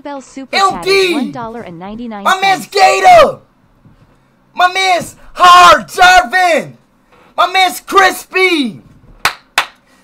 Isabel Super LD. Chat one dollar and ninety nine my man's. Gator, my man's Hard Jarvin, my man's Crispy,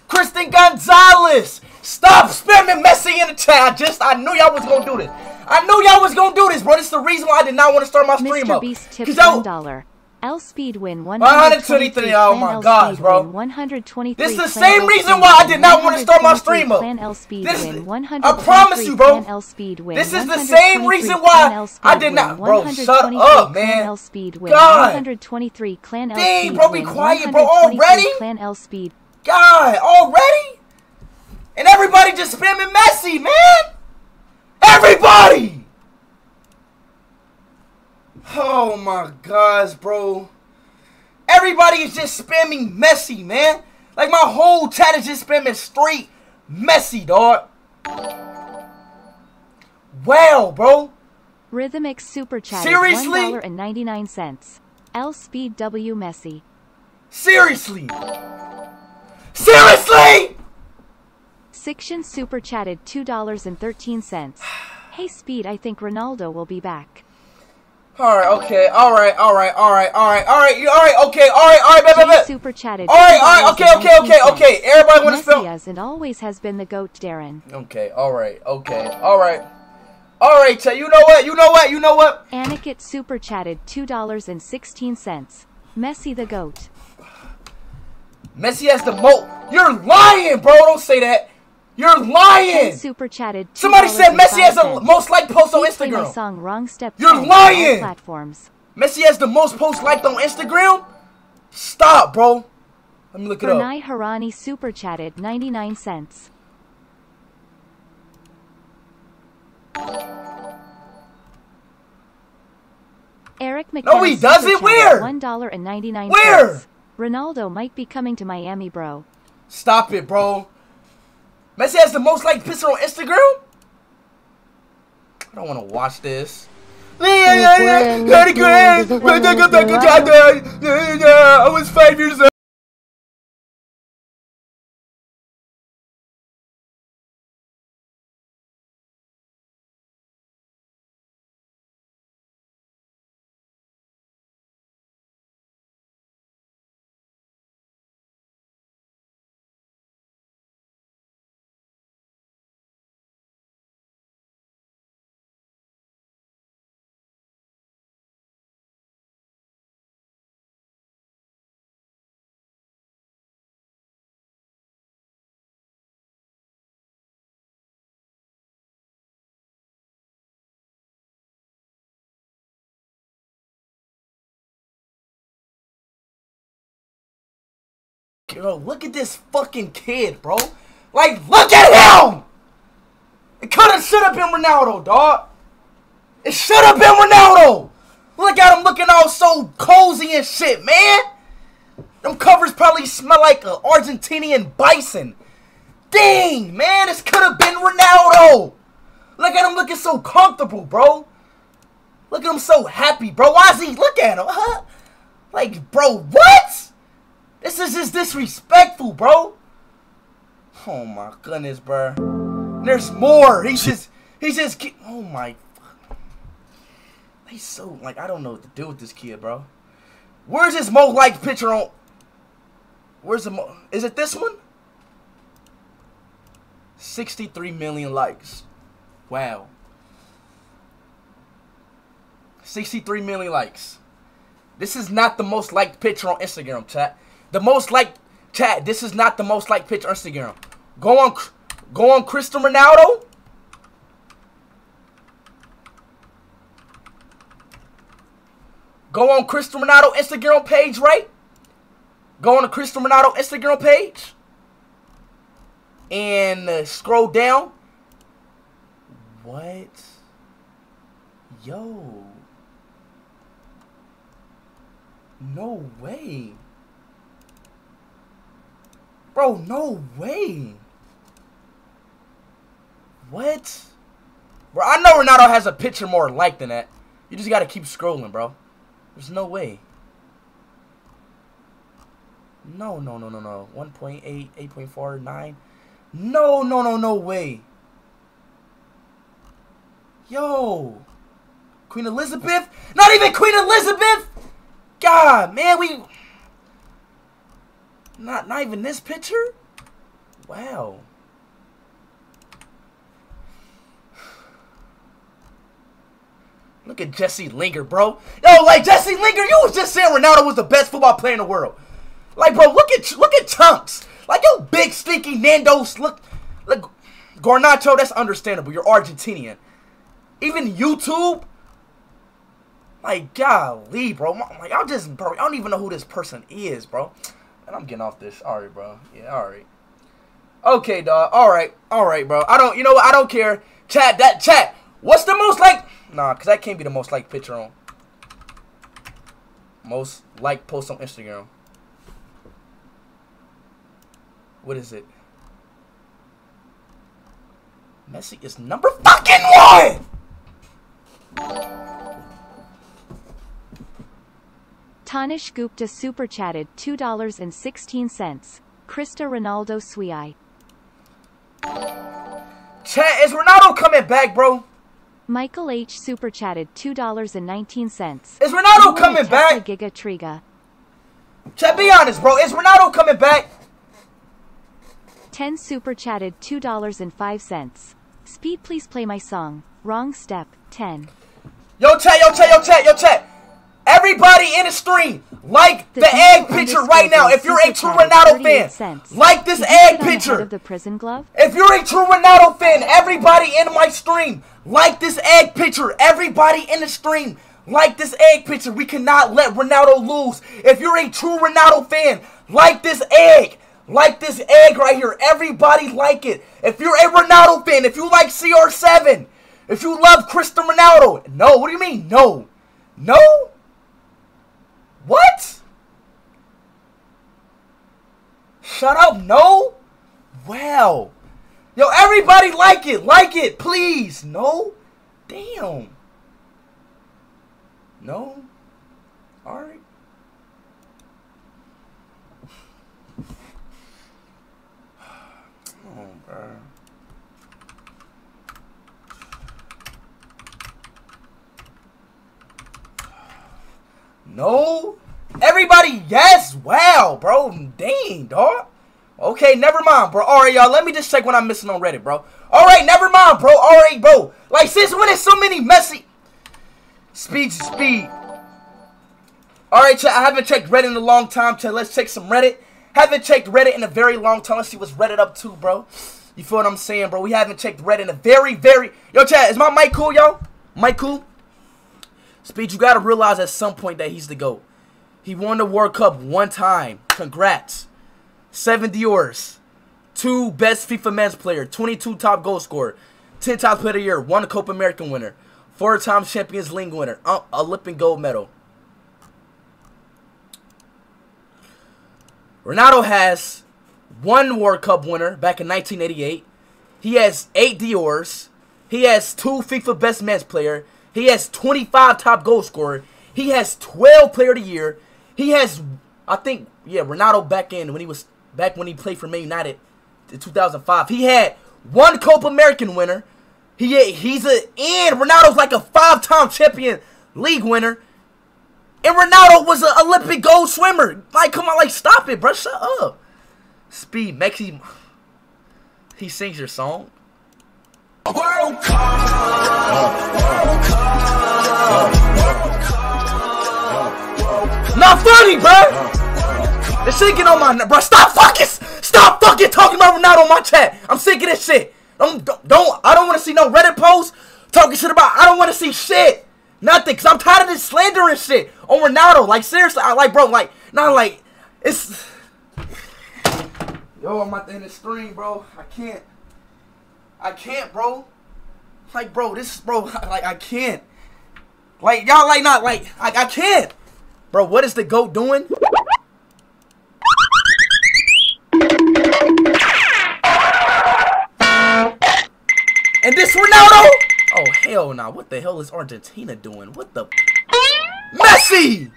Kristen Gonzalez. Stop spamming Messi in the chat. I just, I knew y'all was gonna do this. I knew y'all was gonna do this, bro. This is the reason why I did not want to start my stream Mr. up. Beast tips y'all- one dollar. L Speed win 123, 123. oh my gosh, bro. 123. This is the same reason why I did not want to start my stream up. Clan L Speed This- win I promise you, bro. Clan L Speed win This is the same reason why I did not- bro, shut up, man. L God. 123. Clan L Dang, bro, be quiet, bro. Already? Clan L Speed God, already? And everybody just spamming Messi, man. Everybody. Oh my gosh, bro. Everybody is just spamming Messi, man. Like my whole chat is just spamming straight Messi, dog. Wow, bro. Rhythmic Super Chat Seriously? one dollar and ninety nine cents. L Speed W Messi. Seriously. Seriously? Siction Super chatted $2.13. Hey Speed, I think Ronaldo will be back. All right, okay, all right, all right, all right, all right, all right, you- all right, okay, alright, alright, bet, bet, bet. Super chatted. Alright, alright, okay, okay, okay, okay. Everybody Messi spell. and always has been the GOAT, Darren. Okay, all right, okay, all right, all right. Chat, you know what? You know what? You know what? Aniket Super chatted $2.16. Messi the GOAT. Messi has the mo. You're lying, bro. Don't say that. You're lying. Super chatted Somebody said Messi has the $2.05. most liked post on Please play my Instagram. song Wrong Step You're 10 on all lying. platforms. Messi has the most posts liked on Instagram. Stop, bro. Let me look it up. Pranay Harani Super chatted 99 cents. Eric McKenna No, he doesn't. chatted Where? $1.99. Where? Ronaldo might be coming to Miami, bro. Stop it, bro. Messi has the most liked picture on Instagram. I don't want to watch this. I was five years old. Bro, look at this fucking kid, bro. Like, look at him! It could have should have been Ronaldo, dog. It should have been Ronaldo. Look at him looking all so cozy and shit, man. Them covers probably smell like an Argentinian bison. Dang, man, this could have been Ronaldo. Look at him looking so comfortable, bro. Look at him so happy, bro. Why is he? Look at him. Huh? Like, bro, what? This is just disrespectful, bro. Oh my goodness, bro. There's more. He's just, he's just. Oh my. He's so like I don't know what to do with this kid, bro. Where's his most liked picture on? Where's the mo? Is it this one? 63 million likes. Wow. 63 million likes. This is not the most liked picture on Instagram, chat. The most liked chat. This is not the most liked pitch on Instagram. Go on, go on, Cristiano Ronaldo. Go on Cristiano Ronaldo Instagram page, right? Go on the Cristiano Ronaldo Instagram page. and uh, scroll down. What? Yo. No way. Bro, no way. What? Bro, I know Ronaldo has a picture more like than that. You just gotta keep scrolling, bro. There's no way. No, no, no, no, no. 1.8, 8.4, 9. No, no, no, no way. Yo. Queen Elizabeth? Not even Queen Elizabeth? God, man, we... Not, not even this picture? Wow. Look at Jesse Lingard, bro. Yo, like Jesse Lingard, you was just saying Ronaldo was the best football player in the world. Like, bro, look at look at Chunks. Like, yo, big stinky Nando's. Look, look, Garnacho. That's understandable. You're Argentinian. Even YouTube. Like, golly, bro. Like, I just, bro, I don't even know who this person is, bro. And I'm getting off this. All right, bro. Yeah, all right. Okay, dog. All right, all right, bro. I don't, you know what? I don't care. Chat that chat. What's the most like? Nah, cause that can't be the most like picture on. Most like post on Instagram. What is it? Messi is number fucking one! Tanish Gupta super chatted $2.16. Krista Ronaldo Sui. Chat, is Ronaldo coming back, bro? Michael H super chatted $2.19. Is Ronaldo coming back? Giga Triga. Chat, be honest, bro. Is Ronaldo coming back? 10 super chatted $2.05. Speed please play my song. Wrong step. 10. Yo chat, yo chat, yo chat, yo chat. Everybody in the stream, like the, the egg picture right now. If you're a true Ronaldo fan, cents. like this egg picture. Of the prison glove? If you're a true Ronaldo fan, everybody in my stream, like this egg picture. Everybody in the stream, like this egg picture. We cannot let Ronaldo lose. If you're a true Ronaldo fan, like this egg. Like this egg right here. Everybody like it. If you're a Ronaldo fan, if you like CR7, if you love Cristiano Ronaldo. No, what do you mean? No. No? What? Shut up, no? Wow. Yo, everybody like it. Like it, please. No? Damn. No? Alright. No? Everybody, yes. Wow, bro. Dang, dog. Okay, never mind, bro. All right, y'all. Let me just check what I'm missing on Reddit, bro. All right, never mind, bro. All right, bro. Like, since when is so many messy... Speed speed. All right, chat. I haven't checked Reddit in a long time, chat. Let's check some Reddit. Haven't checked Reddit in a very long time. Let's see what's Reddit up to, bro. You feel what I'm saying, bro? We haven't checked Reddit in a very, very... Yo, chat, is my mic cool, yo? Mic cool? Speed, you got to realize at some point that he's the GOAT. He won the World Cup one time. Congrats. Seven Dior's. Two best FIFA men's player. 22 top goal scorer. 10 top player of the year. One Copa American winner. Four times Champions League winner. Uh, Olympic gold medal. Ronaldo has one World Cup winner back in 1988. He has eight Dior's. He has two FIFA best men's player. He has 25 top goal scorer. He has 12 player of the year. He has, I think, yeah, Ronaldo back in when he was back when he played for Man United in 2005. He had one Copa American winner. He he's a and Ronaldo's like a five-time champion league winner. And Ronaldo was an Olympic gold swimmer. Like, come on, like, stop it, bro. Shut up. Speed him. He sings your song. Not funny, bro. This shit get on my bro. Stop fucking, stop fucking talking about Ronaldo on my chat. I'm sick of this shit. Don't, don't, don't I don't want to see no Reddit posts talking shit about. I don't want to see shit. Nothing, cause I'm tired of this slandering shit on Ronaldo. Like seriously, I like, bro, like, not like, it's. Yo, I'm at the end of the stream, bro. I can't. I can't, bro. Like, bro, this, bro, like, I can't. Like, y'all, like, not, like, I, I can't. Bro, what is the GOAT doing? And this Ronaldo? Oh, hell. Nah. What the hell is Argentina doing? What the? Messi!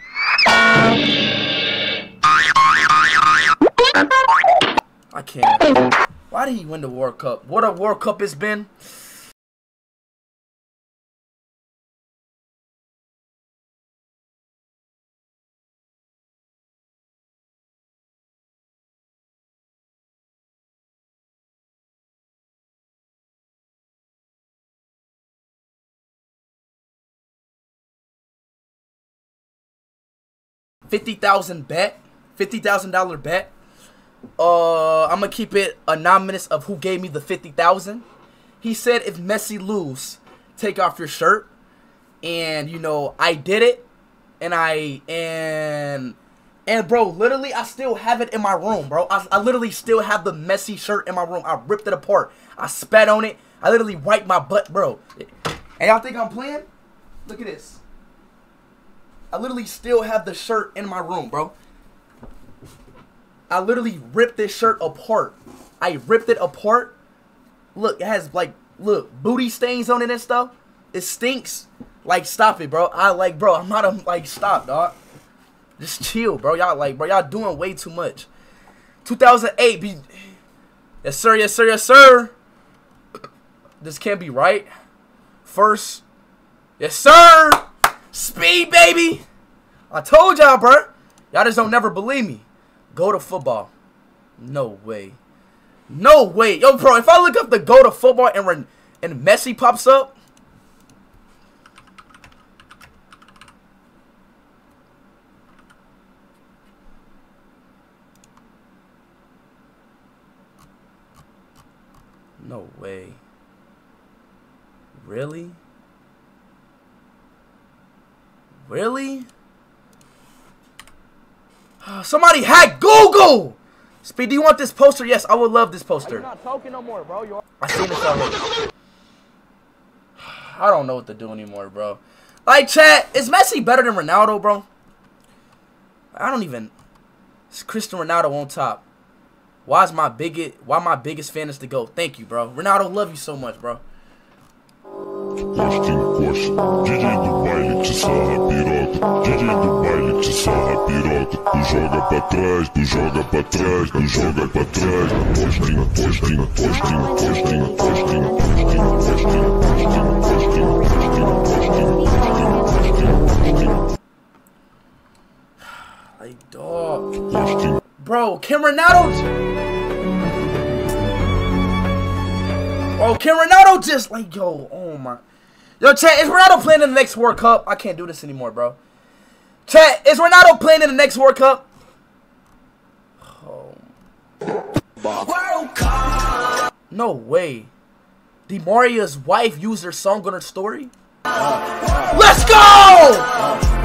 I can't. Why did he win the World Cup? What a World Cup it's been. Fifty thousand bet, fifty thousand dollar bet. Uh, I'm gonna keep it anonymous of who gave me the fifty thousand. He said if Messi lose, take off your shirt, and you know I did it, and I and and bro, literally I still have it in my room, bro. I, I literally still have the Messi shirt in my room. I ripped it apart. I spat on it. I literally wiped my butt, bro. And y'all think I'm playing? Look at this. I literally still have the shirt in my room, bro. I literally ripped this shirt apart. I ripped it apart. Look, it has like look booty stains on it and stuff. It stinks. Like stop it, bro. I like, bro. I'm not a like stop, dog. Just chill, bro. Y'all like, bro. Y'all doing way too much. 2008. Be, yes, sir. Yes, sir. Yes, sir. This can't be right. First, yes, sir. Speed, baby. I told y'all, bro. Y'all just don't never believe me. Go to football. No way. No way. Yo, bro, if I look up the go to football and, and Messi pops up. No way. Really? Really? Somebody hack Google! Speed, do you want this poster? Yes, I would love this poster. You're not talking no more, bro. You're I seen this already. I don't know what to do anymore, bro. Like, chat, is Messi better than Ronaldo, bro? I don't even... It's Cristiano Ronaldo on top. Why is my biggest... Why my biggest fan is to go? Thank you, bro. Ronaldo, love you so much, bro. Яхтин кофе DJ do baile te DJ do baile te Tu joga pra trás, tu joga pra trás Tu joga pra trás Postinha, postinha, postinha, postinha, postinha Postinha, postinha, postinha, postinha Postinha, postinha, postinha, postinha, postinha Like dog Postinha Bro, Cameron Reynolds! Oh, Carinado just like yo, oh my yo, chat is Ronaldo playing in the next World Cup? I can't do this anymore, bro. Chat is Ronaldo playing in the next World Cup? Oh. World Cup. No way. Di María's wife used her song on her story. Let's go!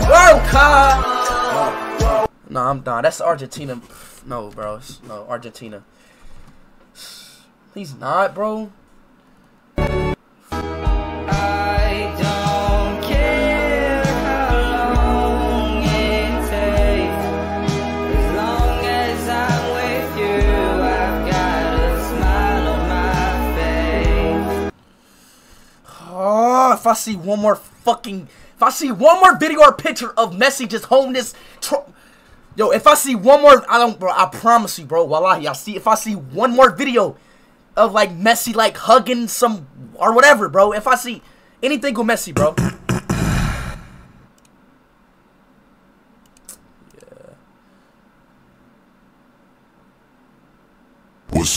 World Cup. No, I'm done. That's Argentina. No, bro. No, Argentina. He's not, bro. If I see one more fucking, if I see one more video or picture of Messi just holding this, yo, if I see one more, I don't, bro, I promise you, bro, wallahi, I see, if I see one more video of like Messi like hugging some or whatever, bro, if I see anything with Messi, bro. yeah. What's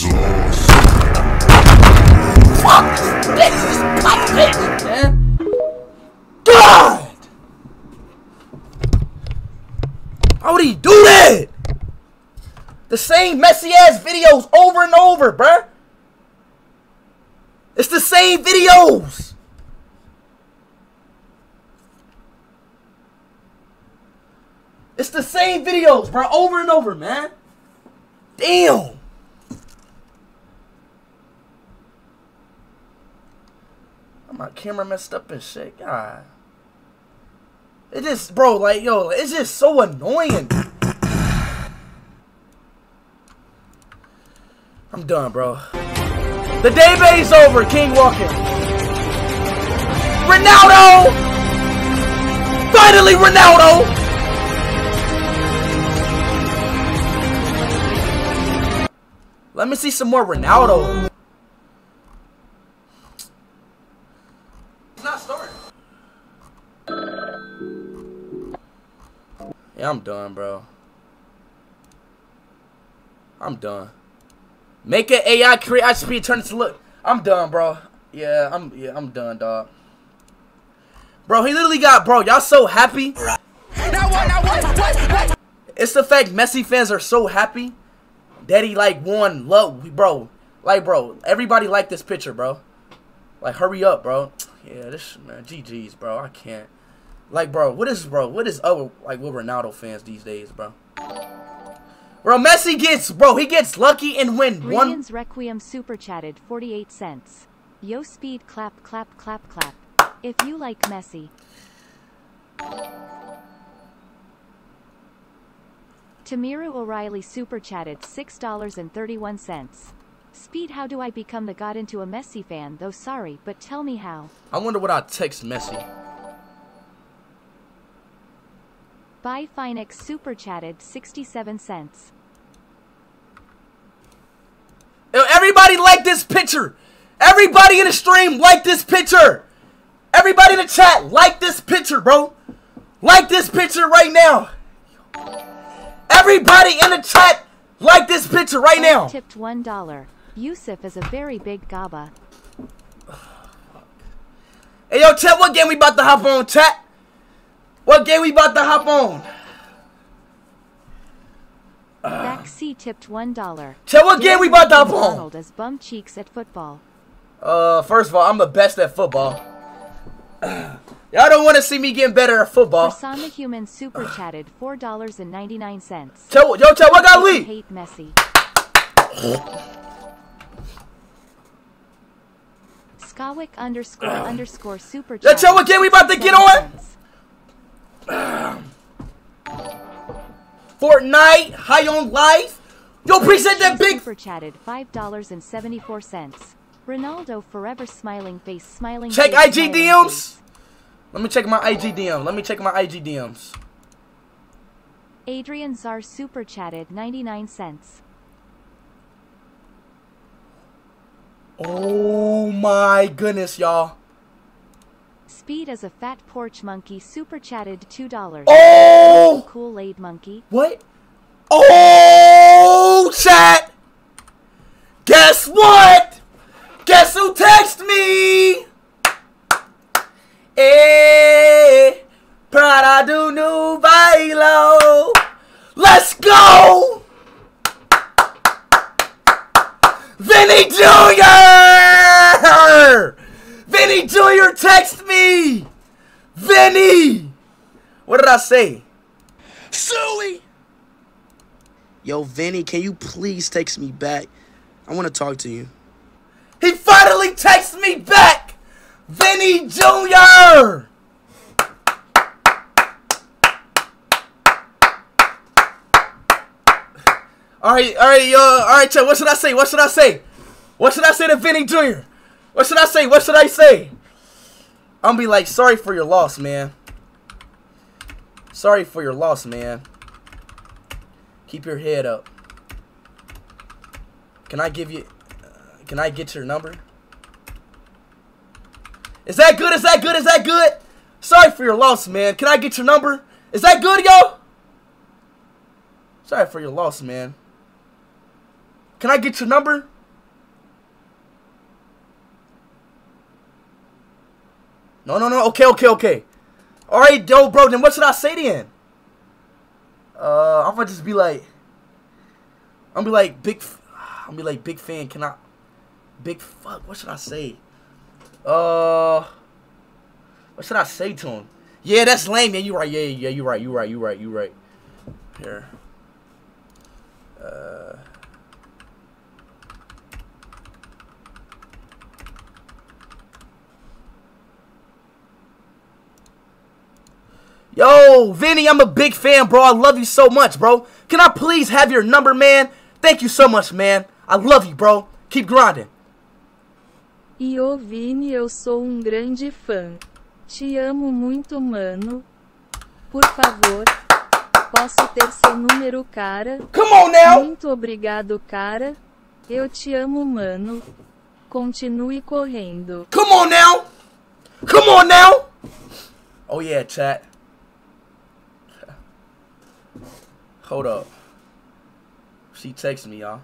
Fuck this is bitch, man. God! How would he do that? The same messy ass videos over and over, bruh. It's the same videos. It's the same videos, bro, over and over, man. Damn. My camera messed up and shit. God. It just, bro, like, yo, it's just so annoying. I'm done, bro. The day bay's over. King walking. Ronaldo! Finally, Ronaldo! Let me see some more Ronaldo. Yeah, I'm done, bro. I'm done. Make an AI create I speed turn it to look. I'm done, bro. Yeah, I'm yeah, I'm done, dog. Bro, he literally got bro, y'all so happy. It's the fact Messi fans are so happy that he like won love bro. Like bro, everybody like this picture, bro. Like hurry up, bro. Yeah, this man, GG's, bro. I can't. Like, bro, what is, bro? What is other like what Ronaldo fans these days, bro? Bro, Messi gets, bro, he gets lucky and win one. Requiem super chatted 48 cents. Yo speed clap clap clap clap. If you like Messi. Tamiru O'Reilly super chatted $6.31. Speed how do I become the god into a Messi fan though sorry but tell me how. I wonder what I text Messi. By Finex super chatted 67 cents. Everybody like this picture. Everybody in the stream like this picture. Everybody in the chat like this picture, bro. Like this picture right now. Everybody in the chat like this picture right now. Tipped one dollar. Yusuf is a very big gaba. Hey yo, chat, what game we about to hop on, chat? What game we about to hop on? Back C tipped one dollar. Tell what game we about to hop on? Donald as bum cheeks at football. Uh, first of all, I'm the best at football. Y'all don't want to see me getting better at football. Persona Human super chatted four dollars and ninety nine cents. Yo, yo, chat, what got we? Hate Messi. Skawick underscore underscore super Yo, chat, what game we about to get on? Fortnite, High on Life. Yo, appreciate that big. Super chatted five dollars and seventy four cents. Ronaldo forever smiling face smiling. Check face, IG DMs. face. Let me check my IG DM. Let me check my IG DMs. Adrian Czar super chatted ninety nine cents. Oh my goodness, y'all. Speed as a fat porch monkey super chatted two dollars. Oh! Kool Aid monkey. What? Oh, chat! Guess what? Guess who texted me? Eh, Prada do new bailo. Let's go! Vini Jr. Vini Jr. text me. Vini. What did I say? Suey! Yo, Vini, can you please text me back? I want to talk to you. He finally texted me back! Vini Jr. Alright, alright, yo, alright, Chad, what should I say? What should I say? What should I say to Vini Jr.? What should I say? What should I say? I'm gonna be like, sorry for your loss, man. Sorry for your loss, man. Keep your head up. Can I give you... uh, can I get your number? Is that good? Is that good? Is that good? Sorry for your loss, man. Can I get your number? Is that good, yo? Sorry for your loss, man. Can I get your number? No, no, no. Okay, okay, okay. All right, yo, bro. Then what should I say then? Uh, I'm gonna just be like, I'm gonna be like big. I'm gonna be like big fan. Can I? Big fuck. What should I say? Uh, what should I say to him? Yeah, that's lame. Yeah, you right. Yeah, yeah, you right. You right. You right. You right. Here. Uh. Yo, Vinny, I'm a big fan, bro. I love you so much, bro. Can I please have your number, man? Thank you so much, man. I love you, bro. Keep grinding. E ô Vini, eu sou um grande fã. Te amo muito, mano. Por favor, posso ter seu número, cara? Come on now. Muito obrigado, cara. Eu te amo, mano. Continue correndo. Come on now. Come on now. Oh yeah, chat. Hold up. She texted me, y'all.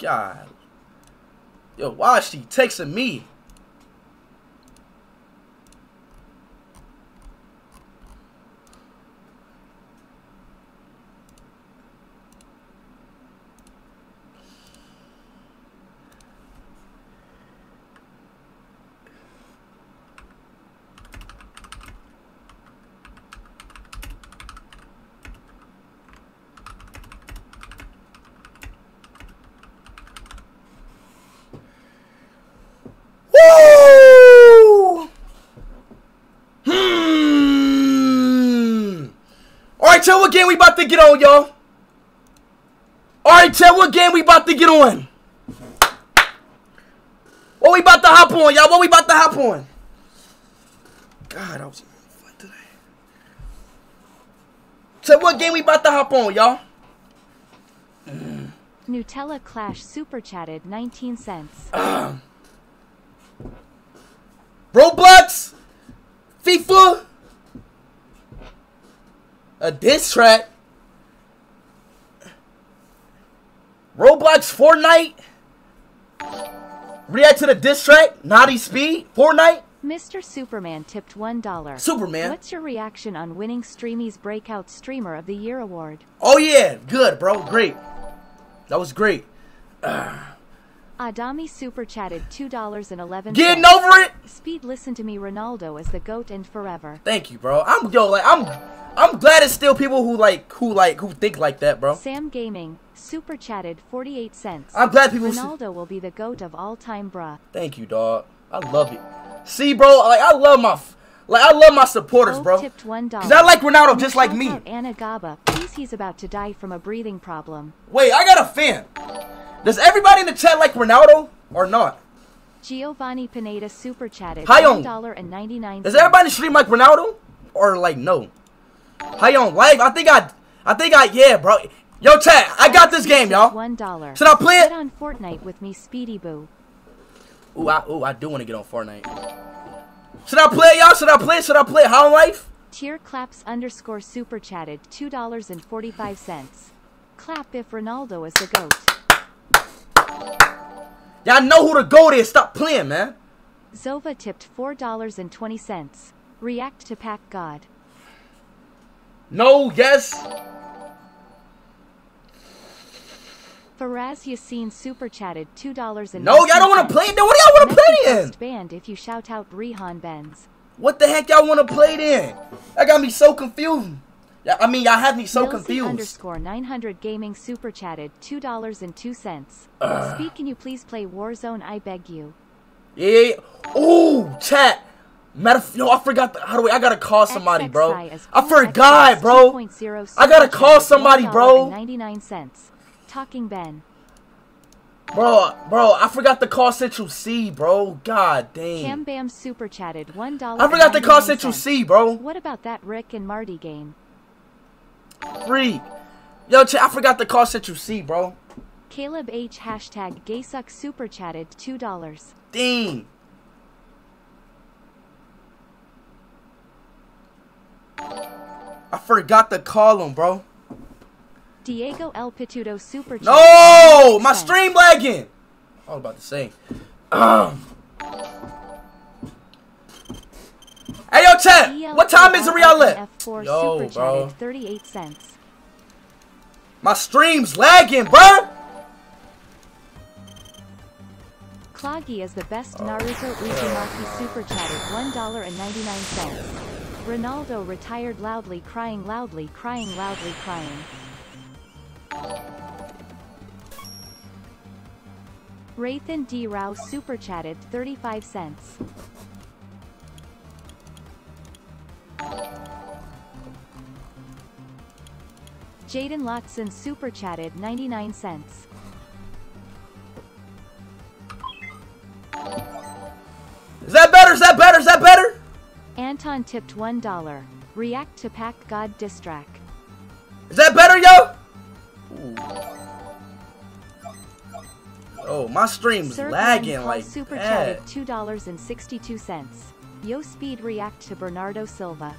God. Yo, why is she texting me? Woo! Hmm. All right, tell what game we about to get on, y'all. All right, tell what game we about to get on. What we about to hop on, y'all? What we about to hop on? God, I was fun today. Tell what game we about to hop on, y'all. Nutella Clash super chatted 19 cents. Um, Roblox, FIFA, a diss track, Roblox, Fortnite, react to the diss track, Naughty Speed, Fortnite, Mr. Superman tipped $1. Superman. What's your reaction on winning Streamy's Breakout Streamer of the Year award? Oh yeah, good, bro, great. That was great. Adami super chatted $2.11. Getting over it. Speed listen to me Ronaldo is the GOAT and forever. Thank you, bro. I'm yo, like I'm, I'm glad it's still people who like, who like, who think like that, bro. Sam Gaming super chatted 48 cents. I'm glad people. Ronaldo will be the GOAT of all time bruh. Thank you, dog. I love it. See, bro, like I love my, f- like I love my supporters, bro. tipped $1. Cause I like Ronaldo just like me. Anna Gaba. Please he's about to die from a breathing problem. Wait, I got a fan. Does everybody in the chat like Ronaldo or not? Giovanni Pineda super chatted Hi, on. $1.99. Does everybody stream like Ronaldo or like no? How on live? I think I, I think I yeah, bro. Yo, chat, I got this game, y'all. One dollar. Should I play Get it? on Fortnite with me, Speedy Boo. Ooh, I, ooh, I do want to get on Fortnite. Should I play, y'all? Should I play? Should I play it? How life? Tier claps underscore super chatted two dollars and forty five cents. Clap if Ronaldo is the goat. Y'all know who the goat is. Stop playing, man. Zova tipped four dollars and twenty cents. React to Pack God. No, yes. Faraz Yassin super chatted two dollars and No, y'all don't want to play it. Then what do y'all want to play it in? Banned if you shout out Rehan Benz. What the heck y'all want to play it in? That got me so confused. I mean, y'all have me so Milsey confused. underscore 900 gaming super chatted two dollars and two cents. Speed, can you please play Warzone? I beg you. Yeah. Oh, chat. Matter of, no, I forgot. The, how do we? I gotta call somebody, bro. I forgot, bro. I gotta call somebody, bro. $1.99 cents. Talking Ben. Bro, bro, I forgot the call Central Cee, bro. God Cam dang. Bam super chatted one dollar. I forgot the call Central Cee, bro. What about that Rick and Morty game? Freak. Yo, I forgot the call you see, bro. Caleb H hashtag Gaysuck super chatted two dollars. Dang. I forgot to call him, bro. Diego El Pitudo super chatted. No, my stream lagging. I was about to say. Um. Hey, yo, chat. What time is it where y'all? F4 Yo, super bro. 38 cents. My stream's lagging, bro. Cloggy is the best oh, Naruto Uzumaki super chatted $1.99. Ronaldo retired loudly crying loudly crying loudly crying. Rathan D. Rao super chatted 35 cents. Jaden Lotson super chatted 99 cents. Is that better? Is that better? Is that better? Anton tipped $1. React to Pack God diss track. Is that better, yo? Ooh. Oh, my stream's Sir lagging Paul like super that. chatted $2.62. Yo speed react to Bernardo Silva.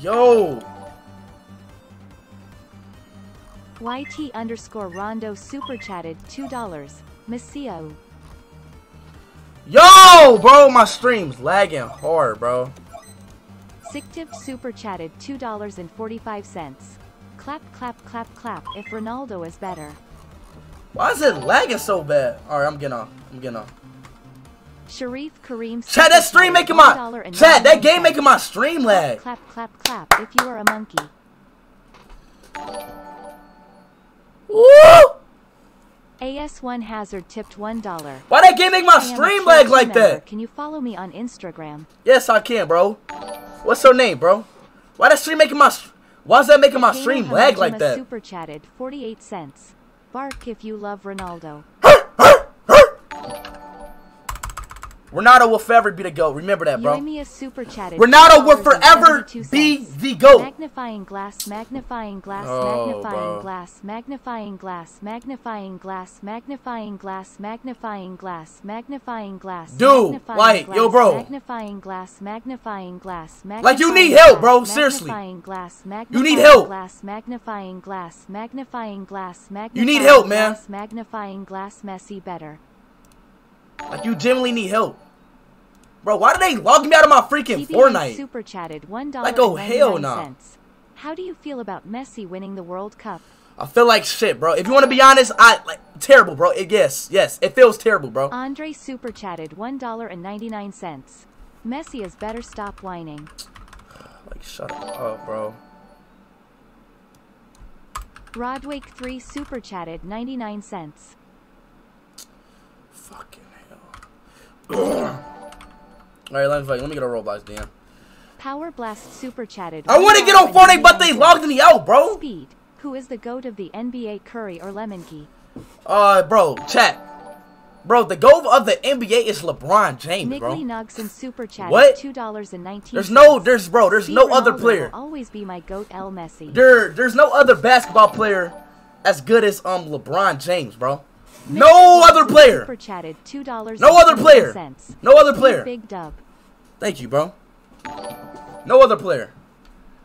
Yo, YT underscore Rondo super chatted $2. Missio. yo, bro, my stream's lagging hard, bro. Sictiv super chatted $2.45. Clap clap clap clap if Ronaldo is better. Why is it lagging so bad? All right, I'm getting off. I'm getting off. Sharif Kareem Chad, that stream making my Chad, That game making my stream lag. Clap clap clap if you are a monkey. Woo! AS1 Hazard tipped $1. Why that game make my I am a stream lag like member. that? Can you follow me on Instagram? Yes, I can, bro. What's your name, bro? Why that stream making my? Why is that making my stream lag like that? Super chatted 48 cents. Bark if you love Ronaldo. Ronaldo will forever be the goat. Remember that, bro. Ronaldo will forever be the GOAT. Magnifying glass, magnifying glass, Oh, magnifying bro. glass, magnifying glass, magnifying glass, magnifying glass, magnifying glass, magnifying glass. Dude, like, yo, bro. Magnifying glass, magnifying glass, Like, you need help, bro, seriously. Magnifying glass, You need help. Glass, magnifying glass, magnifying glass, magnifying You need help, man. Magnifying glass, Messi better. Like you genuinely need help, bro. Why did they log me out of my freaking TBA Fortnite? super chatted one dollar. Like, oh, hell nah. How do you feel about Messi winning the World Cup? I feel like shit, bro. If you want to be honest, I like terrible, bro. It, yes, yes, it feels terrible, bro. Andre super chatted one dollar and ninety nine cents. Messi is better. Stop whining. Like shut up, bro. Rodwake three super chatted ninety nine cents. Fucking hell. All right, let me let me get a Roblox, damn. Power Blast super chatted. I want to get on Fortnite, but they logged me out, bro. Speed. Who is the goat of the NBA? Curry or Lemon Key? Uh, bro, chat. Bro, the goal of the NBA is LeBron James, bro. Niggly Nugson super chatted What? two dollars and nineteen. There's no, there's, bro, there's no other player. Always be my goat, El Messi. There, there's no other basketball player as good as um LeBron James, bro. No other player. Super chatted two dollars. No other player. No other player. Big dub. Thank you, bro. No other player.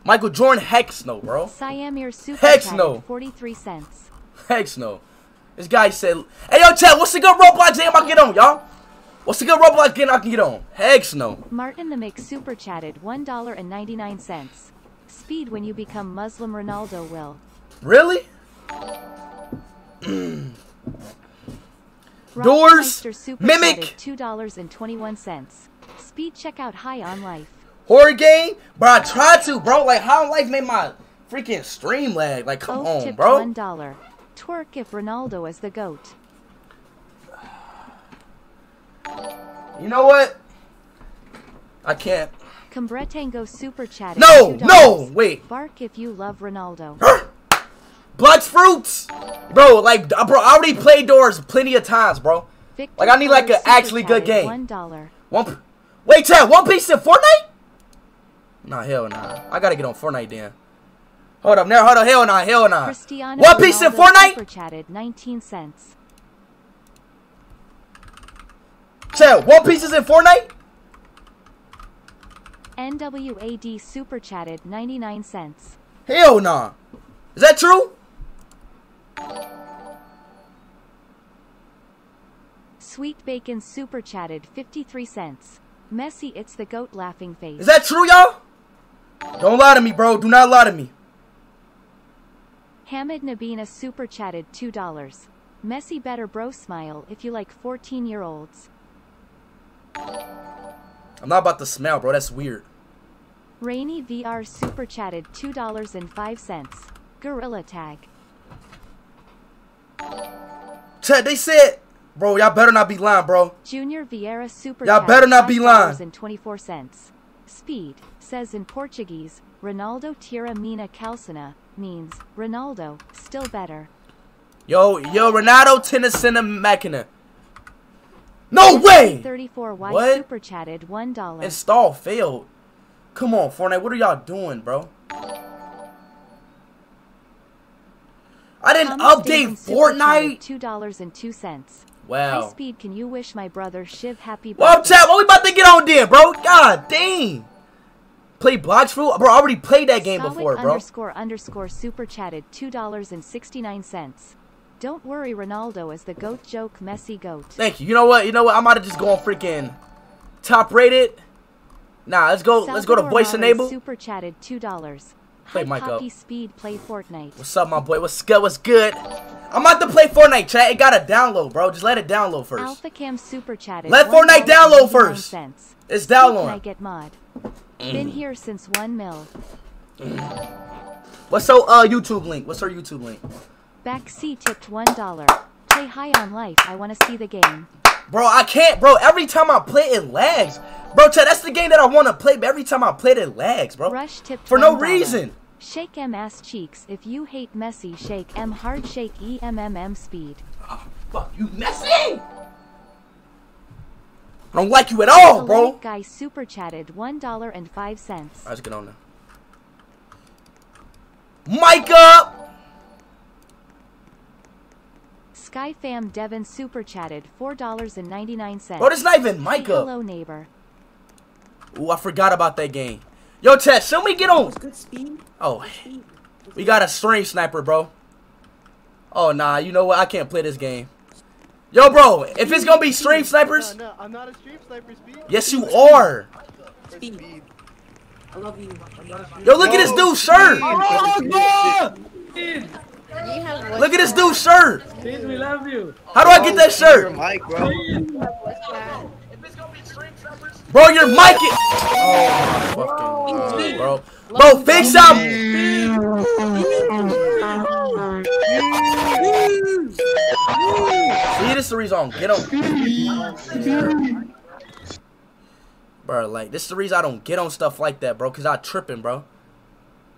Michael Jordan, hex no, bro. Siamir super chatted no. forty three cents. Hex no. This guy said, "Hey, yo, chat, what's the good Roblox game I can get on, y'all? What's the good Roblox game I can get on? Hex no. Martin the Mix super chatted one dollar and ninety nine cents. Speed when you become Muslim Ronaldo will. Really? Doors, Mimic. two dollars and twenty one cents. Speed checkout high on life. Horror game? Bro, I tried to, bro. Like, how life made my freaking stream lag? Like, come Oak on, bro. one dollar. Twerk if Ronaldo is the goat. You know what? I can't. Combretango super chatted. No, no, wait. Bark if you love Ronaldo. Blox Fruits, bro. Like, bro, I already played doors plenty of times, bro. Victor Like, I need, like, Carter a actually good game. One dollar. One. p- Wait, Chad. One piece in Fortnite? Nah, hell nah. I gotta get on Fortnite then. Hold up, now, hold up, hell nah, hell nah. Cristiano One piece in Fortnite? Super chatted 19 cents. Chad, One Piece is in Fortnite? NWAD super chatted 99 cents. Hell nah. Is that true? Sweet Bacon super chatted 53 cents. Messi it's the goat laughing face. Is that true, y'all? Don't lie to me, bro. Do not lie to me. Hamid Nabina super chatted $2. Messi better bro smile if you like 14 year olds. I'm not about to smell, bro. That's weird. Rainy VR super chatted $2.05. Gorilla tag. Chad, they said Bro, y'all better not be lying, bro. Junior Vieira Super Y'all better not be lying. $5.24. Speed says in Portuguese, Ronaldo tira mina calcina means Ronaldo still better. Yo, yo, Ronaldo Tennessee Machina. No way! 34Y What? super chatted $1. Install failed. Come on, Fortnite. What are y'all doing, bro? I didn't Thomas update Davis Fortnite. $2.02. High Wow. speed, can you wish my brother Shiv happy Birthday? Well, chat, what we about to get on there, bro? God dang. Play Blox Fruit? Bro, I already played that game Solid before, bro. underscore underscore super chatted $2.69. Don't worry, Ronaldo is the goat joke, Messi goat. Thank you. You know what? You know what? I might have just gone freaking top rated. Nah, let's go. Let's go to voice enable. Super chatted two dollars. Play mic up. Speed play Fortnite. What's up, my boy? What's good? What's good? I'm about to play Fortnite, chat. It got to download, bro. Just let it download first. Alpha Cam Super chatted. Let Fortnite download first. Cents. It's Can I get mod? Mm. Been here since one mil. What's your uh YouTube link? What's her YouTube link? Backseat tipped one dollar. Play high on life. I want to see the game. Bro, I can't, bro. Every time I play, it lags. Bro, chat, that's the game that I want to play, but every time I play it, it lags, bro. Rush tipped For no reason. Shake M ass cheeks. If you hate Messi, shake M hard. Shake E M M M speed. Ah, fuck, you Messi. I don't like you at all, bro. Guy super chatted one dollar and five cents. Alright, let's get on there. Mic up! Skyfam Devon super chatted four dollars and ninety nine cents. Bro, this not even mic Say up. hello neighbor. Ooh, I forgot about that game. Yo, chat, should we get on? Oh, we got a stream sniper, bro. Oh, nah, you know what? I can't play this game. Yo, bro, if it's gonna be stream snipers, No, no, I'm not a stream sniper, Speed. yes, you are. Speed. I love you. I'm not a speed. Yo, look at this dude's shirt. Oh, look at this dude's shirt. Please, we love you. How do I get that shirt? Mike, bro. Bro, your mic is. Oh, my fucking God, bro. Bro, fix up. See, this is the reason I don't get on. Bro, like, this is the reason I don't get on stuff like that, bro, because I tripping, bro.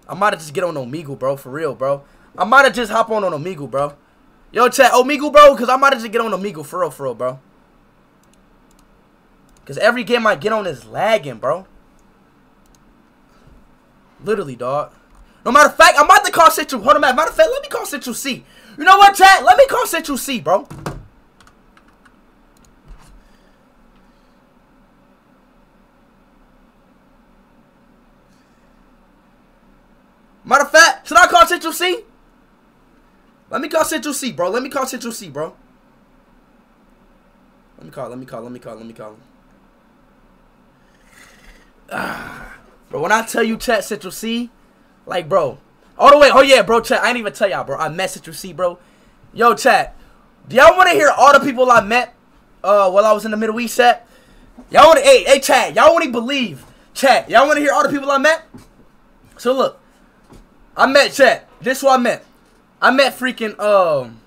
I might have just get on Omegle, bro, for real, bro. I might have just hop on on Omegle, bro. Yo, chat, Omegle, bro, because I might have just get on Omegle, for real, for real, bro. Because every game I get on is lagging, bro. Literally, dog. No matter of fact, I'm about to call Central. Hold on, matter of fact, let me call Central Cee. You know what, chat? Let me call Central Cee, bro. Matter of fact, should I call Central Cee? Let me call Central Cee, bro. Let me call Central Cee, bro. Let me call, let me call, let me call, let me call. Ah, bro, when I tell you chat Central Cee, like, bro. All the way, oh yeah, bro, chat. I ain't even tell y'all, bro. I met Central Cee, bro. Yo, chat. Do y'all want to hear all the people I met uh, while I was in the Middle East, chat? Y'all want to, hey, hey, chat. Y'all want to believe, chat. Y'all want to hear all the people I met? So look, I met chat. This is who I met. I met freaking um.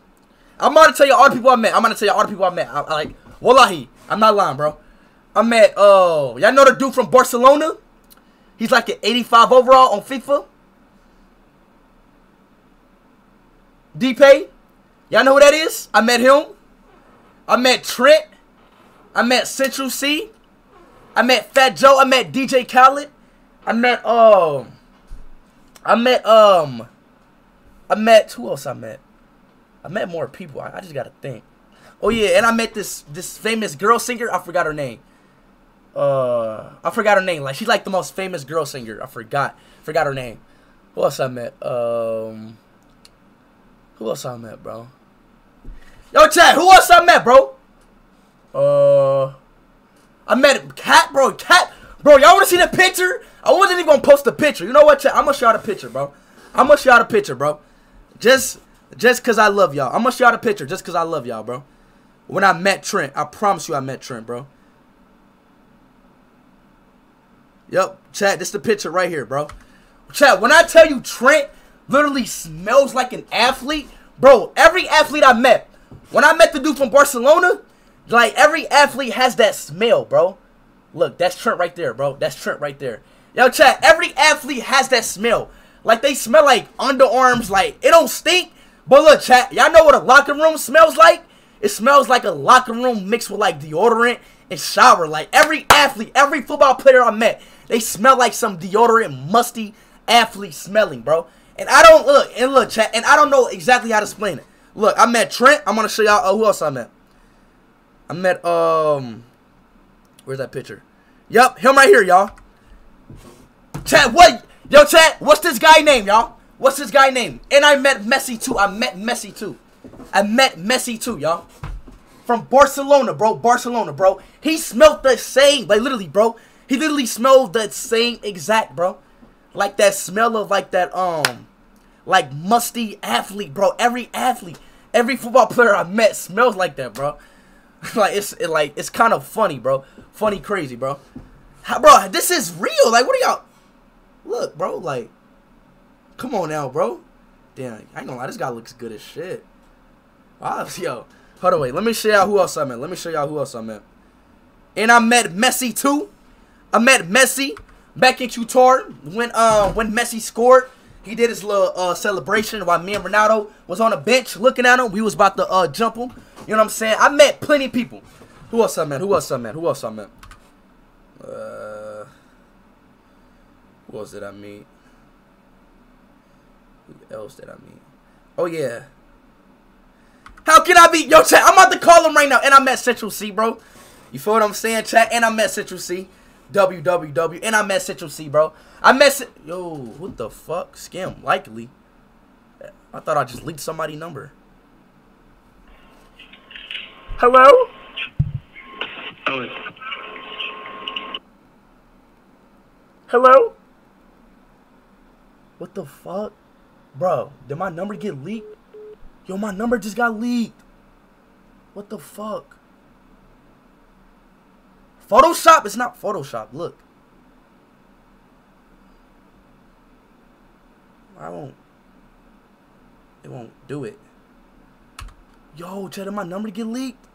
I'm about to tell you all the people I met. I'm gonna tell you all the people I met. I, I like, wallahi, I'm not lying, bro. I met uh, y'all know the dude from Barcelona. He's like an 85 overall on FIFA. Depay. Y'all know who that is? I met him. I met Trent. I met Central Cee. I met Fat Joe. I met DJ Khaled. I met um. I met um. I met who else? I met. I met more people. I, I just gotta think. Oh yeah, and I met this this famous girl singer. I forgot her name. Uh, I forgot her name. Like she's like the most famous girl singer. I forgot. Forgot her name. Who else I met? Um. Who else I met, bro? Yo, chat. Who else I met, bro? Uh. I met Cat, bro. Cat, bro. Y'all want to see the picture? I wasn't even gonna post the picture. You know what, chat? I'm gonna show y'all the picture, bro. I'm gonna show y'all the picture, bro. Just, just cause I love y'all. I'm gonna show y'all the picture, just cause I love y'all, bro. When I met Trent, I promise you, I met Trent, bro. Yep, chat. This the picture right here, bro. Chat. When I tell you Trent literally smells like an athlete, bro. Every athlete I met when I met the dude from Barcelona, like every athlete has that smell, bro. Look, that's Trent right there, bro. That's Trent right there. Yo, chat, every athlete has that smell. Like they smell like underarms, like it don't stink. But look, chat, y'all know what a locker room smells like? It smells like a locker room mixed with like deodorant and shower. Like every athlete, every football player I met, they smell like some deodorant, musty athlete smelling, bro. And I don't look and look, chat, and I don't know exactly how to explain it. Look, I met Trent. I'm gonna show y'all uh, who else I met. I met um, where's that picture? Yup, him right here, y'all. Chat, what? Yo, chat, what's this guy name, y'all? What's this guy name? And I met Messi too. I met Messi too. I met Messi too, y'all. From Barcelona, bro. Barcelona, bro. He smelled the same, like literally, bro. He literally smelled that same exact, bro. Like that smell of like that um like musty athlete, bro. Every athlete, every football player I met smells like that, bro. like it's it, like it's kind of funny, bro. Funny crazy, bro. How, bro, this is real. Like what are y'all Look, bro, like come on now, bro. Damn, I ain't gonna lie, this guy looks good as shit. Wow, yo. Hold on, wait. Let me show y'all who else I met. Let me show y'all who else I met. And I met Messi too. I met Messi back in Qatar when uh when Messi scored. He did his little uh, celebration while me and Ronaldo was on the bench looking at him. We was about to uh, jump him. You know what I'm saying? I met plenty of people. Who else I met? Who else I met? Who else I met? Uh, who else did I meet? Who else did I meet? Oh yeah. How can I be? Yo, chat, I'm about to call him right now. And I met Central Cee, bro. You feel what I'm saying, chat? And I met Central Cee. WWW. And I met Central Cee, bro. I met... Yo, what the fuck? Scam. Likely. I thought I just leaked somebody's number. Hello? Oh, Hello? What the fuck? Bro, did my number get leaked? Yo, my number just got leaked. What the fuck? Photoshop? It's not Photoshop. Look. I won't. It won't do it. Yo, Cheddar, my number get leaked?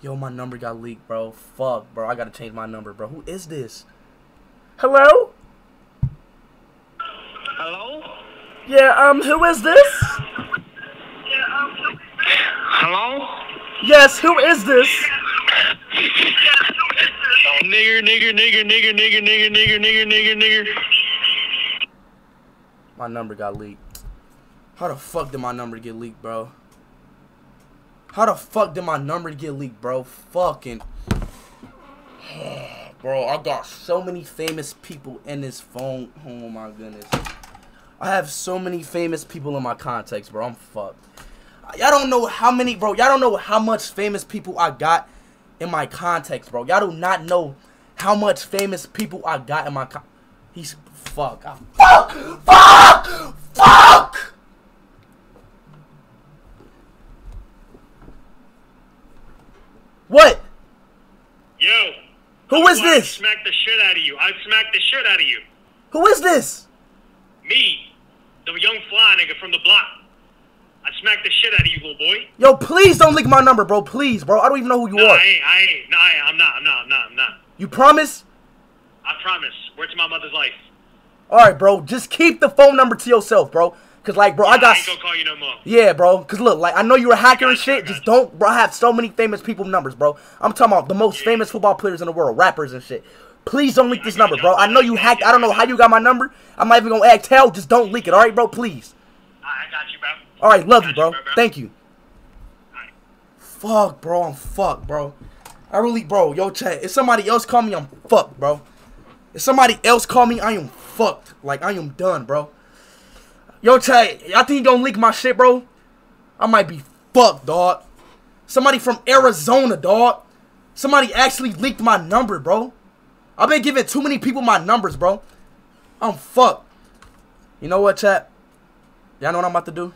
Yo, my number got leaked, bro. Fuck, bro. I gotta change my number, bro. Who is this? Hello? hello? Yeah, um, who is this? Hello? Yes, who is this? Nigger, nigger, nigger, nigger, nigger, nigger, nigger, nigger, nigger, nigger. My number got leaked. How the fuck did my number get leaked, bro? How the fuck did my number get leaked, bro? Fucking. bro, I got so many famous people in this phone. Oh my goodness. I have so many famous people in my contacts, bro. I'm fucked. Y'all don't know how many, bro. Y'all don't know how much famous people I got in my contacts, bro. Y'all do not know how much famous people I got in my con- He's fuck. I, fuck! Fuck! Fuck! What? Yo. Who is I this? Smack the shit out of you. I smacked the shit out of you. Who is this? Me, the young fly nigga from the block. I smacked the shit out of you, little boy. Yo, please don't leak my number, bro. Please, bro. I don't even know who you No, are. I ain't. I ain't. No, I ain't. I'm not. I'm not. I'm not. I'm not. You promise? I promise. Word to my mother's life. All right, bro. Just keep the phone number to yourself, bro. Cause like, bro, I I got. ain't gonna call you no more. Yeah, bro. Cause look, like I know you're a hacker and I shit. Just you. don't, bro. I have so many famous people numbers, bro. I'm talking about the most famous football players in the world, rappers and shit. Please don't leak this number, bro. I know you hacked. I don't know how you got my number. I'm not even gonna act hell. Just don't leak it, all right, bro? Please. I got you, bro. All right, love you, bro. you, bro, bro. Thank you. Fuck, bro. I'm fucked, bro. I really, bro. Yo, chat. If somebody else call me, I'm fucked, bro. If somebody else call me, I am fucked. Like I am done, bro. Yo, chat. I think you gonna leak my shit, bro. I might be fucked, dog. Somebody from Arizona, dog. Somebody actually leaked my number, bro. I've been giving too many people my numbers, bro. I'm fucked. You know what, chat? Y'all know what I'm about to do?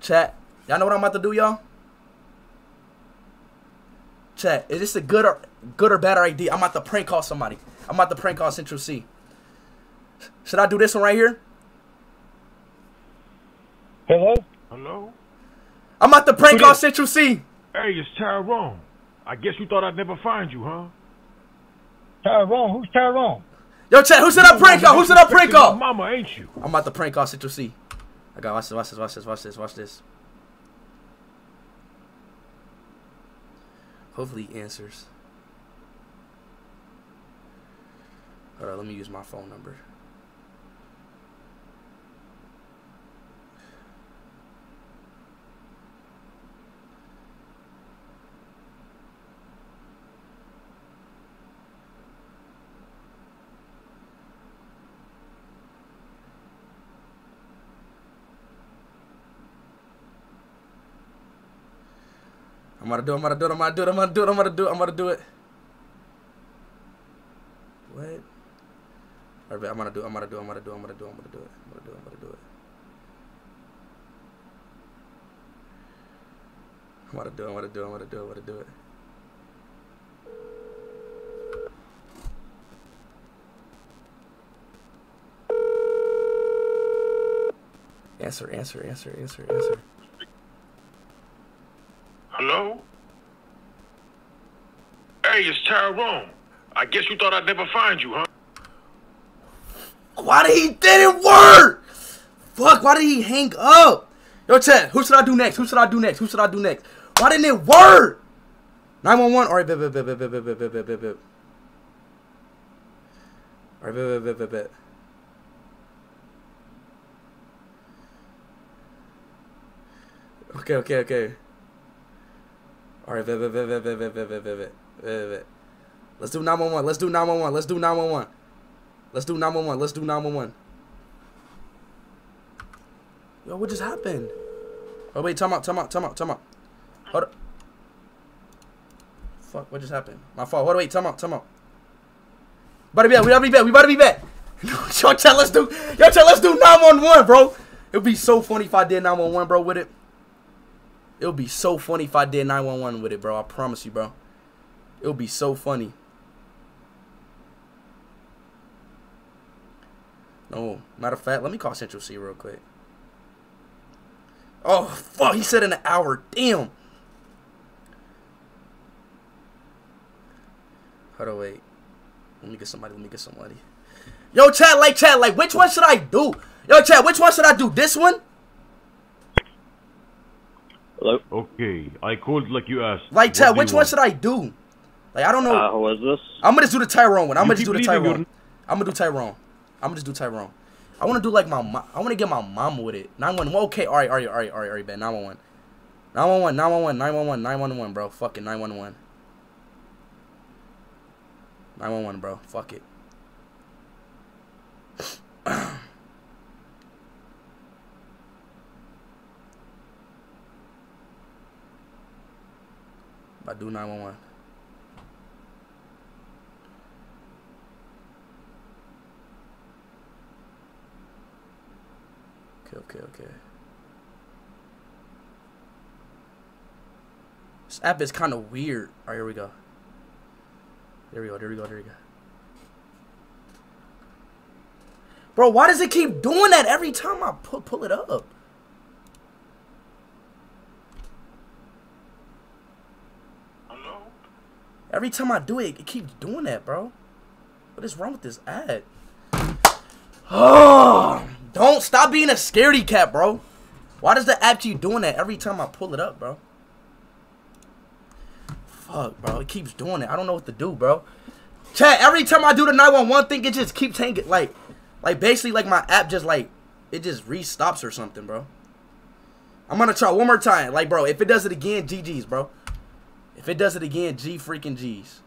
Chat. Y'all know what I'm about to do, y'all? Chat. Is this a good or good or bad idea? I'm about to prank call somebody. I'm about to prank call Central Cee. Should I do this one right here? Hello? Hello? I'm about to prank call? Central Cee. Hey, it's Tyrone. I guess you thought I'd never find you, huh? Tyrone? Who's Tyrone? Yo, chat, who said I prank call? Who said I prank call? Mama, ain't you? I'm about to prank call Central Cee. I got watch this, watch this, watch this, watch this, watch this. Hopefully he answers. Alright, let me use my phone number. I'm gonna do it, I'm gonna do it, I'm gonna do it, I'm gonna do it, I'm gonna do it, I'm gonna do it. What? Alright, I'm gonna do it, I'm gonna do it, I'm gonna do it, I'm gonna do it, I'm gonna do it, I'm gonna do it, I'm gonna do it. I'm gonna do it, I'm gonna do it, I'm gonna do it, I'm gonna do it. Answer, answer, answer, answer, answer. Hey, it's Tyrone. I guess you thought I'd never find you, huh? Why did he didn't work? Fuck, why did he hang up? Yo, chat, who should I do next? Who should I do next? Who should I do next? Why didn't it work? 911. All right, bet, bet, bet, bet, bet, bet, bet, bet, bet, bet, bet. All right, bet, bet, bet, bet, bet. Okay, okay, okay. All right, bet, bet, bet, bet, bet, bet, bet, bet, bet, bet. Let's do 911. Let's do 911. Let's do 911. Let's do 911. Let's do 911. Yo, what just happened? Oh, wait, time out, time out, time out, time out. Hold up. Fuck, what just happened? My fault. Hold on, wait, time out, time out. About to be back, we to be back, we about be back. yo, chat, let's do, yo, chat, let's do 911, bro. It would be so funny if I did 911, bro, with it. It would be so funny if I did 911 with it, bro. I promise you, bro. It would be so funny. No, matter of fact, let me call Central Cee real quick. Oh, fuck, he said in an hour. Damn. Hold on, wait. Let me get somebody, let me get somebody. Yo, chat, like, chat, like, which one should I do? Yo, chat, which one should I do? This one? Hello? Okay, I called like you asked. Like, What chat, do you which one want? should I do? Like, I don't know. Uh, who is this? I'm gonna just do the Tyrone one. I'm You gonna just do the leaving Tyrone. your- I'm gonna do Tyrone. I'm gonna just do Tyrone. I wanna do like my mo- I wanna get my mama with it. 911. Okay, alright, alright, alright, alright, alright, bet. 911. 911, 911, 911, 911, bro. Fucking 911. 911, bro. Fuck it. I do 911. Okay, okay, okay. This app is kind of weird. All right, here we go. There we go, there we go, there we go. Bro, why does it keep doing that every time I pull, pull it up? Every time I do it, it keeps doing that, bro. What is wrong with this ad? Oh, don't stop being a scaredy cat, bro. Why does the app keep doing that every time I pull it up, bro? Fuck, bro. It keeps doing it. I don't know what to do, bro. Chat, every time I do the 911 thing, it just keeps hanging. Like, like basically, like my app just like, it just restops or something, bro. I'm gonna try one more time. Like, bro, if it does it again, GG's, bro. If it does it again, G freaking G's.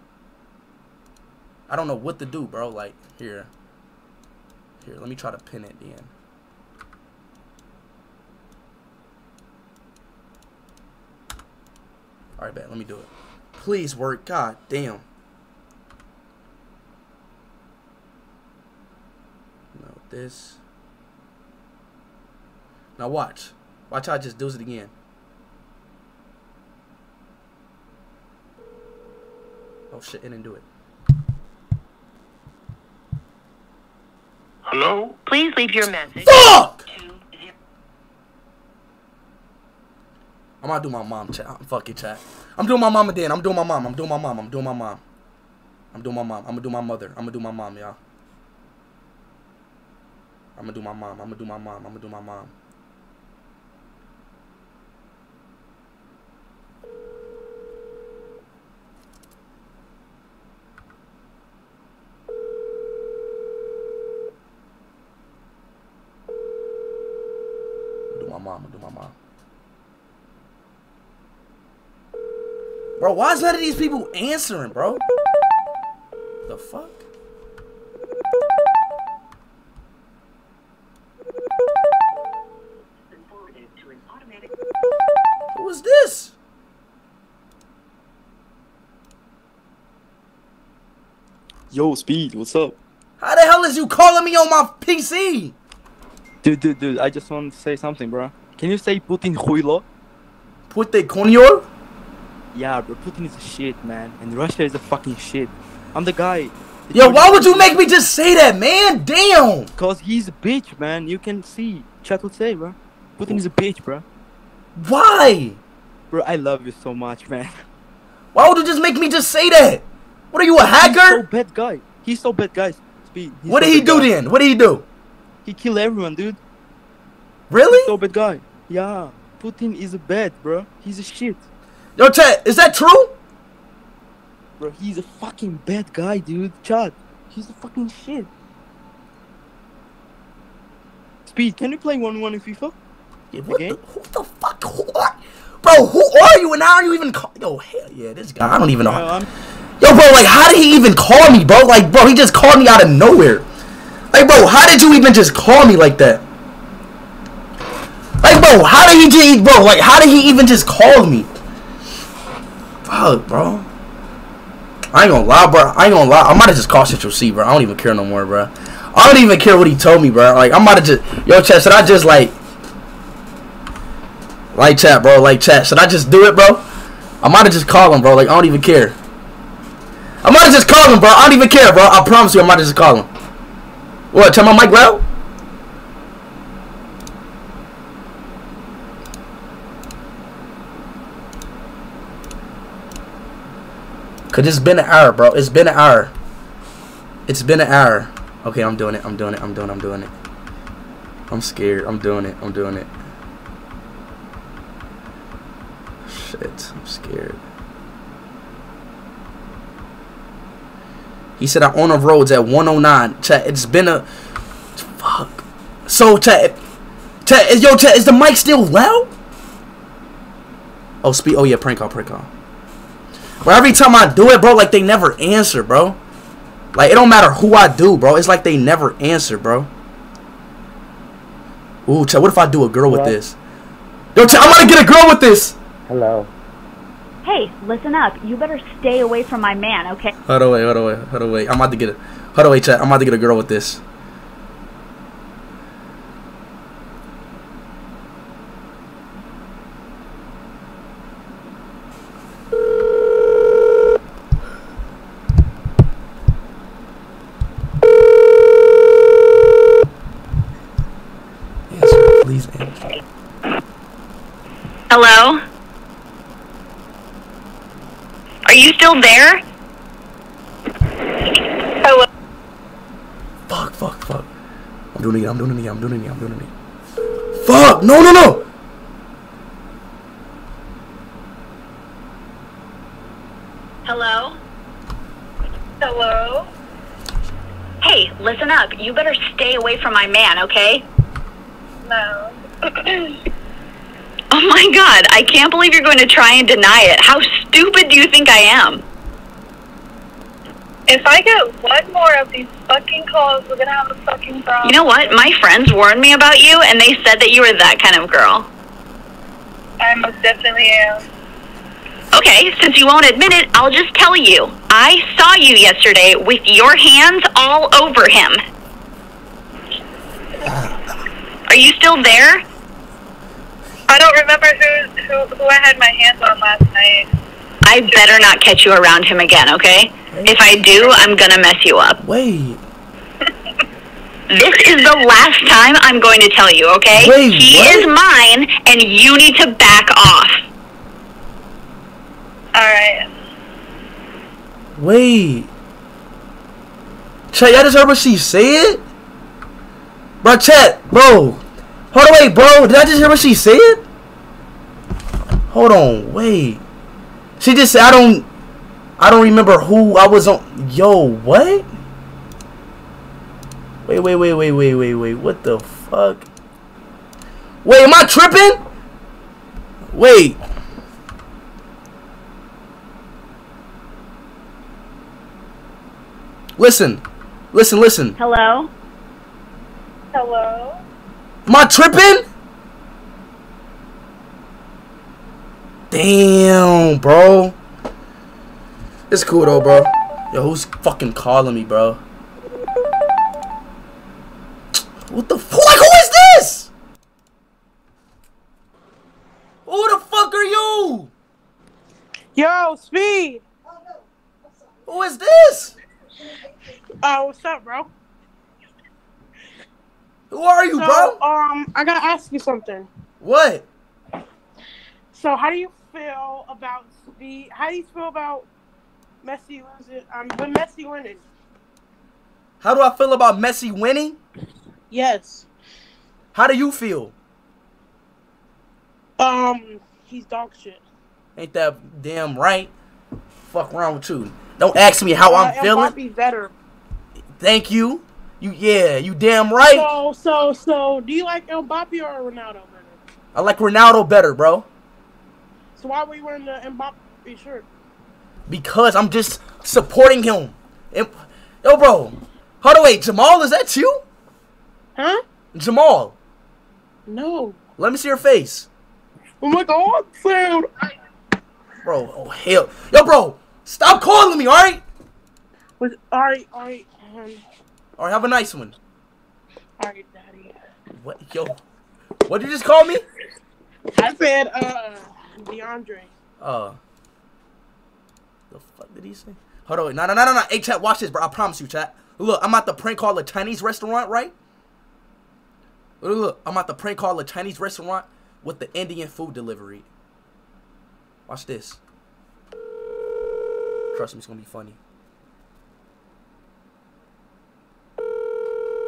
I don't know what to do, bro. Like, here. Here, let me try to pin it in. Alright, bet. Let me do it. Please work. God damn. No, this. Now watch. Watch how it just does it again. Oh shit, it didn't do it. Hello? Please leave your message. Fuck! I'm gonna do my mom chat. Fuck it, chat. I'm doing my mama then. I'm doing my mom. I'm doing my mom. I'm doing my mom. I'm doing my mom. I'm gonna do my mother. I'm gonna do my mom, y'all. I'm gonna do my mom. I'm gonna do my mom. I'm gonna do my mom. Mom. I'm do my mom. Bro, why is none of these people answering, bro? The fuck? Who is this? Yo, Speed, what's up? How the hell is you calling me on my PC? Dude, dude, dude, I just want to say something, bro. Can you say Putin huilo? Putin the? Yeah, bro, Putin is a shit, man. And Russia is a fucking shit. I'm the guy. Yo, why would you make me just say that, man? Damn. Cause he's a bitch, man. You can see. Chat would say, bro. Putin is a bitch, bro. Why? Bro, I love you so much, man. Why would you just make me just say that? What are you, a He's so hacker? bad guy. He's so bad, guys. Speed. he's What so did he do guy. then? What did he do? He killed everyone, dude. Really? He's So bad guy. Yeah. Putin is a bad, bro. He's a shit. Yo, chat, is that true? Bro, he's a fucking bad guy, dude. Chad, he's a fucking shit. Speed, can you play 1-1 in FIFA? Yeah, what Okay. the, who the fuck? Who are, bro, who are you and how are you even call, Yo, hell yeah, this guy, I don't even know. Yo, bro, like, how did he even call me, bro? Like, bro, he just called me out of nowhere. Like, bro, how did you even just call me like that? Like, bro, how did he just, bro, like, how did he even just call me? Fuck, bro. I ain't gonna lie, bro. I ain't gonna lie. I might have just called Central Cee, bro. I don't even care no more, bro. I don't even care what he told me, bro. Like, I might have just, yo, chat, should I just, like, like, chat, bro, like, chat, should I just do it, bro? I might have just called him, bro. Like, I don't even care. I might have just called him, bro. I don't even care, bro. I promise you, I might have just called him. What? Turn my mic loud? Cause it's been an hour, bro. It's been an hour. It's been an hour. Okay, I'm doing it. I'm doing it. I'm doing it. I'm doing it. I'm scared. I'm doing it. I'm doing it. Shit. I'm scared. He said I own a roads at 109. Chat, it's been a fuck. So chat, chat, is yo chat, is the mic still loud? Oh, speed. Oh yeah, prank call, prank call. But every time I do it, bro, like they never answer, bro. Like it don't matter who I do, bro. It's like they never answer, bro. Ooh, chat, what if I do a girl with Hello? this? Yo, chat, I'm gonna get a girl with this. Hello. Hey, listen up. You better stay away from my man, okay? Hold on, wait, hold on, wait, hold on, wait. I'm about to get a, hold on, wait, chat. I'm about to get a girl with this. Answer, please answer. Hello? Are you still there? Hello? Fuck, fuck, fuck. I'm doing it. I'm doing it. I'm doing it. I'm doing it. Fuck! No, no, no! Hello? Hello? Hey, listen up. You better stay away from my man, okay? No. oh my god, I can't believe you're going to try and deny it. How stupid do you think I am? If I get one more of these fucking calls, we're gonna have a fucking problem. You know what? My friends warned me about you, and they said that you were that kind of girl. I most definitely am. Okay, since you won't admit it, I'll just tell you. I saw you yesterday with your hands all over him. Ah. Are you still there? I don't remember who who who I had my hands on last night. I better not catch you around him again, okay? If I do, I'm gonna mess you up. Wait. This is the last time I'm going to tell you, okay? Wait, he what? is mine, and you need to back off. Alright. Wait. Chet, y'all just heard what she said? Bro, Chet, bro. Hold on, wait, bro. Did I just hear what she said? Hold on, wait. She just said, I don't, I don't remember who I was on. Yo, what? Wait, wait, wait, wait, wait, wait, wait. What the fuck? Wait, am I tripping? Wait. Listen. Listen, listen. Hello? Hello? Am I tripping? Damn, bro. It's cool though, bro. Yo, who's fucking calling me, bro? What the fuck? Like, who is this? Who the fuck are you? Yo, Speed. Who is this? Uh, what's up, bro? Who are you, so, bro? Um, I gotta ask you something. What? So, how do you feel about the? How do you feel about Messi losing? Um, when Messi winning? How do I feel about Messi winning? Yes. How do you feel? Um, he's dog shit. Ain't that damn right? Fuck wrong with you. Don't ask me how I'm uh, feeling. Mbappe's better. Thank you. You yeah, you damn right. So, so, so, do you like Mbappe or Ronaldo better? I like Ronaldo better, bro. So why were you wearing the Mbappe shirt? Because I'm just supporting him. Yo, bro. Hold on, wait. Jamal, is that you? Huh? Jamal. No. Let me see your face. Oh my god. Bro, oh hell. Yo, bro. Stop calling me, alright? With alright, alright. Um, Alright, have a nice one. alright, daddy. What yo? What did you just call me? I said, uh, DeAndre. Uh The fuck did he say? Hold on, no no no no no. Hey chat, watch this, bro. I promise you, chat. Look, I'm at the prank call a Chinese restaurant, right? Look, look, I'm at the prank call a Chinese restaurant with the Indian food delivery. Watch this. Trust me, it's gonna be funny.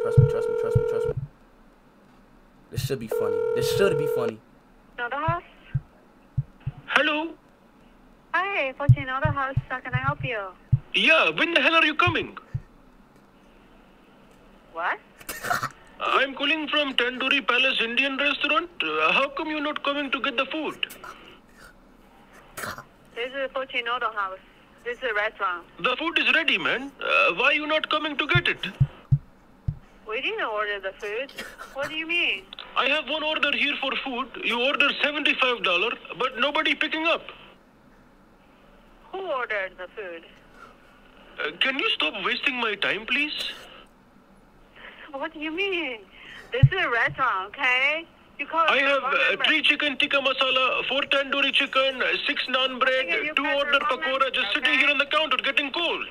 Trust me, trust me, trust me, trust me. This should be funny. This should be funny. Another house? Hello? Hi, Fortune Auto House. How can I help you? Yeah, when the hell are you coming? What? I'm calling from Tandoori Palace Indian restaurant. Uh, how come you're not coming to get the food? This is Fortune Auto House. This is a restaurant. The food is ready, man. Uh, why you not coming to get it? We didn't order the food. What do you mean? I have one order here for food. You order $75, but nobody picking up. Who ordered the food? Uh, can you stop wasting my time, please? What do you mean? This is a restaurant, okay? You call I have uh, three chicken tikka masala, four tandoori chicken, six naan bread, two order pakora, just sitting here on the counter getting cold.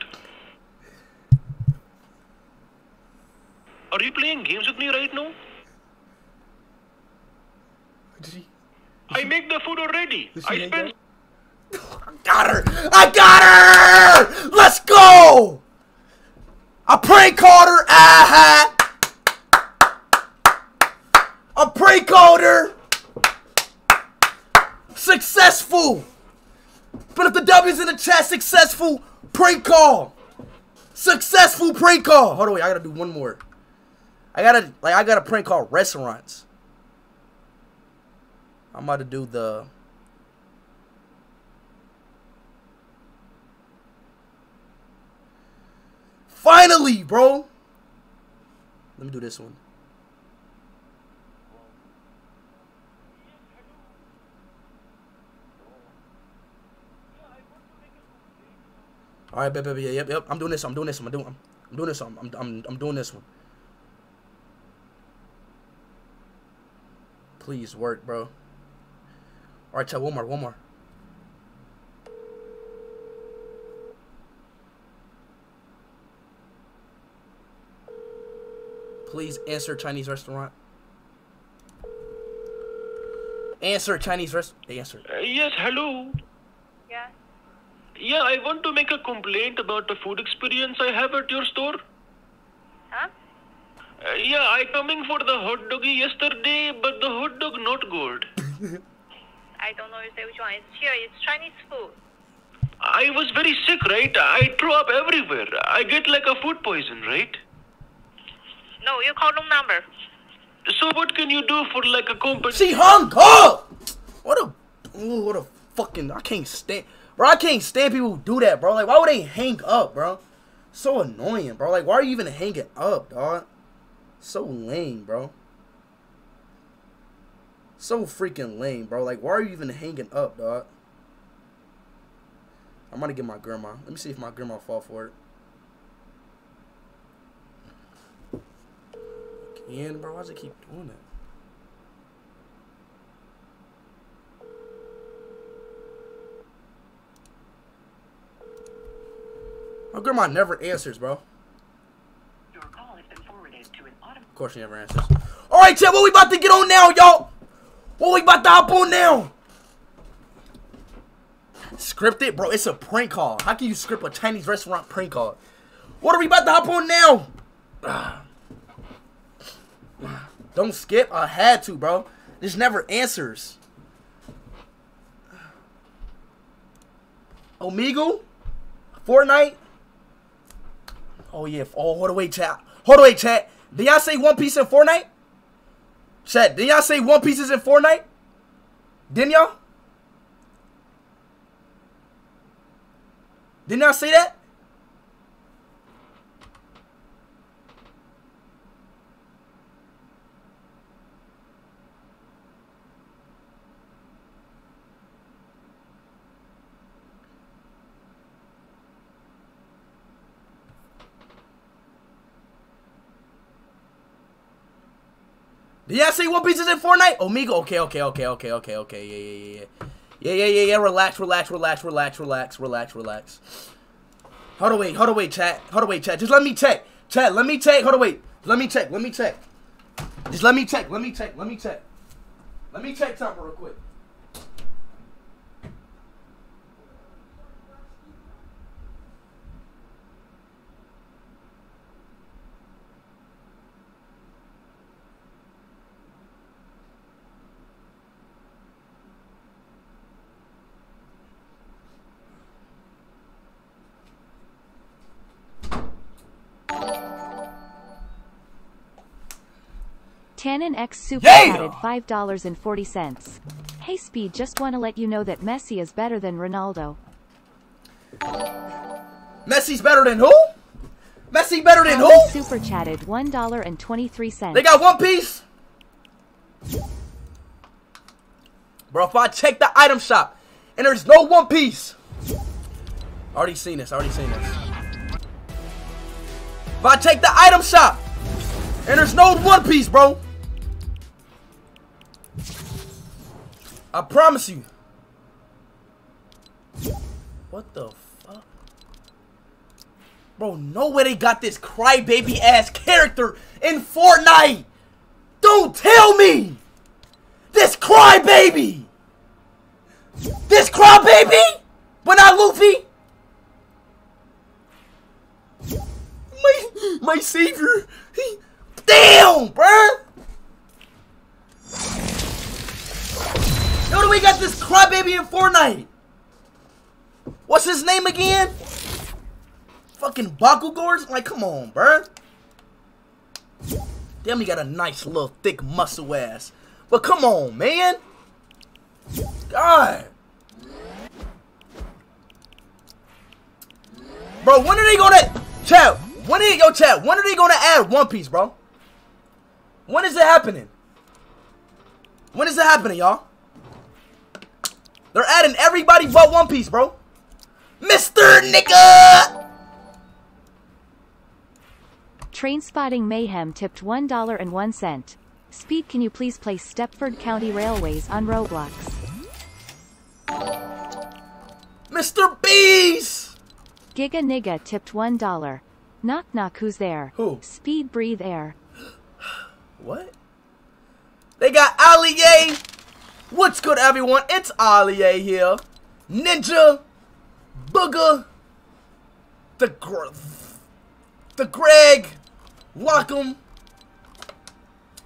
Are you playing games with me right now? I make the food already. I spent. Got her! I got her! Let's go! I prank called her. Ah I prank called her. Successful. Put up the W's in the chat. Successful prank call. Successful prank call. Hold on, wait. I gotta do one more. I gotta like I gotta prank call restaurants. I'm about to do the. Finally, bro. Let me do this one. All right, baby, yep, yep. I'm doing this. I'm doing this. I'm doing. I'm doing this. I'm, I'm, I'm doing this one. Please work, bro. All right, chat. One more. One more. Please answer Chinese restaurant. Answer Chinese rest. Answer. Uh, yes, hello. Yeah. Yeah, I want to make a complaint about the food experience I have at your store. Huh? Uh, yeah, I coming for the hot doggy yesterday, but the hot dog not good. I don't know which one. It's here. It's Chinese food. I was very sick, right? I threw up everywhere. I get like a food poison, right? No, you call room number. So what can you do for like a compensation? She hung up. What a, ooh, what a fucking. I can't stand, bro. I can't stand people who do that, bro. Like, why would they hang up, bro? So annoying, bro. Like, why are you even hanging up, dog? So lame, bro. So freaking lame, bro. Like, why are you even hanging up, dog? I'm gonna get my grandma. Let me see if my grandma fall for it. Again, bro. Why does it keep doing that? My grandma never answers, bro. Of course she never answers. Alright, Chad, what we about to get on now, y'all? What we about to hop on now? Scripted? Bro, it's a prank call. How can you script a Chinese restaurant prank call? What are we about to hop on now? Don't skip. I had to, bro. This never answers. Omegle? Fortnite? Oh, yeah. Oh, hold away, chat. Hold away, chat. Did y'all say One Piece in Fortnite? Chat, did y'all say One Piece is in Fortnite? Didn't y'all? Didn't y'all say that? Y'all say One Piece is in Fortnite? Omega. Okay, okay, okay, okay, okay, okay. Yeah, yeah, yeah, yeah. Yeah, yeah, yeah, yeah. Relax, relax, relax, relax, relax, relax, relax. Hold wait, hold wait, chat. Hold wait, chat. Just let me check. Chat, let me check. Hold wait. Let me check. Let me check. Just let me check. Let me check. Let me check. Let me check something real quick. Tannen X Super Yeah! added $5.40. Hey Speed just wanna let you know that Messi is better than Ronaldo. Messi's better than who? Messi better than Alan who? Super chatted $1.23. They got One Piece? Bro, if I check the item shop and there's no One Piece. Already seen this. Already seen this. If I check the item shop and there's no One Piece, bro. I promise you. What the fuck? Bro, no way they got this crybaby ass character in Fortnite. Don't tell me. This crybaby. This crybaby, but not Luffy. My my savior. Damn, bruh. Yo, do we got this crybaby in Fortnite? What's his name again? Fucking Bakugors? Like, come on, bruh. Damn, he got a nice little thick muscle ass. But come on, man. God. Bro, when are they gonna chat? When are they... Yo, chat? When are they gonna add One Piece, bro? When is it happening? When is it happening, y'all? They're adding everybody but One Piece, bro. Mr. Nigga! Train Spotting Mayhem tipped $1.01. Speed can you please play Stepford County Railways on Roblox? Mr. Beast! Giga Nigga tipped $1. Knock knock who's there? Who? Speed breathe air. What? They got Ali-A. What's good, everyone? It's Ali-A here. Ninja. Bugha, the Gr- the Greg, Lockham.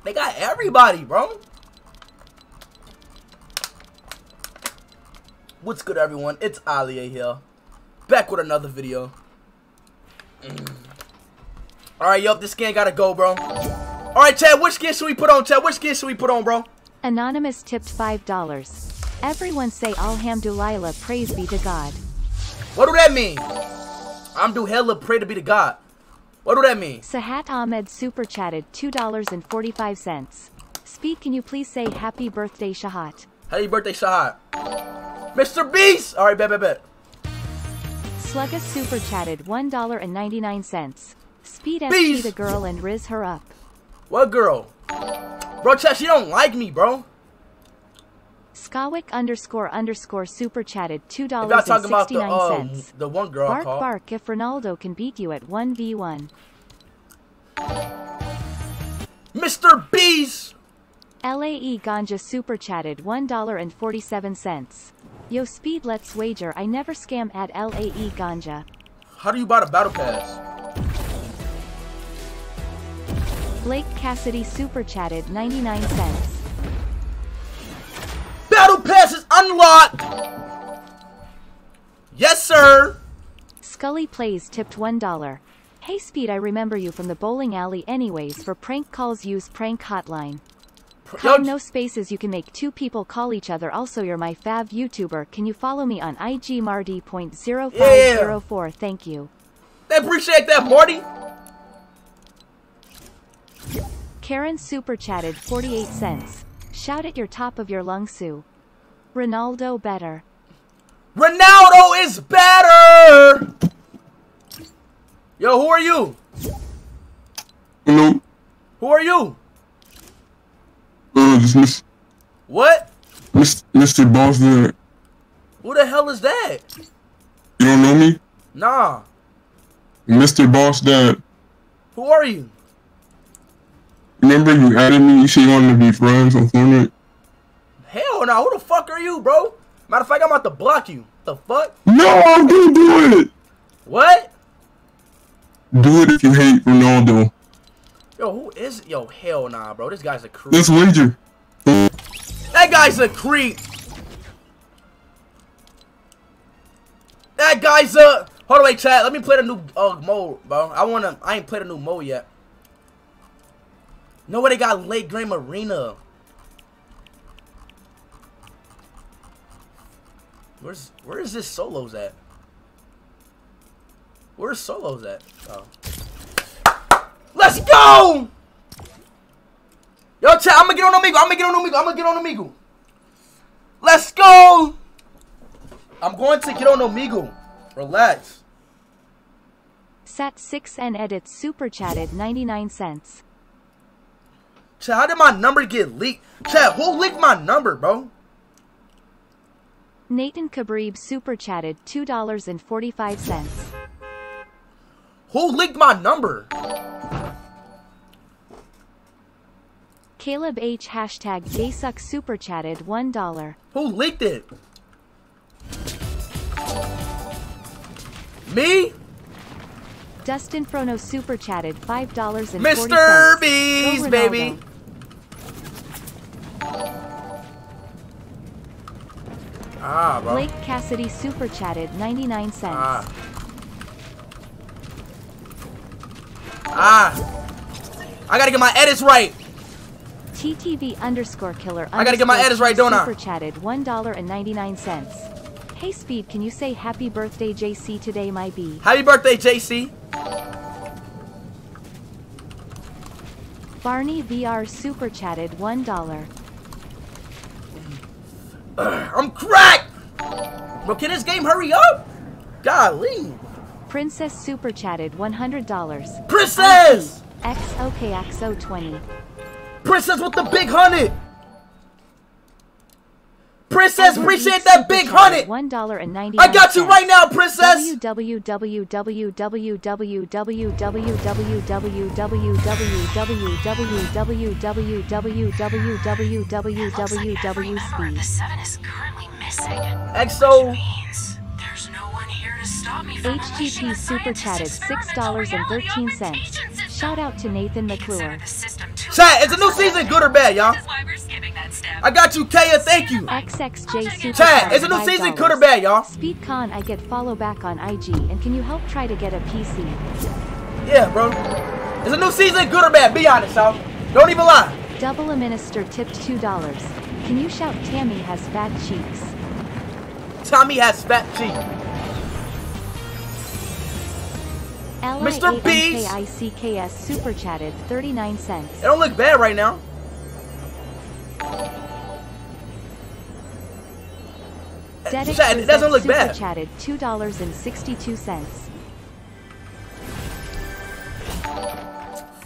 They got everybody, bro. What's good, everyone? It's Ali-A here, back with another video. Mm. All right, yo, this skin gotta go, bro. All right, Chad, which skin should we put on, Chad? Which skin should we put on, bro? Anonymous tipped $5. Everyone say Alhamdulillah, praise be to God. What do that mean? I'm do hella pray to be to God. What do that mean? Sahat Ahmed super chatted $2.45. Speed, can you please say happy birthday, Shahat? Happy birthday, Shahat. Mr. Beast! All right, bet, bet, bet. Slugga super chatted $1.99. Speed Beast. the girl and riz her up. What girl? Bro, Chad, she don't like me, bro. Skawick underscore underscore super chatted If y'all talking about the, $2.69. um, the one girl bark called. bark if Ronaldo can beat you at 1v1. Mr. Beast! LAE Ganja super chatted $1.47. Yo Speed let's wager I never scam at LAE Ganja. How do you buy the battle pass? Blake Cassidy super chatted 99 cents. Battle pass is unlocked! Yes, sir! Scully plays tipped $1. Hey Speed I remember you from the bowling alley anyways for prank calls use prank hotline. Call no spaces you can make two people call each other also you're my fav YouTuber can you follow me on IG Mardy.0504 thank you. They appreciate that, Marty. Karen super chatted 48 cents. Shout at your top of your lungs Sue. Ronaldo better. Ronaldo is better! Yo, who are you? Hello. Who are you? Uh, this Miss, What? Miss, Mr. Boss there. Who the hell is that? You don't know me? Nah. Mr. Boss Dad. Who are you? Remember you added me? You said you wanted to be friends on Fortnite? Hell no. Who the fuck are you, bro? Matter of fact, I'm about to block you. The fuck? No, I'm gonna do it! What? Do it if you hate Ronaldo. Yo, who is? Yo, hell nah, bro. This guy's a creep. Let's wager. That guy's a creep. That guy's a. Hold on, wait, chat. Let me play the new uh, mode, bro. I wanna. I ain't played the new mode yet. They got Lake Grand Marina? Where's Where is this solos at? Where's solos at? Oh. Let's go! Yo, chat, I'm gonna get on Omegle. I'm gonna get on Omegle. I'm gonna get on Omegle. Let's go! I'm going to get on Omegle. Relax. Sat 6N edits super chatted 99 cents. Chat, how did my number get leaked? Chat, who leaked my number, bro? Nathan Kabrib super chatted $2.45. Who leaked my number? Caleb H hashtag gaysuck super chatted $1. Who leaked it? Me? Dustin Frono super chatted $5.40. Mr. Beast, Go baby. Ah, bro. Blake Cassidy super chatted 99 cents. Ah. Ah. I gotta get my edits right. TTV underscore killer I gotta get my edits right, don't I? Super chatted $1.99. Hey Speed, can you say happy birthday JC today, my B? Happy birthday, JC. Barney VR super chatted $1. I'm cracked. Bro, can this game hurry up? Golly. Princess super chatted $100. Princess! XOKXO20. Princess with the big hundred. Princess, appreciate that big hundred. One dollar and ninety. I got you right now, princess. www.speed. HGP super chatted $6.13. Shout out to Nathan McClure. Chat, is the new season good or bad, y'all? I got you, Kaya. Thank you. XXJ super Chat, is chatted the new season good or bad, y'all? Speed Con, I get follow back on IG, and can you help try to get a PC? Yeah, bro. Is the new season good or bad? Be honest, y'all. Don't even lie. Double a minister tipped $2. Can you shout Tammy has fat cheeks? Tommy has fat cheeks. Mr. Beast. LIANKICKS super chatted 39 cents. It don't look bad right now. Dedek Chat, it doesn't look super bad. chatted $2.62.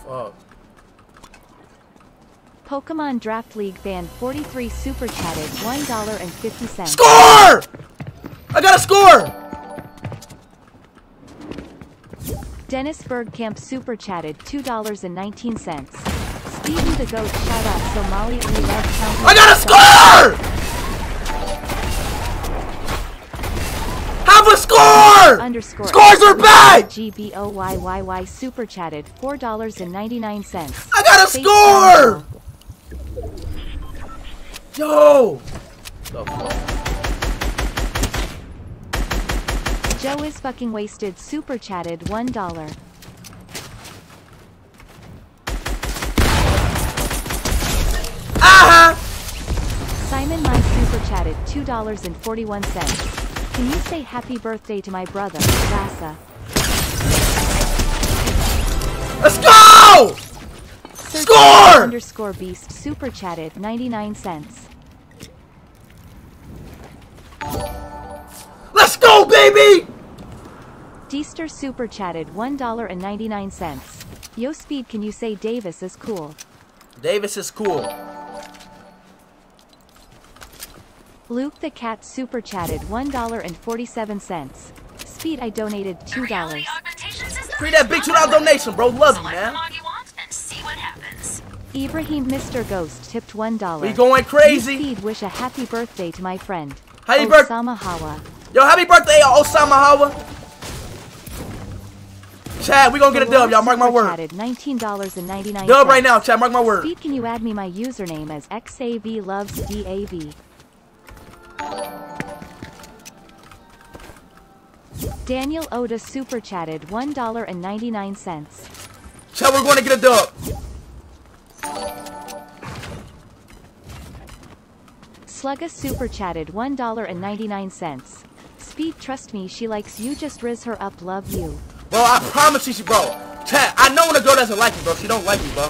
Fuck. Pokemon Draft League band 43 super chatted $1.50. Score! I got a score! Dennis Bergkamp super chatted $2.19. Steven the Goat shout out Somali we love counting. I got a score! Have a score! Underscore Scores are back! GBOYYY super chatted $4.99. I got a score! Yo! The fuck? Joe is fucking wasted super chatted $1. Aha! Uh-huh. Simon my super chatted $2.41. Can you say happy birthday to my brother, Rasa? Let's go! Search Score! Underscore beast super chatted 99 cents. Let's go, baby! Deester super chatted $1.99. Yo speed can you say Davis is cool? Davis is cool. Luke the cat super chatted $1.47. Speed I donated $2. Free that big $2 donation, bro. Love you, man. Ibrahim Mr. Ghost tipped $1. We going crazy. You speed wish a happy birthday to my friend. Happy birth- Osama Hawa. Yo, happy birthday, Osama Hawa. Chad, we gonna get a dub, y'all. Mark my word. $19.99. Dub right now, Chad. Mark my word. Speed, can you add me my username as XAV loves DAV? Daniel Oda super chatted $1.99. Chad, we're gonna get a dub. Slugga super chatted $1.99. Speed trust me she likes you just riz her up love you. Bro, I promise you, she, bro. Chad, I know when a girl doesn't like you, bro. She don't like you, bro.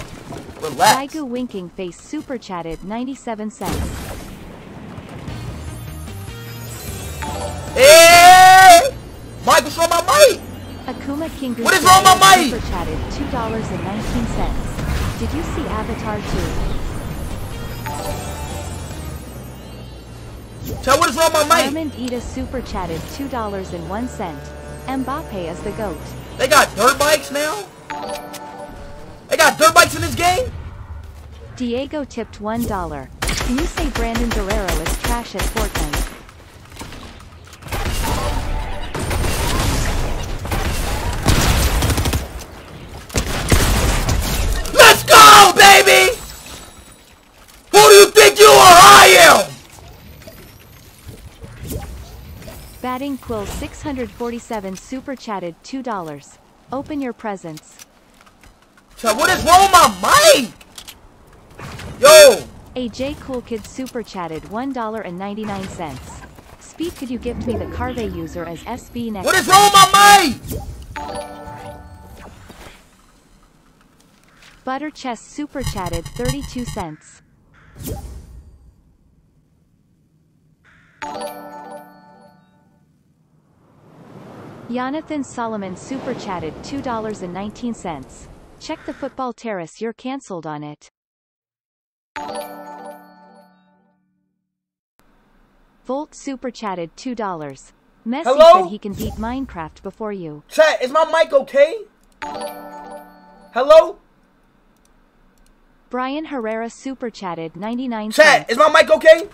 Relax. Daigu winking face super chatted 97 cents. Hey! Mike, what's wrong with my mic? Akuma Kingu What is wrong with my mic? super chatted $2.19. Did you see Avatar 2? Chad, what is wrong with my mic? Armand Ida super chatted $2.01. Mbappe as the GOAT. They got dirt bikes now? They got dirt bikes in this game? Diego tipped $1. Can you say Brandon Guerrero is trash at Fortnite? Batting Quill 647 super chatted $2. Open your presents. What is wrong with my mic? Yo! A J Cool Kid super chatted $1.99. Speed could you gift me the Carve user as SB next What is wrong with my mic? Butter Chest super chatted 32 cents. Jonathan Solomon super chatted $2.19. Check the football terrace you're cancelled on it. Volt super chatted $2. Messi Hello? said he can beat Minecraft before you. Chat, is my mic okay? Hello? Brian Herrera super chatted 99 Chat, cents. is my mic okay?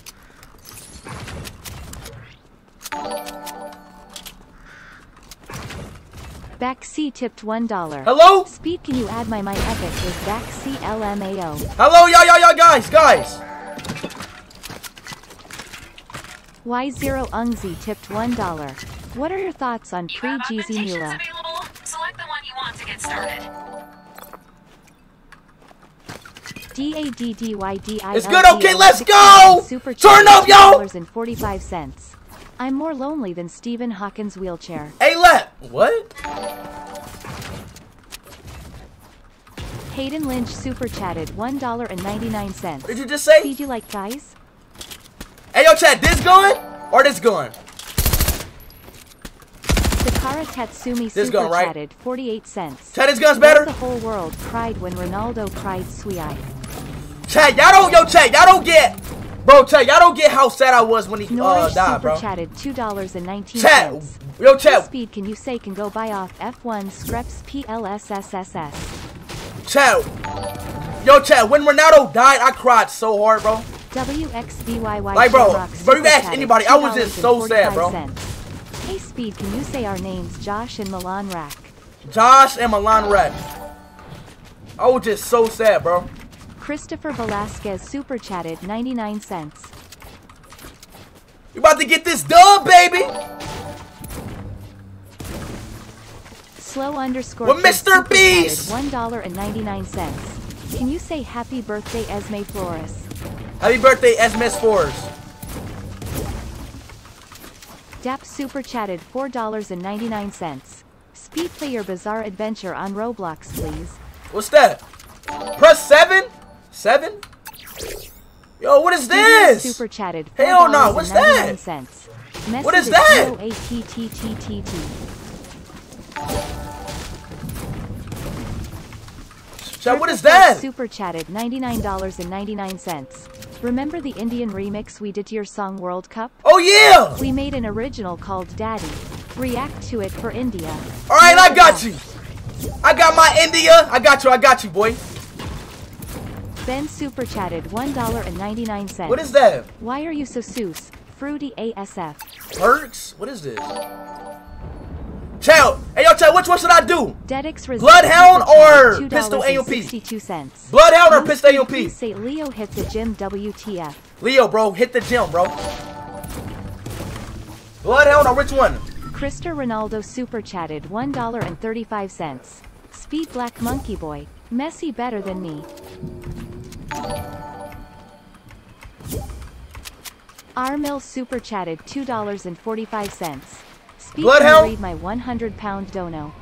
Back C tipped one dollar. Hello? Speed, can you add my my epic is back C LMAO. Hello, y'all, y'all, y'all, guys, guys. Y0 Ungzi tipped one dollar. What are your thoughts on pre Jeezy Mula? Select the one you want to get started. D A D D Y D I. It's good, okay, let's go! Super Turn up, yo! and forty-five cents. I'm more lonely than Stephen Hawkins' wheelchair. Hey, let what? Hayden Lynch super chatted one dollar and ninety-nine cents. What did you just say? Did you like guys? Hey, yo, chat, this going or this going? Sakara Tatsumi This super gun, right? chatted 48 cents. Chat, this gun's better? The whole world cried when Ronaldo cried sweet eye. Chat, y'all don't, yo, chat, y'all don't get, bro, chat, y'all don't get how sad I was when he uh, died, super bro. chatted two dollars and nineteen Chat, cents. yo, chat. Speed can you say can go off F1 Screps PLSSSS. Chat, yo, chat, when Ronaldo died, I cried so hard, bro. WXBYY Like, bro, bro, you ask anybody, I was just so sad, bro. $2.45. Hey Speed, can you say our names Josh and Milan Rack? Josh and Milan Rack. I was just so sad, bro. Christopher Velasquez super chatted 99 cents. You about to get this dub, baby. Slow underscore With Mr. Beast! chatted $1.99. Can you say happy birthday Esme Flores? Happy birthday, Esme Fours. Dap super chatted $4.99. Speed play your bizarre adventure on Roblox, please. What's that? Press seven? Seven? Yo, what is this? Super chatted Hell no, what's that? $4.99. What is that? Chat, what is that? Super chatted $99.99. Remember the Indian remix we did to your song World Cup? Oh yeah! We made an original called Daddy. React to it for India. Alright, I got you. I got my India. I got you, I got you, boy. Ben super chatted $1.99. What is that? Why are you so soos? Fruity ASF. Perks? What is this? Chat, hey yo, chat, which one should I do? Dedix Bloodhound or Pistol AOP? 62 cents. Bloodhound or Pistol AOP? Say Leo hit the gym WTF. Leo, bro, hit the gym, bro. Bloodhound or which one? Krista Ronaldo super chatted $1.35. Speed Black Monkey Boy. Messi better than me. R Mill super chatted $2.45. Speed Bloodhound? read my 100 pound dono.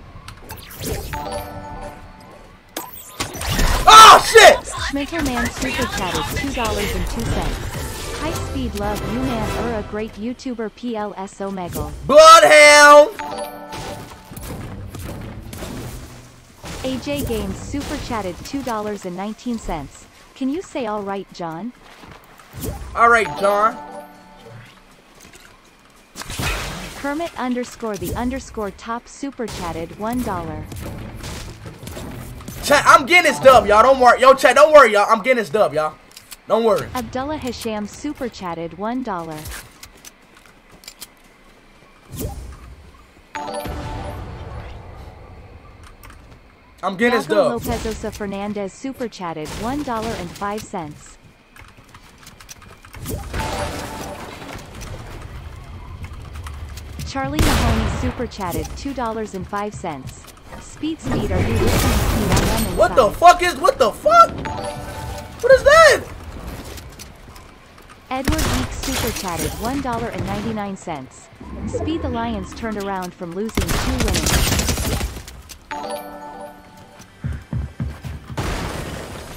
Oh shit! Schminkel Man super chatted $2.02. High speed love you man er a great YouTuber PLS Omegle. Bloodhound! AJ Games super chatted $2.19. Can you say alright John? Alright, John. Kermit underscore the underscore top super chatted $1. Chat, I'm getting this dub, y'all. Don't worry. Yo, chat, don't worry, y'all. I'm getting this dub, y'all. Don't worry. Abdullah Hisham super chatted $1. I'm getting this dub. Lopez Osa Fernandez super chatted $1.05. Charlie Mahoney super chatted $2.05. Speed speed are you listening speed on lemon What the fuck is, what the fuck? What is that? Edward Week super chatted $1.99. Speed the Lions turned around from losing two winnings.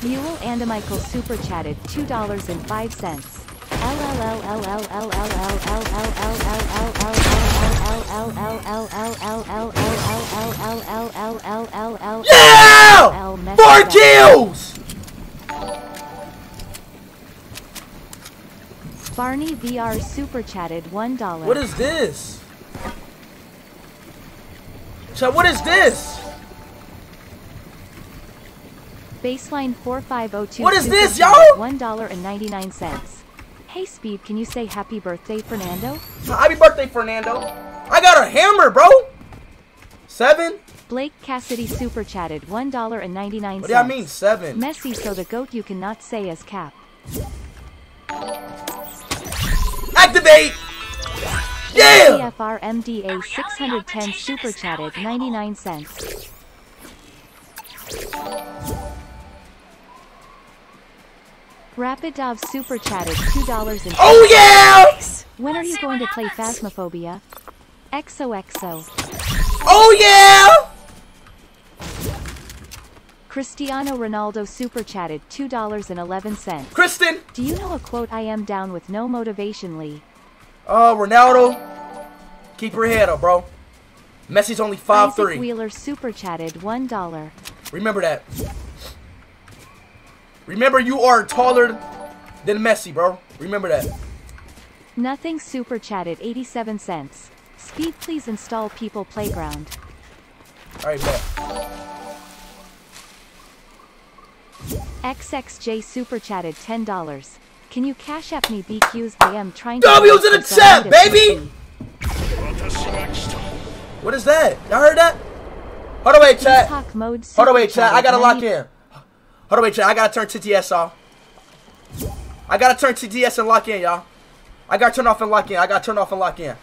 Mule and Michael super chatted $2.05. Yeah! Four kills! Barney VR super chatted $1. What is this? Chat, what is this? Baseline 4502 What is this, y'all? $1.99. Hey Speed, can you say happy birthday, Fernando? Happy birthday, Fernando. I got a hammer, bro. Seven? Blake Cassidy super chatted $1.99. What do y'all mean, seven? Messi so the goat you cannot say is cap. Activate! Yeah! TFR MDA 610 super chatted 99 cents. Rapidov super chatted $2 and Oh yeah! When are you going to play Phasmophobia? XOXO. Oh yeah! Cristiano Ronaldo super chatted $2.11. Kristen! Do you know a quote I am down with no motivation Lee? Oh, Ronaldo. Keep your head up, bro. Messi's only five Isaac three. Wheeler super chatted $1. Remember that. Remember you are taller than Messi, bro. Remember that. Nothing super chatted 87 cents. Speed please install People Playground. Alright, bet. XXJ super chatted $10. Can you cash app me BQs? I am trying to. W's in the chat, baby! What is that? Y'all heard that? Hold wait, chat. Hold super chat. I gotta lock in. Hold on, wait. I gotta turn TTS off. I gotta turn TTS and lock in, y'all. I gotta turn off and lock in. I gotta turn off and lock in.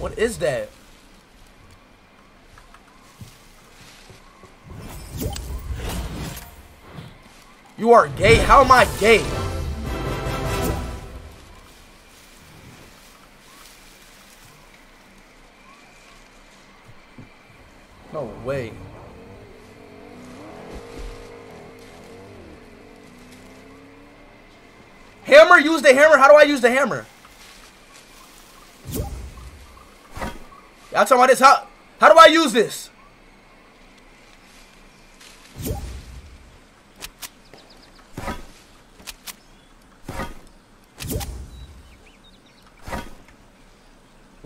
What is that? You are gay? How am I gay? No way. Hammer? Use the hammer? How do I use the hammer? Y'all talking about this? How, how do I use this?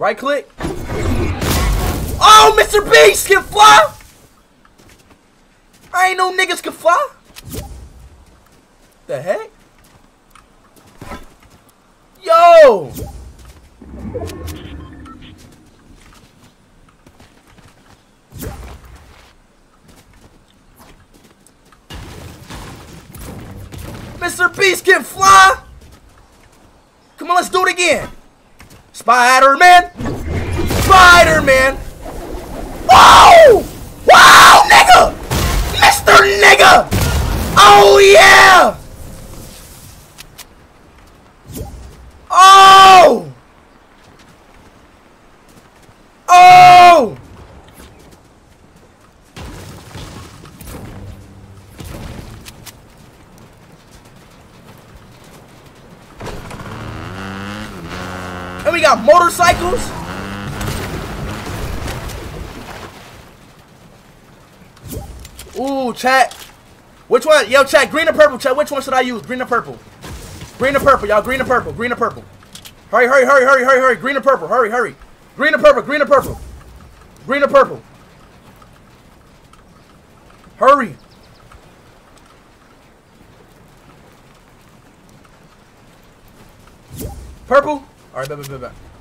Right click. Oh, Mr. Beast can fly! I ain't no niggas can fly. The heck? Yo! Mr. Beast can fly! Come on, let's do it again. Spider-Man! Spider-Man! Whoa! Wow, nigga! Mr. Nigga! Oh, yeah! Oh! Oh! And we got motorcycles. Ooh, chat. Which one? Yo, chat, green or purple, chat. Which one should I use? Green or purple? Green or purple, y'all. Green or purple. Green or purple. Hurry, hurry, hurry, hurry, hurry, hurry. Green or purple. Hurry, hurry. Green or purple. Green or purple. Green or purple. Hurry. Purple? Alright, bet, bet, bet, bet.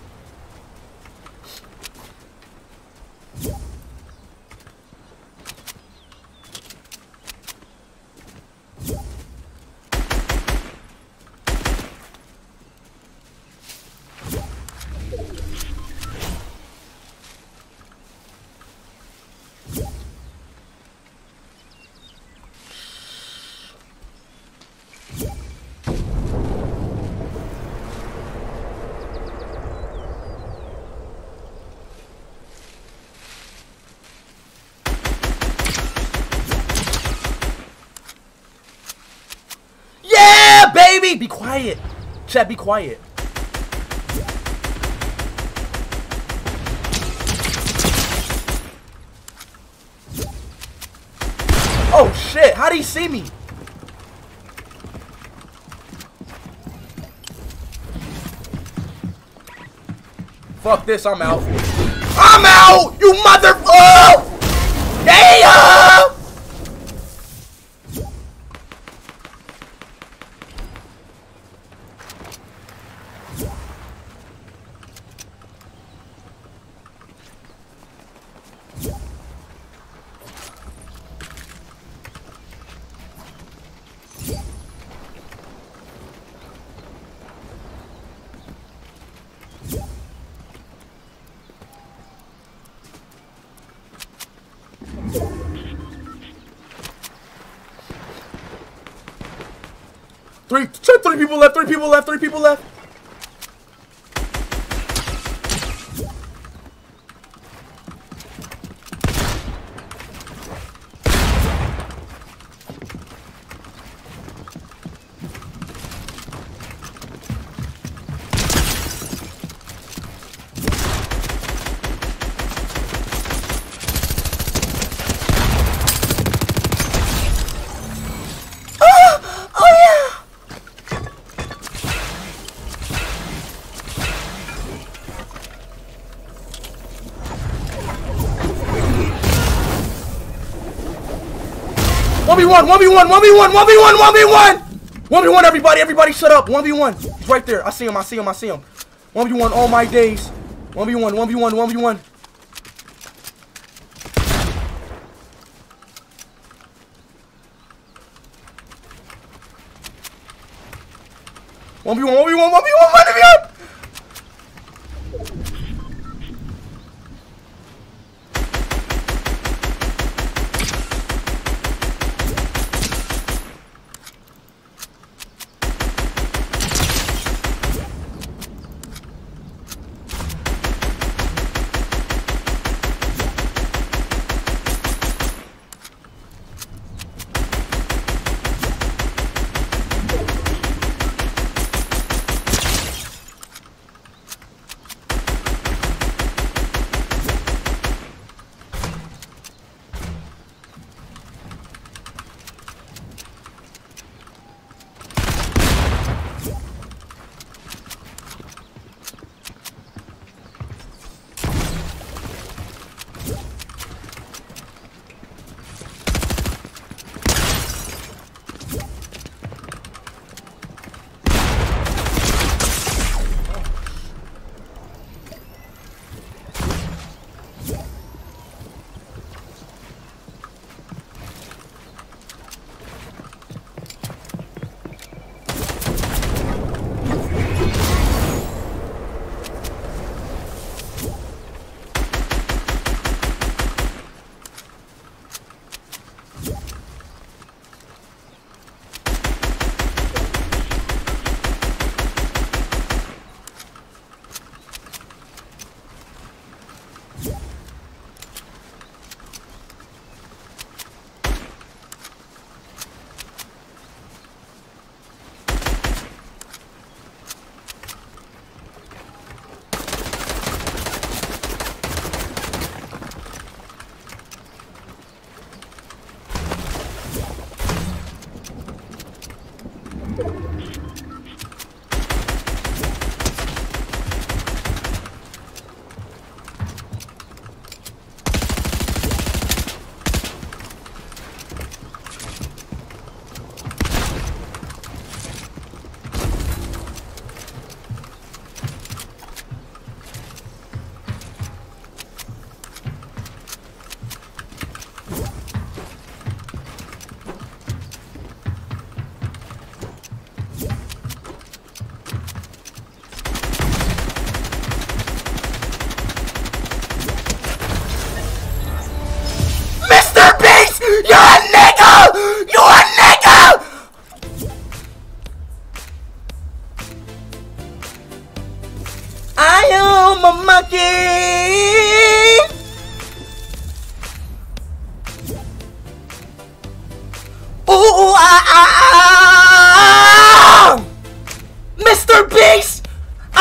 Yeah! Be quiet. Chad, be quiet. Oh shit, how would he see me? Fuck this, I'm out. I'm out, you mother. Oh! Damn! Three, three people left, three people left, three people left. 1v1, 1v1, 1v1, 1v1, 1v1! 1v1, everybody, everybody shut up. 1v1. He's right there. I see him, I see him, I see him. 1v1 all my days. 1v1, 1v1, 1v1. One v one, one v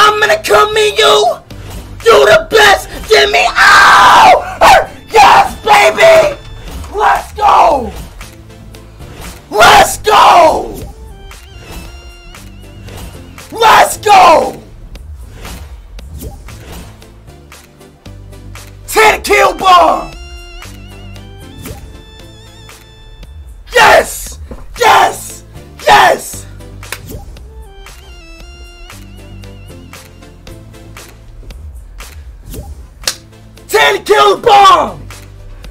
I'm gonna come meet you. Do the best, Jimmy. Oh! Yes, baby! Let's go! Let's go! Let's go! Ten kill bomb! Yes! Yes! Yes!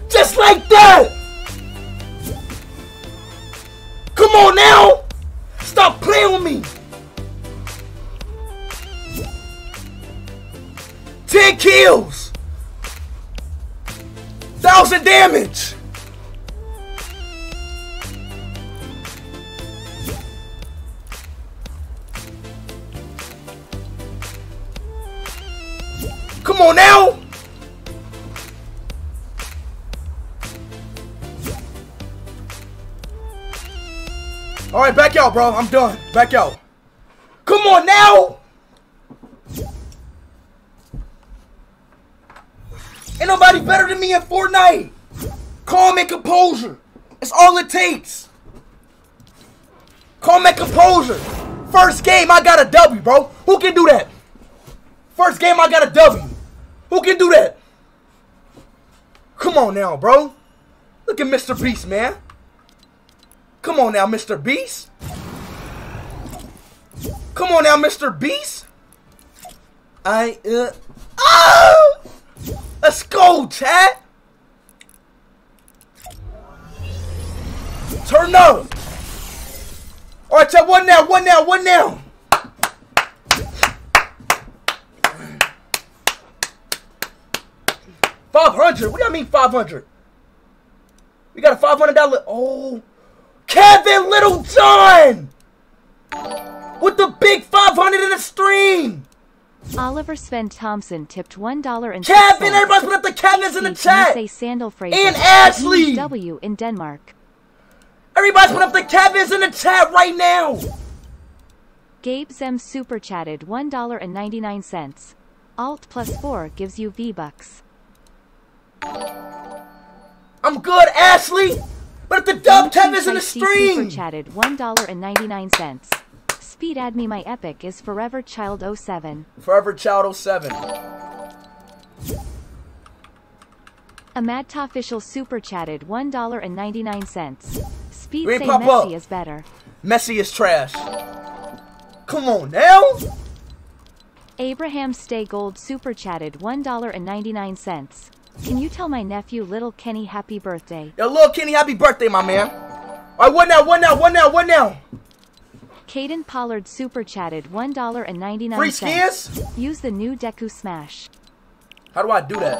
Just like that! Come on now! Stop playing with me! 10 kills! Thousand damage! Come on now! Alright, back out, bro. I'm done. Back out. Come on now! Ain't nobody better than me in Fortnite! Calm and composure. That's all it takes. Calm and composure. First game, I got a W, bro. Who can do that? First game, I got a W. Who can do that? Come on now, bro. Look at Mr. Beast, man. Come on now, Mr. Beast. Come on now, Mr. Beast. I, uh, oh! Let's go, chat. Turn up. All right, chat. One now, one now, one now. Five hundred. What do you mean five hundred? We got a five hundred dollar. Oh, Kevin Littlejohn with the big five hundred in the stream. Oliver Sven Thompson tipped one dollar and Kevin, everybody's put up the Kevins in the chat. Say sandal And Ashley. W in Denmark. Everybody's put up the Kevins in the chat right now. Gabe Zem super chatted one dollar and ninety nine cents. Alt plus four gives you V bucks. I'm good, Ashley. But if the dub tab isn't a stream! Super chatted $1.99. Speed add me my epic is Forever Child 07. Forever Child 07. A Madta official super chatted $1.99. Speed say Messi up. is better. Messi is trash. Come on now! Abraham Stay Gold super chatted $1.99. Can you tell my nephew Little Kenny happy birthday? Yo, little Kenny, happy birthday, my man. All right, one now, one now, one now, one now. Caden Pollard super chatted one dollar and ninety nine Free cents. skins? Use the new Deku Smash. How do I do that?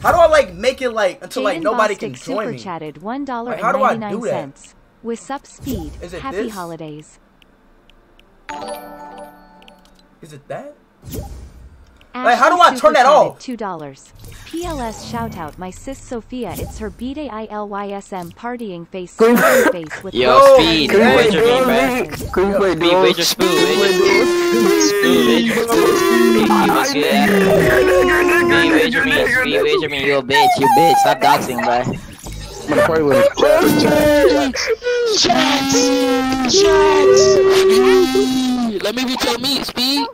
How do I like make it like until like nobody Bostic can super join me? chatted one dollar Like, and how do I do that? With sup speed. Is it Happy this? holidays. Is it that? Ashley Like, how do I turn that off? Two dollars. PLS shout out my sis Sophia. It's her B day ILYSM partying face Green- smiling face with Yo, the- Speed, where's your mean, man? Speed, where's your spoon? Where's your spoon? Where's your spoon? Speed, what's good? Speed, where's your mean? Speed, where's your mean? You a bitch, you bitch. Stop doxing, bro. I'm gonna play with it. Chats! Chats! Let me reach your meat, Speed.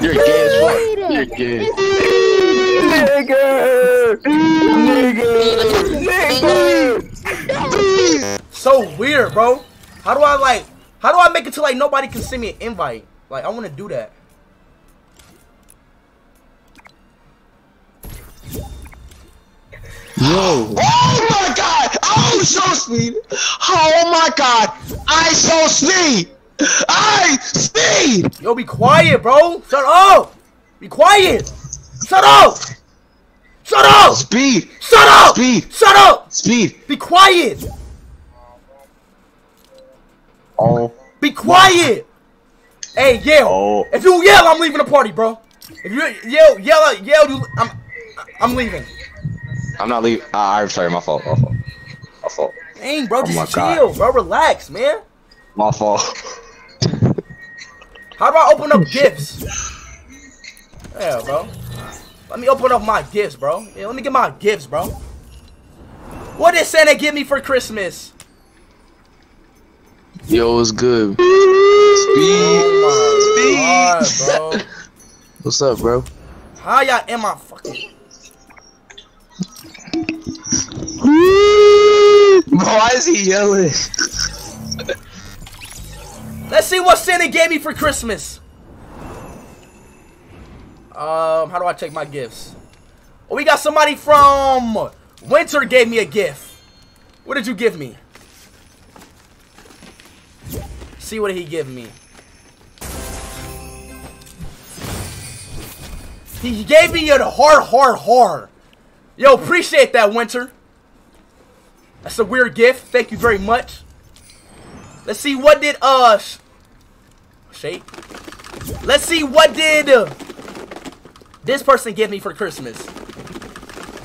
You're gay as fuck. You're gay. So weird, bro. How do I like? How do I make it to like nobody can send me an invite? Like I want to do that. Yo. Oh my god! Oh, so speed! Oh my god! I so speed! I speed! Yo, be quiet, bro. Shut up. Be quiet. Shut up. Shut up. Speed. Shut up. Speed. Shut up. Speed. Be quiet. Oh. Be quiet. Hey, yell. If you yell, I'm leaving the party, bro. If you yell, yell, yell, you, I'm, I'm leaving. I'm not leaving. Ah, I'm sorry. My fault. My fault. My fault. Dang, bro, Oh my just God. bro. Relax, man. My fault. How do I open up oh, gifts? Yeah, bro. Let me open up my gifts, bro. Yeah, let me get my gifts, bro. What did Santa give me for Christmas? Yo, it's good. Oh Speed. God, bro. What's up, bro? How y'all in my fucking? Why is he yelling? Let's see what Santa gave me for Christmas. Um, how do I check my gifts? Oh, we got somebody from Winter gave me a gift. What did you give me? See what he give me. He gave me a hard, hard, hard. Yo, appreciate that, Winter. That's a weird gift. Thank you very much. Let's see what did uh shake. Let's see what did this person give me for Christmas.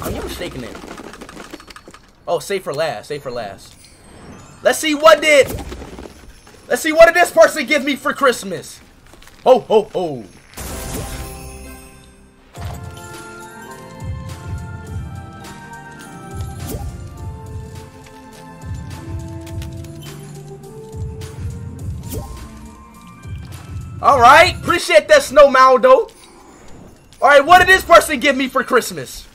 Oh, you shaking it. Oh, save for last. Save for last. Let's see what did. Let's see what did this person give me for Christmas. Ho ho ho. All right, appreciate that snow Maldo. All right, what did this person give me for Christmas?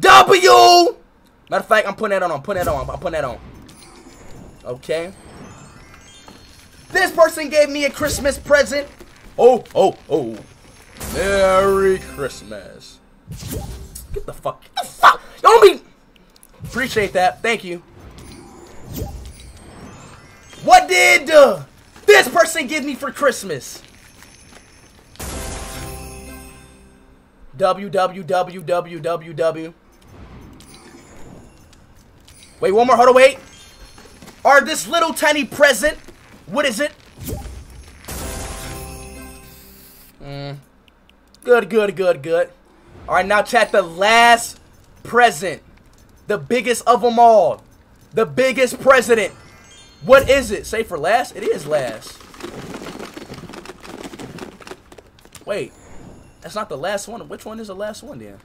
W. Matter of fact, I'm putting that on. I'm putting that on. I'm putting that on. Okay. This person gave me a Christmas present. Oh, oh, oh. Merry Christmas. Get the fuck. Get the fuck. Don't be. Appreciate that. Thank you. What did uh, this person give me for Christmas? www. Wait, one more. Hold on, wait. Are this little tiny present? What is it? Mm. Good, good, good, good. All right, now chat the last present. The biggest of them all. The biggest president. What is it? Say for last? It is last. Wait. That's not the last one. Which one is the last one then?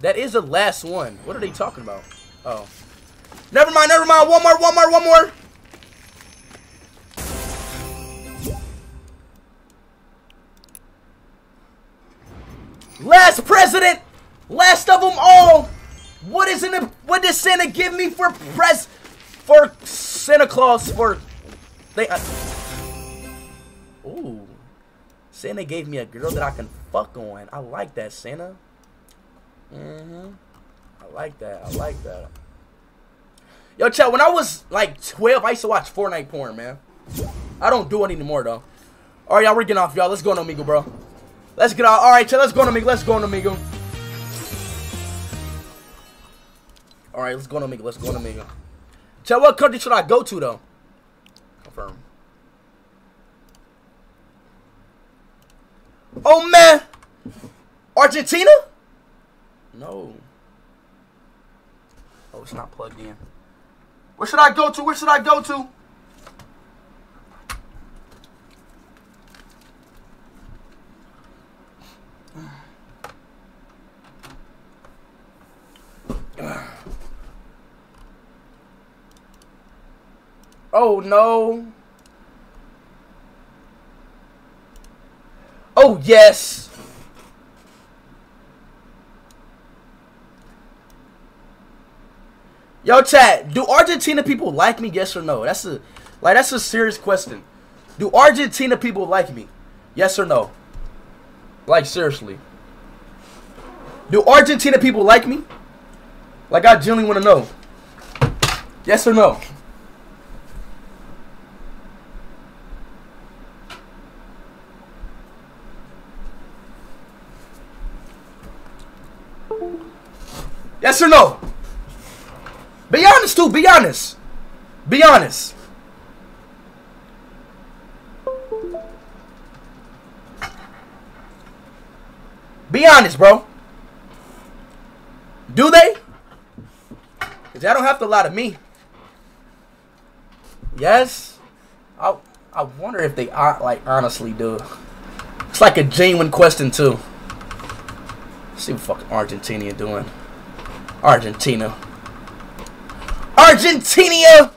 That is the last one. What are they talking about? Oh. Never mind, never mind. One more, one more, one more. Last president. Last of them all. What is in the, what did Santa give me for pres for Santa Claus for they uh, Ooh. Santa gave me a girl that I can fuck on. I like that, Santa. Mm-hmm. I like that. I like that. Yo, chat, when I was like 12, I used to watch Fortnite porn, man. I don't do it anymore, though. Alright, y'all, we're getting off, y'all. Let's go Omegle, bro. Let's get off. Alright, chat, let's go Omegle. Let's go on Omegle. Alright, let's go on Omegle. Let's go on Omegle. Chat, what country should I go to, though? Confirm. Oh, man. Argentina? No. Oh, it's not plugged in. Where should I go to? Where should I go to? Oh no. Oh yes. Yo, chat. Do Argentina people like me? Yes or no? That's a like that's a serious question. Do Argentina people like me? Yes or no? Like seriously. Do Argentina people like me? Like I genuinely want to know. Yes or no? Yes or no? Be honest too. Be honest. Be honest. Be honest, bro. Do they? Cause I don't have to lie to me. Yes. I I wonder if they are like honestly do. It's like a genuine question too. Let's see what fucking Argentina doing. Argentina. Argentina!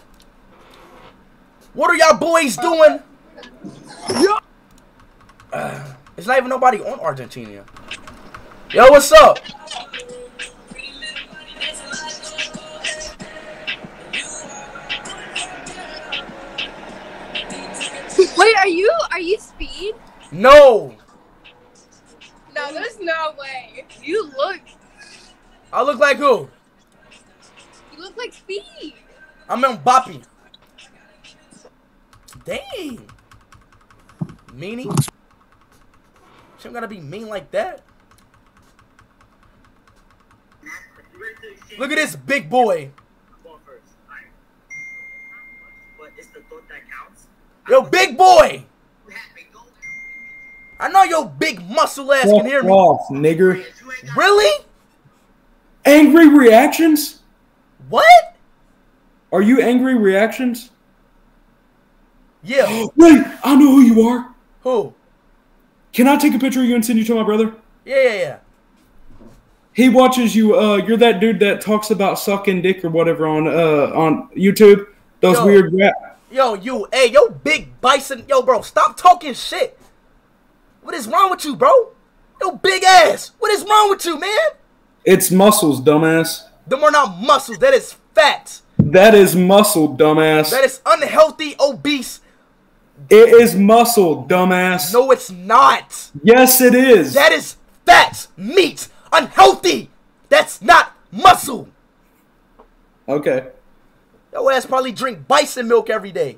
What are y'all boys doing? Uh, it's not even nobody on Argentina. Yo, what's up? Wait, are you are you speed? No. No, there's no way. You look I look like who? you look like speed. I'm on Boppy. Dang. Meanie. She don't gotta be mean like that. Look at this big boy. Yo, big boy. I know your big muscle ass can hear Fuck me. off, nigger. Really? Angry reactions? What? Are you angry reactions? Yeah. Wait, I know who you are. Who? Can I take a picture of you and send you to my brother? Yeah, yeah, yeah. He watches you. Uh, you're that dude that talks about sucking dick or whatever on uh on YouTube. Those Yo. weird rap. Yo, you, hey, yo, big bison, yo, bro, stop talking shit. What is wrong with you, bro? Yo, big ass, what is wrong with you, man? It's muscles, dumbass. Them are not muscles, that is fat. That is muscle, dumbass. That is unhealthy, obese. It is muscle, dumbass. No, it's not. Yes, it is. That is fat, meat, unhealthy. That's not muscle. Okay. Your ass probably drink bison milk every day.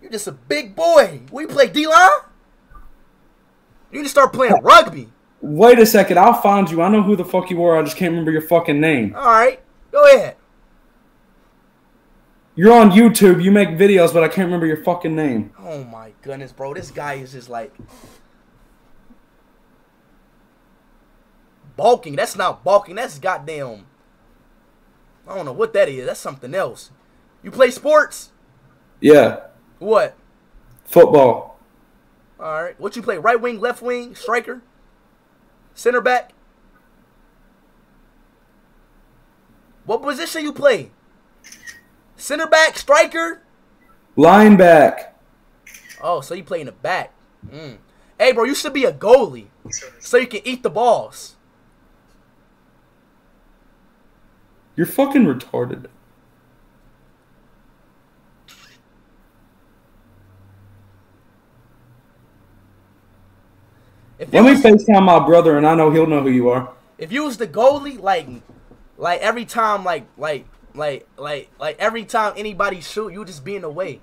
You're just a big boy. We play D-line? You need to start playing rugby. Wait a second. I'll find you. I know who the fuck you are. I just can't remember your fucking name. All right, go ahead. You're on YouTube. You make videos, but I can't remember your fucking name. Oh my goodness, bro. This guy is just like bulking. That's not bulking. That's goddamn. I don't know what that is. That's something else. You play sports? Yeah. What? Football. All right. What you play? Right wing, left wing, striker, center back. What position you play? Center back, striker. Lineback. Oh, so you play in the back. Mm. Hey, bro, you should be a goalie so you can eat the balls. You're fucking retarded. If Let me was, FaceTime my brother, and I know he'll know who you are. if you was the goalie, like, like every time, like, like, like, like, like every time anybody shoot, you just be in the way.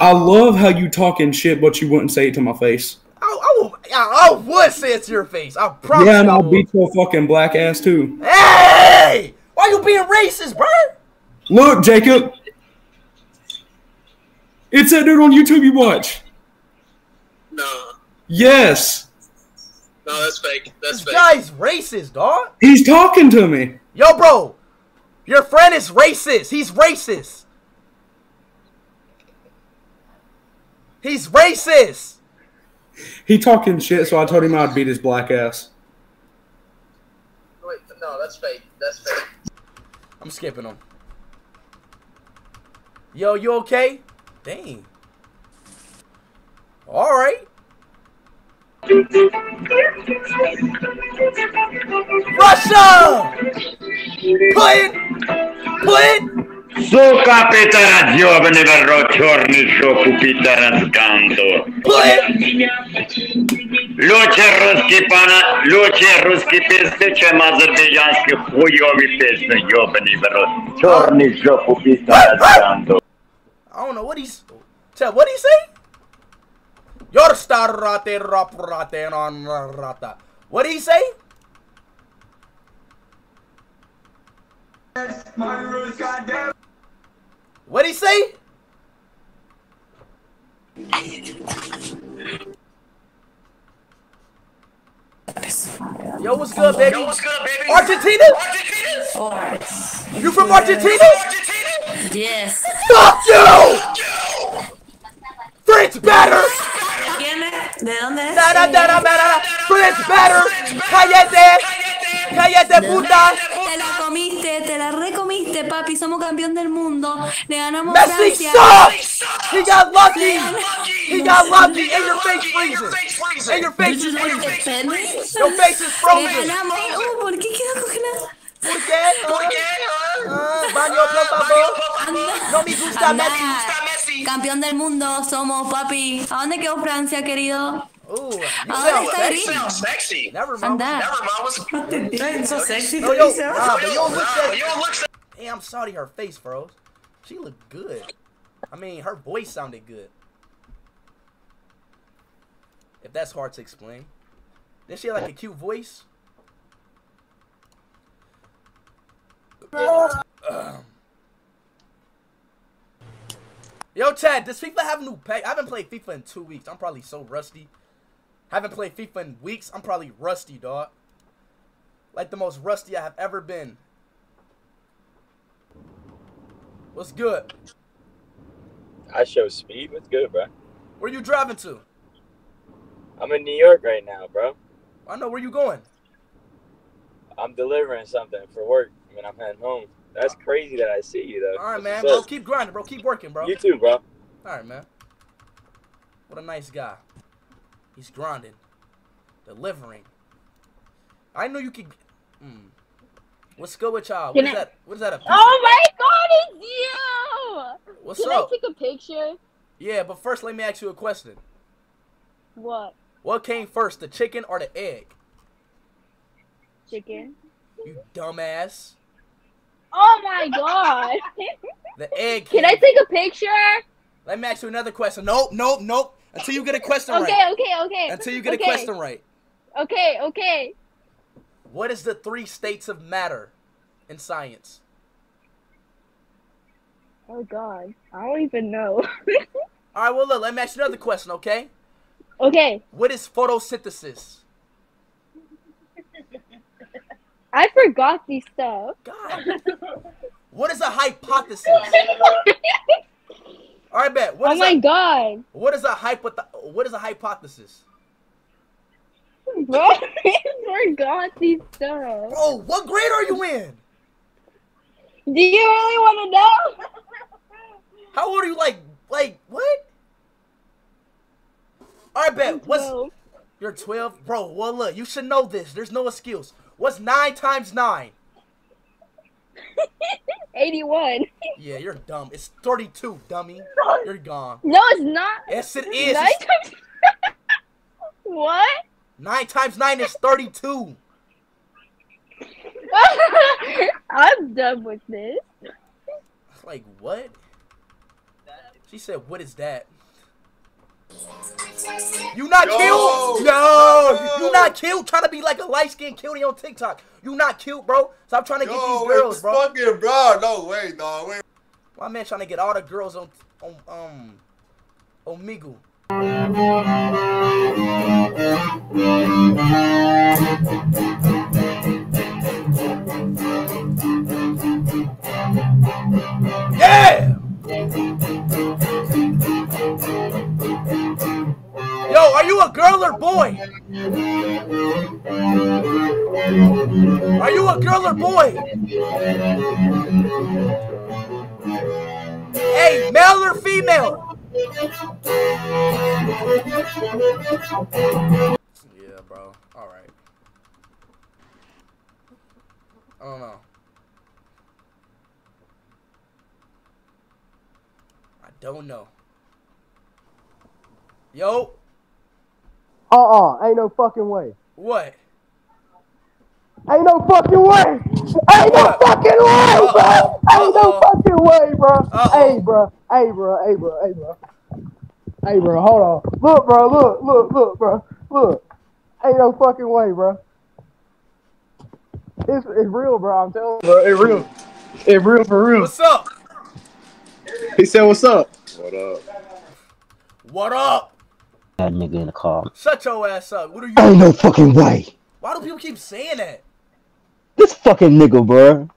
I love how you talking shit, but you wouldn't say it to my face. I, I, I, I would say it to your face. I promise. yeah, and I I'll would. beat your fucking black ass too. Hey, why you being racist, bro? Look, Jacob. It's that dude on YouTube you watch. No, Yes. no, that's fake. That's This fake. guy's racist, dog. He's talking to me. Yo, bro, your friend is racist. He's racist. He's racist. He talking shit, so I told him I'd beat his black ass. Wait, no, that's fake. That's fake. I'm skipping him. Yo, you okay? Dang. All right. Russia! Put Put Сука, Питера, ёбаный в рот, черный жопу, Питера, сканду. Лучше русский пана, лучше русский песни, чем азербайджанский хуёвый песни, ёбаный в рот. Черный жопу, Питера, сканду. I don't know what he's. Tell what he say? Your star rate rap rate non rata. What did he say? What did he say? Yo, what's good, baby? Yo, what's good, baby? Argentina? Argentina? You from Argentina? Yes. Fuck you! French better! ¿Quién es? ¿De dónde es? Da, da, da, da, da, da. French better! Cállate! ¡Cállate, puta! Te la comiste, te la recomiste, papi. Somos campeón del mundo. Le ganamos Messi Francia. sucks! He got lucky! He got lucky! And your face freezes! And your face is freezing! Your face is Le frozen! ganamos. Uh, ¿Por qué quedó congelado? ¿Por qué? ¿Por qué? Ah, baño, por favor. No me gusta Anda. Messi. Campeón del mundo somos, papi. ¿A dónde quedó Francia, querido? Ooh, you ¿A dónde está That Gris? sounds sexy. Never mind. Anda. Never mind. What's so sexy No, for yo, yourself. nah, but you don't look Nah, that. you don't look sexy. Hey, I'm sorry, her face, bro. She looked good. I mean, her voice sounded good. If that's hard to explain. Did she have like a cute voice? Yo, Chad, does FIFA have a new pack? I haven't played FIFA in two weeks. I'm probably so rusty. Haven't played FIFA in weeks. I'm probably rusty, dog. Like the most rusty I have ever been. What's good? IShowSpeed. What's good, bro? Where you driving to? I'm in New York right now, bro. I know where you going. I'm delivering something for work when I'm heading home. That's crazy that I see you though. All right, That's man. Bro, keep grinding, bro. Keep working, bro. You too, bro. All right, man. What a nice guy. He's grinding, delivering. I know you could. Mm. What's good with y'all? What is I- that? What is that? A piece Oh my god, it's you! What's Can up? I take a picture? Yeah, but first let me ask you a question. What? What came first, the chicken or the egg? Chicken. You dumbass. Oh my god. The egg. Can I take a picture? Let me ask you another question. Nope, nope, nope. Until you get a question Okay, right. Okay, okay, okay. Until you get okay. a question right. Okay, okay. What is the three states of matter in science? Oh god. I don't even know. All right, well, look, let me ask you another question, okay? okay. What is photosynthesis? I forgot these stuff. God. What is a hypothesis? All right, bet. What oh my a, god. What is a hypo? What is a hypothesis? Bro, I forgot these stuff. Bro, what grade are you in? Do you really want to know? How old are you? Like, like what? All right, bet. What's you're 12, bro? Well, look, you should know this. There's no excuse. What's nine times nine? 81. Yeah, you're dumb. It's 32, dummy. You're gone. No, it's not. Yes, it is. Nine times- what? Nine times nine is 32. I'm done with this. Like what? She said, "What is that?" You not Yo, cute? No, you not cute. Trying to be like a light skinned cutie on TikTok. You not cute, bro. Stop trying to get Yo, these wait, girls, bro. fucking bro. No way, dog. Wait. My man trying to get all the girls on on um Omegle. Yeah! Yo, are you a girl or boy? Are you a girl or boy? Hey, male or female? Yeah, bro. All right. I don't know. I don't know. Yo, Uh-uh, ain't no fucking way. what? Ain't no fucking way. Ain't no fucking way, uh-uh. bro. Ain't no uh-uh. fucking way, bro. Uh-uh. Hey, bro. Hey, bro. Hey, bro. Hey, bro. Hey, bro. Hold on. Look, bro. Look, look, look, bro. Look. Ain't no fucking way, bro. It's, it's real, bro. I'm telling you, bro. It's real. It's real for real. What's up? He said, "What's up?" What up? What up? That nigga in the car. Shut your ass up. What are you? Ain't no fucking way. Why do people keep saying that? This fucking nigga, bro.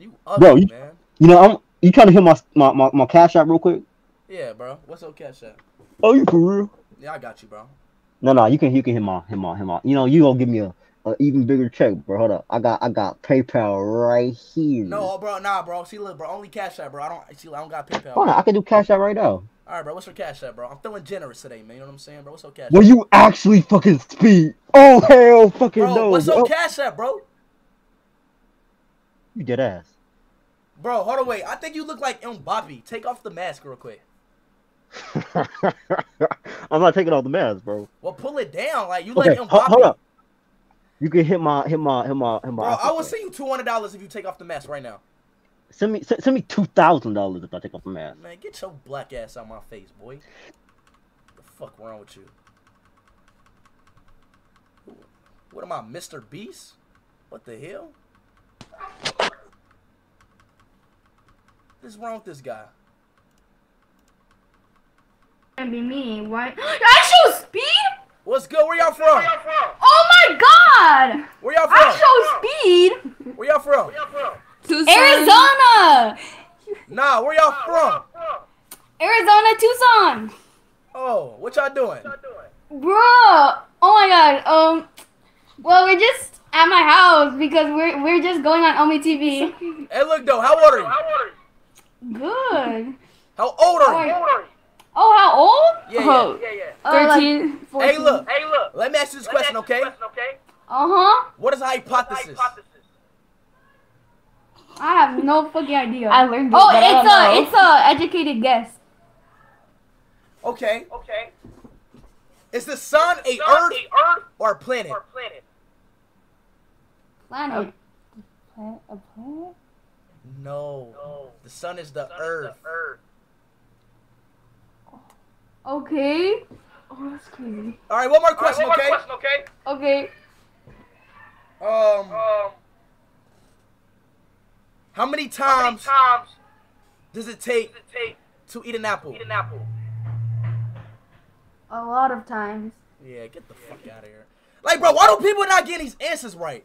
You Bro, ugly, you, man. you know, I'm. You trying to hear my my my, my cash app real quick? Yeah, bro. What's up, cash app? Oh, you for real? Yeah, I got you, bro. No, no, you can you can hit my hit my hit my. You know, you gonna give me a, a even bigger check, bro. Hold up, I got I got PayPal right here. No, bro, nah, bro. See, look, bro. Only cash app, bro. I don't see. I don't got PayPal. Fine, I can do cash app right now. All right, bro. What's your cash app, bro? I'm feeling generous today, man. You know what I'm saying, bro? What's your cash? Will app? you actually fucking speak? Oh hell, fucking Bro, no. what's your cash app, bro? You dead ass. Bro, hold on, wait. I think you look like Mbappe. Take off the mask real quick. I'm not taking off the mask, bro. Well, pull it down. Like you Okay, like ho- Mbappe. hold up. You can hit my hit my hit my hit my. Bro, I will send you two hundred dollars if you take off the mask right now. Send me send, send me two thousand dollars if I take off the mask. Man, get your black ass out my face, boy. What The fuck wrong with you? What am I, MrBeast? What the hell? What's wrong with this guy? Gonna be me. Why? Actual speed? What's good? Where y'all from? Oh my god! Where y'all from? Actual speed? Where y'all from? Arizona! Nah, where y'all from? Arizona, Tucson! Oh, what y'all doing? Bro! Oh my god, um. Well, we're just at my house because we're we're just going on OmeTV. Hey, look though, how old are you? Good. How old are you? Oh, how old? Yeah, yeah, yeah, yeah. Uh, 13, 14. Hey, look. Hey, look. Let me ask you this question, okay? okay? Uh huh. What is a hypothesis? I have no fucking idea. I learned it, Oh, but I it's don't a know. it's a educated guess. Okay. Okay. Is the sun a Earth or a planet? Planet. A planet? No. no. The sun is the Earth. Earth. Okay. Oh, that's crazy. All right, one more question, okay? Okay. Um. How many times, times does it take to eat an apple? Eat an apple. A lot of times. Yeah, get the fuck out of here. Like, bro, why do people not get these answers right?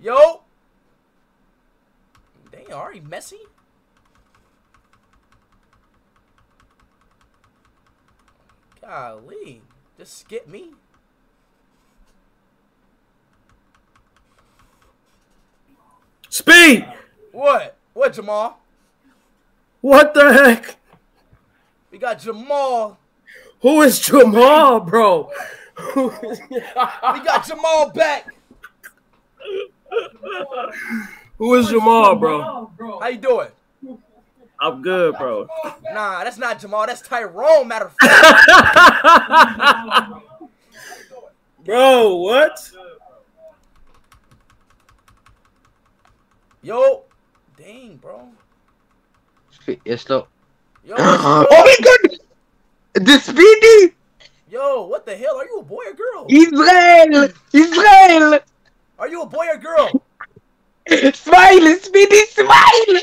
Yo. Dang, are you messy? Golly. Just skip me. Speed! What? What, Jamal? What the heck? We got Jamal. Who is Jamal, bro? We got Jamal back. Who is Jamal, bro? How you doing? I'm good, bro. Nah, that's not Jamal. That's Tyrone, matter of fact. Bro, what? Yo. Dang, bro. Esto. Yo, oh my god! The speedy! Yo, what the hell? Are you a boy or girl? Israel! Israel! Are you a boy or girl? Smile! Speedy, smile!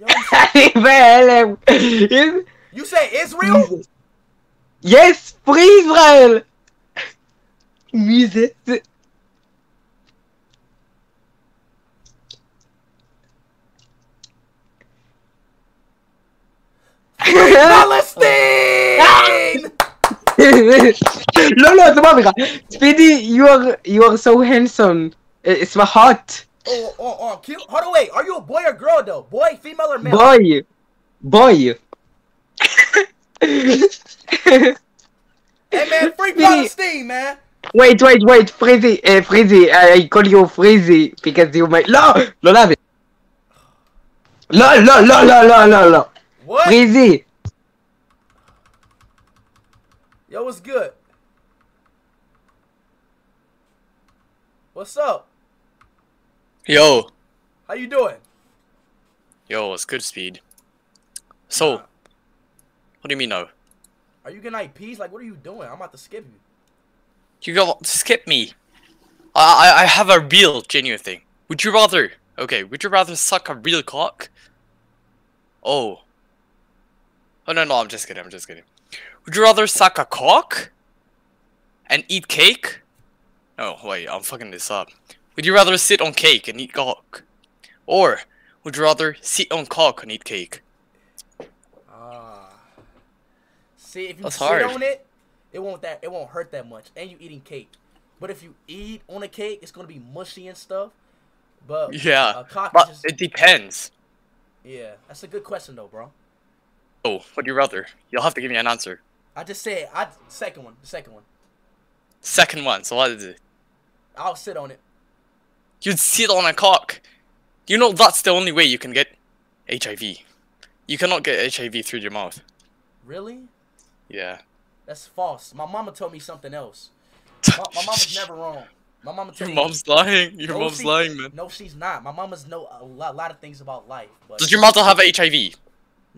Israel! Is- You say Israel? Yes, for Israel! Music. Palestine! no, no, it's about Speedy, you are you are so handsome. It's my heart. Oh, oh, oh, cute. Hold on, wait. Are you a boy or girl though? Boy, female or male? Boy, boy. hey man, free Palestine, man. Wait, wait, wait, Frizzy, uh, Frizzy, I call you Frizzy because you might. No, no, no, no, no, no, no, no. What? Freezy. Yo, what's good? What's up? Yo, How you doing? yo, it's good speed. So, what do you mean no? Are you getting IPs? Like, what are you doing? I'm about to skip you. You go skip me. I I I have a real genuine thing. Would you rather? Okay, would you rather suck a real cock? Oh. Oh no no, I'm just kidding. I'm just kidding. Would you rather suck a cock and eat cake? No, wait, I'm fucking this up. Would you rather sit on cake and eat cock, or would you rather sit on cock and eat cake? Ah. See, if you That's sit hard. on it, it won't that it won't hurt that much, and you eating cake. But if you eat on a cake, it's gonna be mushy and stuff. But Yeah, a cock but is just it depends. yeah. That's a good question though, bro. Oh, would you rather? You'll have to give me an answer. I just said I second one, the second one. Second one. So what is it? I'll sit on it. You'd sit on a cock. You know that's the only way you can get HIV. You cannot get HIV through your mouth. Really? Yeah. That's false. My mama told me something else. My, my mama's never wrong. My mama told Your me- mom's lying. Your No, mom's lying, man. No, she's not. My mama's know a lot, lot of things about life. But Does your mother have HIV?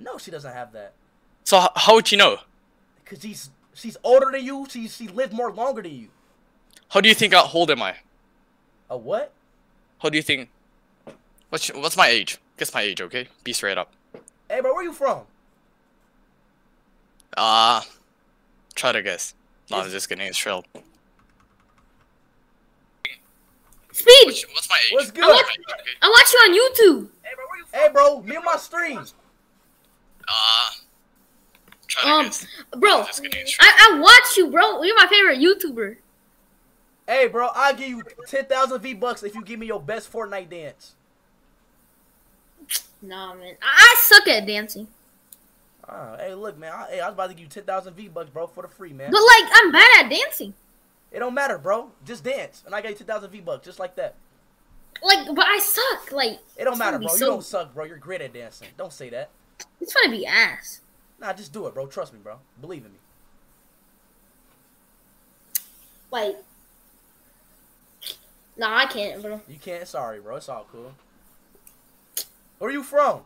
No, she doesn't have that. So how would you know? Cause she's she's older than you. She she lived more longer than you. How do you think how old am I? A what? How do you think? What's what's my age? Guess my age, okay? Be straight up. Hey, bro, where you from? Ah, try to guess. No, I'm just getting It's Shrill. Speed. What's my age? What's good? I watch, I watch you on YouTube. Hey, bro, me and my streams. Ah, Um, bro, I, I watch you, bro. You're my favorite YouTuber. Hey, bro, I'll give you ten thousand V bucks if you give me your best Fortnite dance. Nah, man. I, I suck at dancing. Ah, hey, look, man. I, hey, I was about to give you ten thousand V bucks, bro, for the free, man. But like, I'm bad at dancing. It don't matter, bro. Just dance, and I got you ten thousand V bucks, just like that. Like, but I suck. Like, It don't matter, gonna be bro. You don't suck, bro. You're great at dancing. Don't say that. It's gonna be ass. Nah, just do it, bro. Trust me, bro. Believe in me. Like, nah, I can't, bro. You can't. Sorry, bro. It's all cool. Where are you from?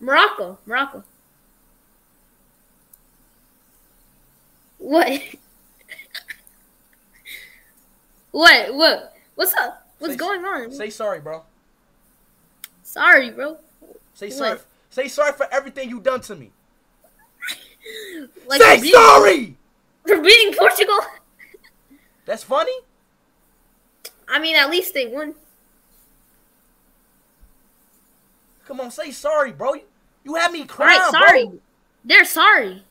Morocco, Morocco. What? what? What? What's up? What's Say- going on? Say sorry, bro. Sorry, bro. Say What? sorry. Say sorry for everything you done to me. Like Say beating- sorry. for beating Portugal. That's funny. I mean, at least they won. Come on, say sorry, bro. You, had me All crying, right, sorry. bro. They're sorry.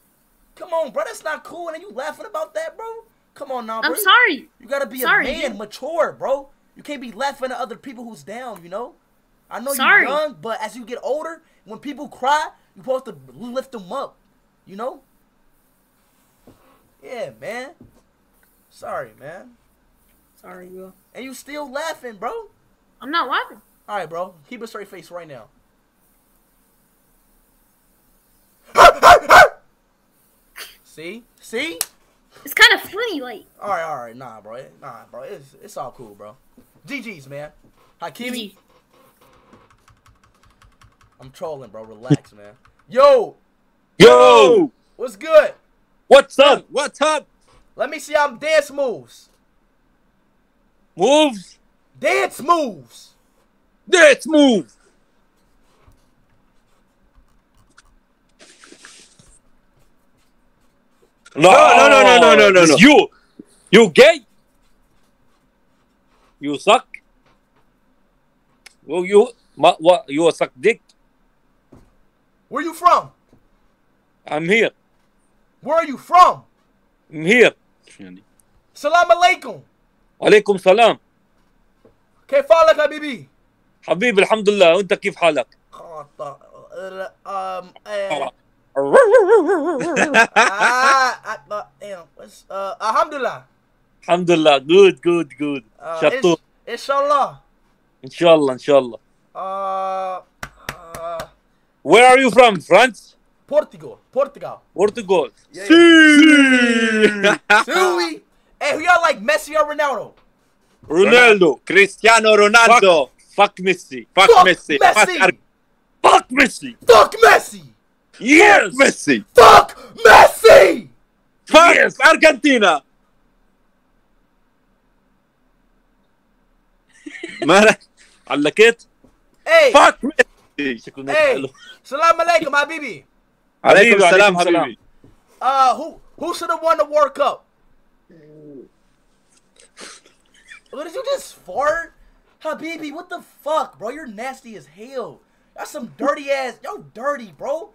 Come on, bro. That's not cool. And you laughing about that, bro? Come on now, bro. I'm sorry. You gotta be Sorry, a man, dude. mature, bro. You can't be laughing at other people who's down. You know. I know Sorry. you're young, but as you get older, when people cry, you supposed to lift them up. You know. Yeah, man. Sorry, man. Sorry, bro. And you still laughing, bro. I'm not laughing. All right, bro. Keep a straight face right now. See? See? It's kind of funny, like. All right, all right. Nah, bro. Nah, bro. It's, it's all cool, bro. GG's, man. Hakimi. I'm trolling, bro. Relax, man. Yo! Yo! What's good? What's up? What's up? Let me see how I'm dance moves. Moves? Dance moves. Dance moves. No, no, no, no, no, no, no, no. You, you gay? You suck? Well, you, what? You suck dick? Where are you from? I'm here. Where are you from? I'm here. Salam السلام عليكم. وعليكم السلام. كيف حالك حبيبي؟ حبيبي الحمد لله وانت كيف حالك؟ الحمد لله الحمد لله جود جود جود شطور ان شاء الله ان شاء الله ان شاء الله Where are you from? France? Portugal. Portugal. Portugal. Yeah, Sí. Suey. Hey, who y'all like, Messi or Ronaldo? Ronaldo. Cristiano Ronaldo. Fuck, Messi. Fuck, Fuck Messi. Messi. Fuck, Ar- Fuck Messi. Fuck Messi. Yes. Messi. Fuck Messi. Fuck yes. Argentina. مالك علقت Hey. Fuck Messi. شكله Hey. حلو. Salam alaikum, habibi. عليكم عليكم السلام السلام حبيبي Uh, who who should have won the World Cup? What did you just fart? Habibi, what the fuck, bro? You're nasty as hell. That's some dirty ass. Yo, dirty, bro.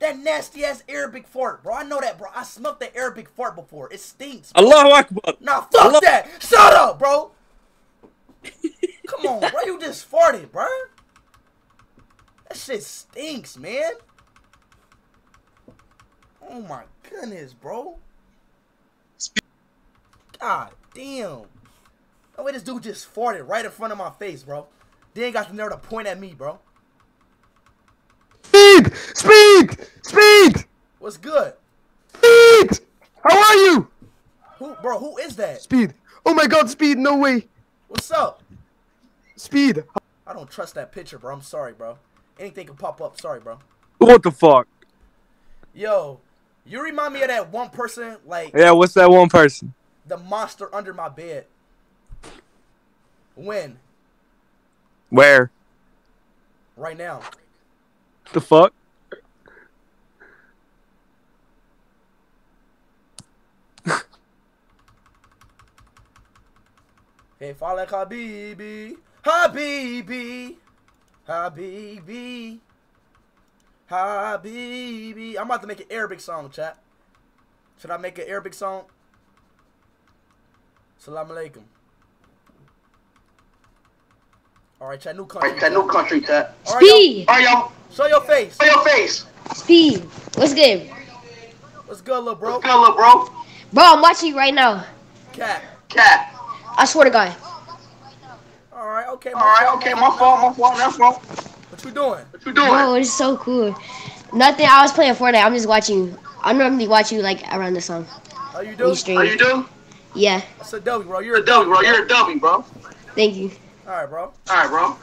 That nasty ass Arabic fart, bro. I know that, bro. I smelled that Arabic fart before. It stinks. bro. الله أكبر Nah, fuck Allah- that. Shut up, bro. Come on, bro. You just farted, bro. That shit stinks, man. Oh my goodness, bro. God damn. Oh, wait, this dude just farted right in front of my face, bro. Then got the nerve to point at me, bro. Speed! Speed! Speed! What's good? Speed! How are you? Who, bro? Who is that? Speed. Oh my god, Speed, no way. What's up? Speed. I don't trust that picture, bro. I'm sorry, bro. Anything can pop up. Sorry, bro. What the fuck? Yo, you remind me of that one person, like Yeah, what's that one person? the monster under my bed. When? Where? Right now. The fuck? Hey, like Habibi, Habibi, Habibi, Habibi. I'm about to make an Arabic song, chat. Should I make an Arabic song? Salam alaikum. All right, chat. New country. Alright, chat, new country, chat. Speed. yo. All right, yo. Show your face. Show your face. Speed. What's good? What's good, little bro? What's good, little bro? Bro, I'm watching you right now. Cat. Cat. I swear to God. All right, okay. All right, okay, my fault, my fault, that's fault. What you doing? What you doing? Bro, it's so cool. Nothing. I was playing Fortnite. I'm just watching you. I normally watch you like around the song. How you When do? you stream. How you do? Yeah. That's a W, bro. You're You're a W, bro. You're a W, bro. Thank you. All right, bro. All right, bro.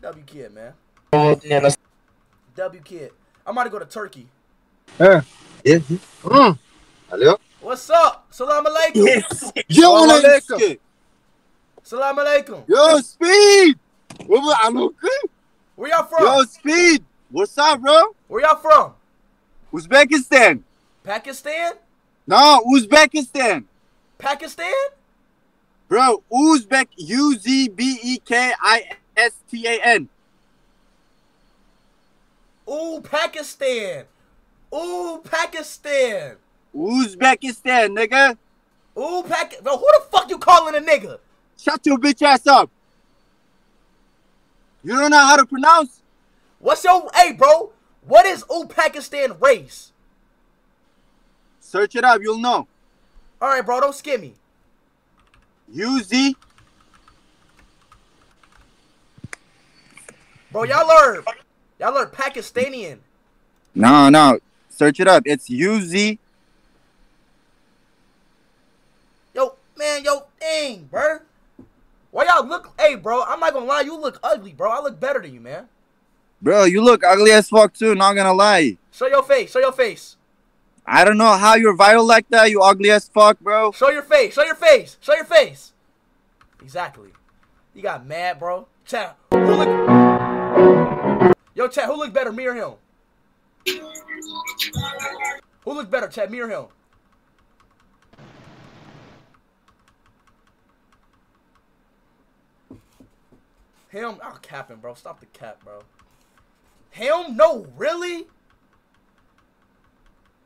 W kid, man. Oh. W kid. I'm about to go to Turkey. Yeah. Yeah. Mm. Hello? What's up? Salam alaikum. Yo, Salam alaikum. Salam alaikum. Yo, Speed! Where y'all from? Yo, Speed! What's up, bro? Where y'all from? Uzbekistan. Pakistan? No, Uzbekistan. Pakistan? Bro, Uzbek, U Z B E K I S T A N. Ooh, Pakistan. Ooh, Pakistan. Uzbekistan, nigga. Ooh, Pak. Bro, who the fuck you calling a nigga? Shut your bitch ass up. You don't know how to pronounce? What's your. Hey, bro. What is Ooh, Pakistan race? Search it up, you'll know. All right, bro. Don't skip me. U Z. Bro, y'all learn. Y'all learn Pakistanian. No, no. Search it up. It's U Z. Yo, man, yo, dang, bro. Why y'all look? Hey, bro, I'm not gonna lie. You look ugly, bro. I look better than you, man. Bro, you look ugly as fuck too, not gonna lie. Show your face. Show your face. I don't know how you're viral like that, you ugly as fuck, bro. Show your face. Show your face. Show your face. Exactly. You got mad, bro. Chat. Who look? Yo, chat. Who look better, me or him? Who look better, chat? Me or him? Him? Oh, capping, bro. Stop the cap, bro. Him? No, really?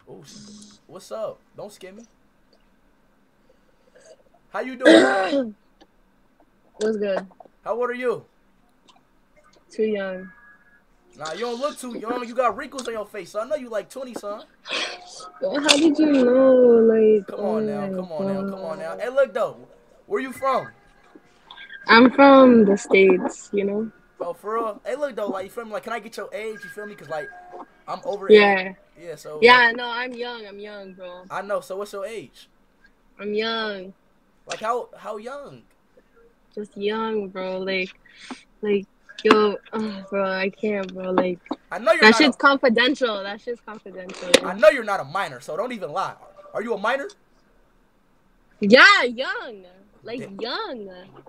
Oh, what's up? Don't scare me. How you doing? What's good? How old are you? Too young. Nah, you don't look too young. You got wrinkles on your face. So I know you like 20, son. How did you know? Like, Come on now. Oh come on now. Come on now. Hey, look, though. Where you from? I'm from the states. You know. Oh, for real? Hey, look, though. Like, you feel me? Like, can I get your age? You feel me? Because, like, I'm over Yeah. Yeah, so. Yeah. No, I'm young. I'm young, bro. I know. So, what's your age? I'm young. Like, how how young? Just young, bro. Like, like, yo, oh, bro, I can't, bro. Like, I know you're that not shit's a- confidential. That shit's confidential. I know you're not a minor, so don't even lie. Are you a minor? Yeah, young. Like young.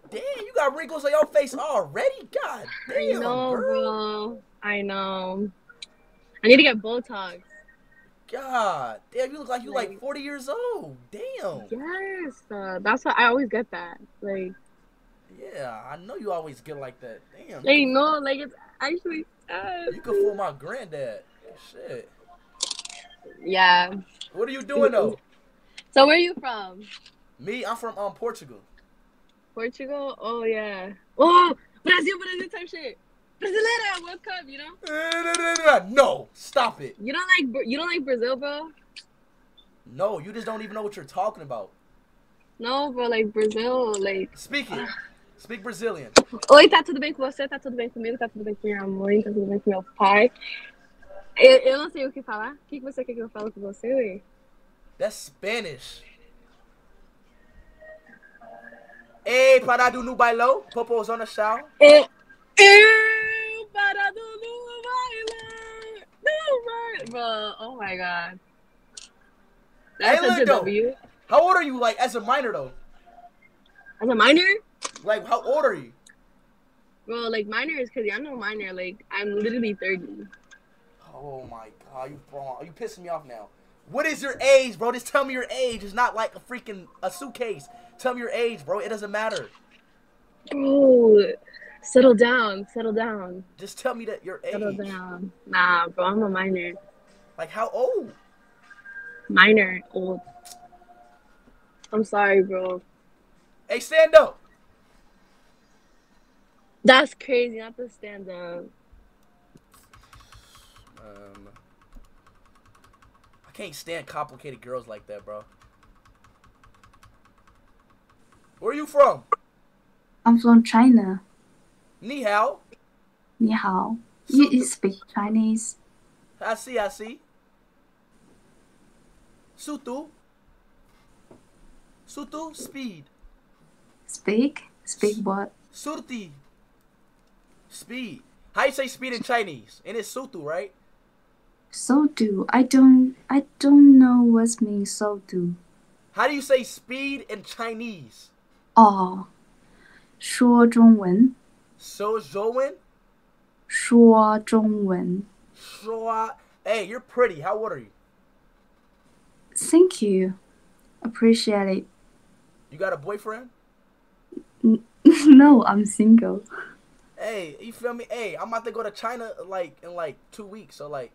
Damn, you got wrinkles on your face already? God damn, I know, bro. I know. I need to get Botox. God damn, you look like you like 40 years old. Damn. Yes, uh, that's what I always get that. Like, Yeah, I know you always get like that. Damn. they know, like it's actually. Uh, You could fool my granddad. Shit. yeah. What are you doing though? So where are you from? Me, I'm from um Portugal. Portugal? Oh yeah. Oh, Brazil, Brazil type shit. Brasileira, World Cup, you know? No, stop it. You don't like you don't like Brazil, bro? No, you just don't even know what you're talking about. No, bro, like Brazil, like Speaking. Speak Brazilian. Oi, tá tudo bem com você? Tá tudo bem comigo? Tá tudo bem com minha mãe? Tá tudo bem com meu pai? Eu, eu não sei o que falar. O que que você quer que eu fale com você, Oi? That's Spanish. Ei, parado no bailão, popozão no chão. Eu, eu parado no baile, no baile. Bro, oh my god. Hey, That's such a W. how old are you, like, as a minor, though? As a minor? Like, how old are you? Bro, like minor is because I'm no minor. Like I'm literally 30. Oh my god, you bro, you pissing me off now. What is your age, bro? Just tell me your age. It's not like a freaking a suitcase. Tell me your age, bro. It doesn't matter. Bro, settle down. Settle down. Just tell me that your age. Settle down. Nah, bro, I'm a minor. Like how old? Minor, old. I'm sorry, bro. Hey, stand up. That's crazy. Not to stand up. Um, I can't stand complicated girls like that, bro. Where are you from? I'm from China. Ni hao. 你好. You, you speak Chinese? I see, I see. Sutu. Sutu, speed. Speak? Speak what? Surti. Speed. How you say speed in Chinese? And it's sutu, right? So do. I don't I don't know what means so do. How do you say speed in Chinese? 哦，说中文， So Zoen? 说中文。 Shua. Hey, you're pretty. How old are you? Thank you. Appreciate it. You got a boyfriend? no, I'm single. Hey, you feel me? Hey, I'm about to go to China like in like two weeks. So like,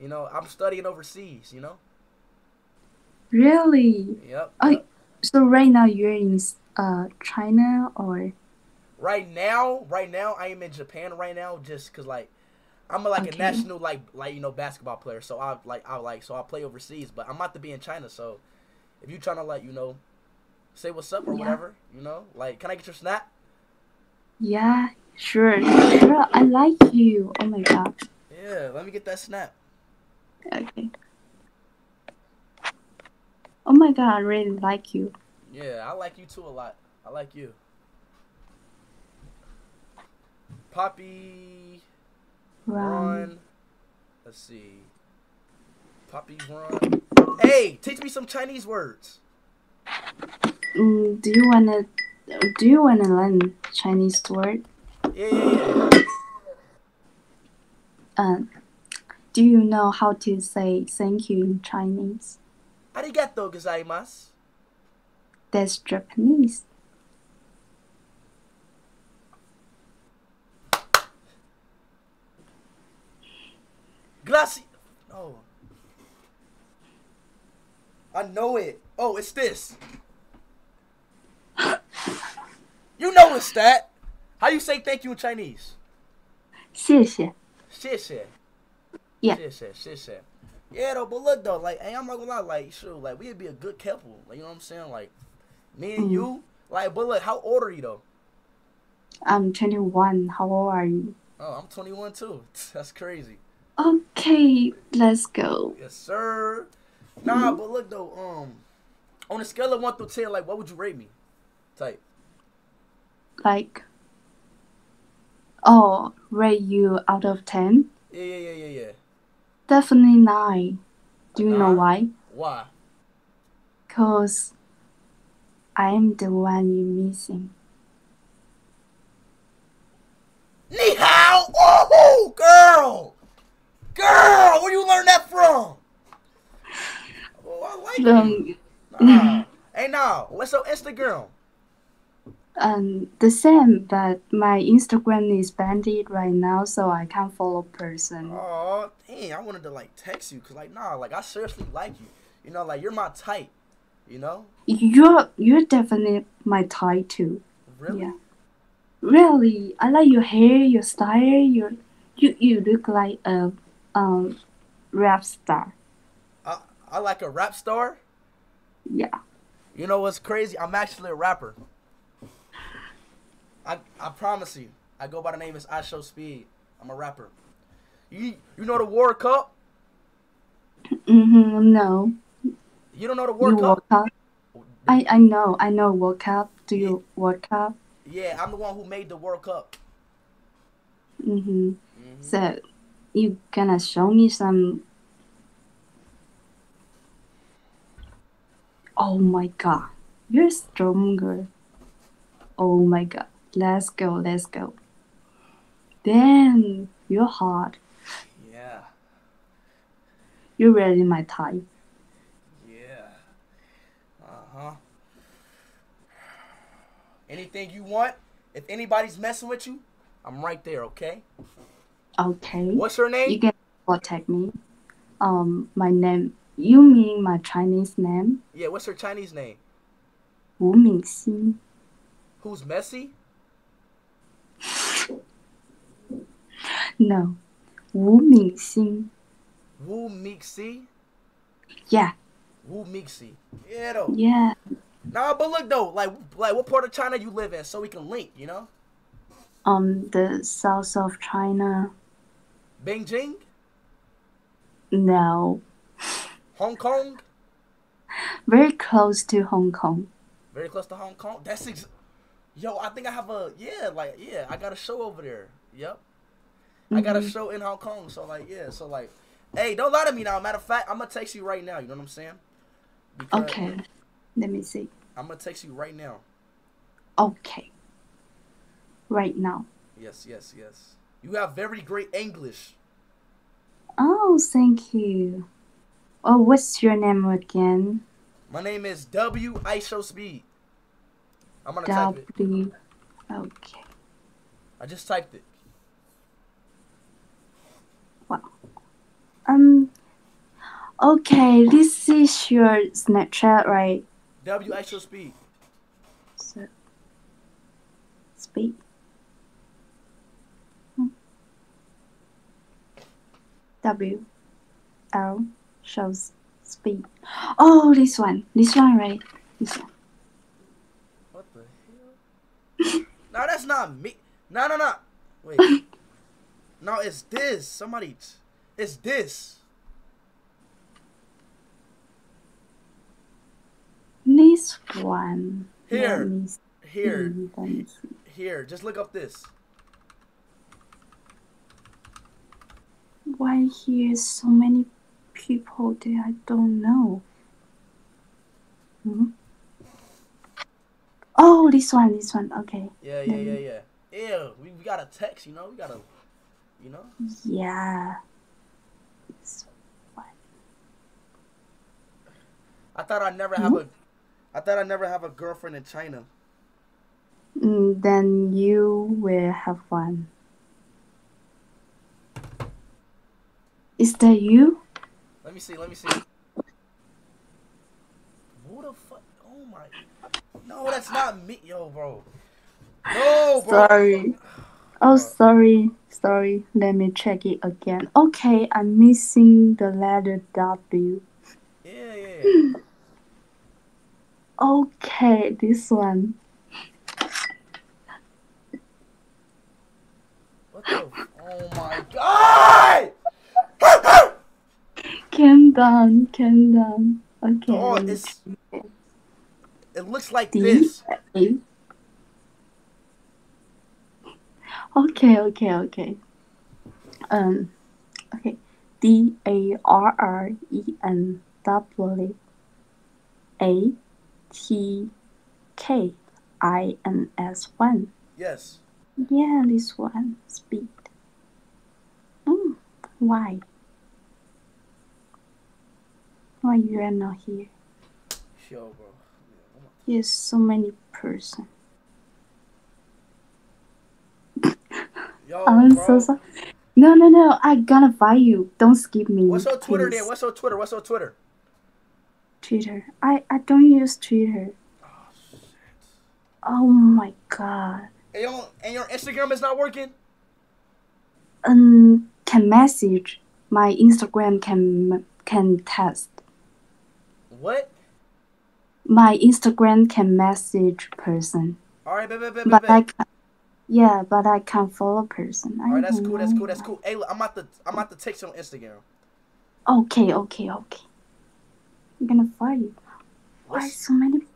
you know, I'm studying overseas. You know. Really? Yep. Oh, so right now you're in uh China or Right now, right now, I am in Japan right now, just cause like, I'm a, like a national like like you know basketball player. So I like I like so I play overseas, but I'm about to be in China. So if you trying to like you know, say what's up or Yeah. whatever, you know, like, can I get your snap? yeah, sure, sure. I like you. Oh my god. Yeah, let me get that snap. Okay. Oh my god, I really like you. Yeah, I like you too a lot. I like you. Poppy Run. run. Let's see. Poppy run. Hey, teach me some Chinese words. Mm, do you wanna do you wanna learn Chinese word? Yeah, yeah, yeah. Um, do you know how to say thank you in Chinese? Arigato gozaimasu. That's Japanese. Glassy. Oh. I know it. Oh, it's this. you know it's that. How you say thank you in Chinese? 谢谢.谢谢. Yeah. 谢谢,谢谢. Yeah, though, but look though, like, hey, I'm not gonna lie, like, sure, like, we'd be a good couple. Like, you know what I'm saying? Like, me and Mhm. you, like, but look, how old are you though? I'm 21. How old are you? Oh, I'm 21 too. That's crazy. Okay, let's go. Yes, sir. Nah, but look though, um, on a scale of one through ten, like, what would you rate me? Type. Like, oh, rate you out of 10? Yeah, yeah, yeah, yeah, yeah. Definitely 9. Do you know why? Why? Because I'm the one you're missing. Ni hao! Oh, girl! Girl, where you learn that from? Oh, I like. Um, Nah. hey, nah, what's your Instagram? um, the same, but my Instagram is banned right now, so I can't follow person. Oh, dang, I wanted to, like, text you, because, like, nah, like, I seriously like you. You know, like, you're my type, you know? You're you're definitely my type too. Really? Yeah. Really, I like your hair, your style. Your you you look like a um rap star. I, I like a rap star. Yeah. You know what's crazy? I'm actually a rapper. I I promise you. I go by the name is IShowSpeed. I'm a rapper. You you know the World Cup? Mm-hmm. No. You don't know the You World World Cup? Cup. I I know. I know World Cup. Do you World Cup? Yeah, I'm the one who made the World Cup. Mm-hmm. So you gonna show me some? Oh my god, you're stronger. Oh my god, let's go, let's go. Damn, you're hot. Yeah. You're really my type. Yeah. Uh huh. Anything you want, if anybody's messing with you, I'm right there. Okay. Okay. What's your name? You can contact me. Um, my name. You mean my Chinese name? Yeah. What's her Chinese name? Wu Mingxin. Who's messy? No, Wu Mingxin. Wu Mixi. Yeah, Wu. Yeah yeah. Nah, but look though, like like what part of China you live in, so we can link. You know, Um, the south of China. Beijing, No, Hong Kong, very close to Hong Kong. very close to Hong Kong. That's ex- yo. I think I have a yeah, like yeah. I got a show over there. Yep. I got a Mhm. show in Hong Kong, so like yeah, so like, hey, don't lie to me now. Matter of fact, I'm gonna text you right now. You know what I'm saying? Because Okay, let me see. I'm gonna text you right now. Okay, right now. Yes, yes, yes. You have very great English. Oh, thank you. Oh, what's your name again? My name is W ISO Speed. I'm gonna type it. W. Okay. I just typed it. Wow. Um. Okay, this is your Snapchat, right? W ISO Speed. So, speed. Hmm. W. L shows speed. Oh, this one. This one, right? This one. What the hell? no, that's not me. No, no, no. Wait. no, it's this. Somebody. It's this. This one. Here. Here. see, let me see. Here. Just look up this. Why here so many people that I don't know? Hmm? Oh, this one, this one. Okay. Yeah, yeah, yeah, yeah. Yeah, we, we got a text, you know? We got a, you know? Yeah. I thought I'd never have a. I thought I'd never have a girlfriend in China. Mm, then you will have one. Is that you? Let me see. Let me see. Who the fuck? Oh my. No, that's not me, yo, bro. No, bro. Sorry. Oh, sorry. Sorry. Let me check it again. Okay, I'm missing the letter W. Yeah, yeah. Okay, this one. What the? Oh my god! Calm down, calm down. Okay. Oh, it's. it. It looks like D this. A. Okay, okay, okay. Um, okay. D A R R E N W A T K I N S one. Yes. Yeah, this one. Speed. Mm, why? Why you are not here? Sure, bro. There's so many person. Yo, I'm bro. so sorry. No, no, no. I gonna fight you. Don't skip me. What's your Twitter there? What's your Twitter? What's your Twitter? Twitter? I I don't use Twitter. Oh my god. And your, and your Instagram is not working? Um, can message. My Instagram can can test. What? My Instagram can message person, All right, bet, bet, bet, but. I ca- Yeah, but I can't follow person. All right, that's cool. That's cool. That's cool. Hey, look, I'm about to I'm about to text you on Instagram. Okay, okay, okay. I'm gonna fight. Why so many people?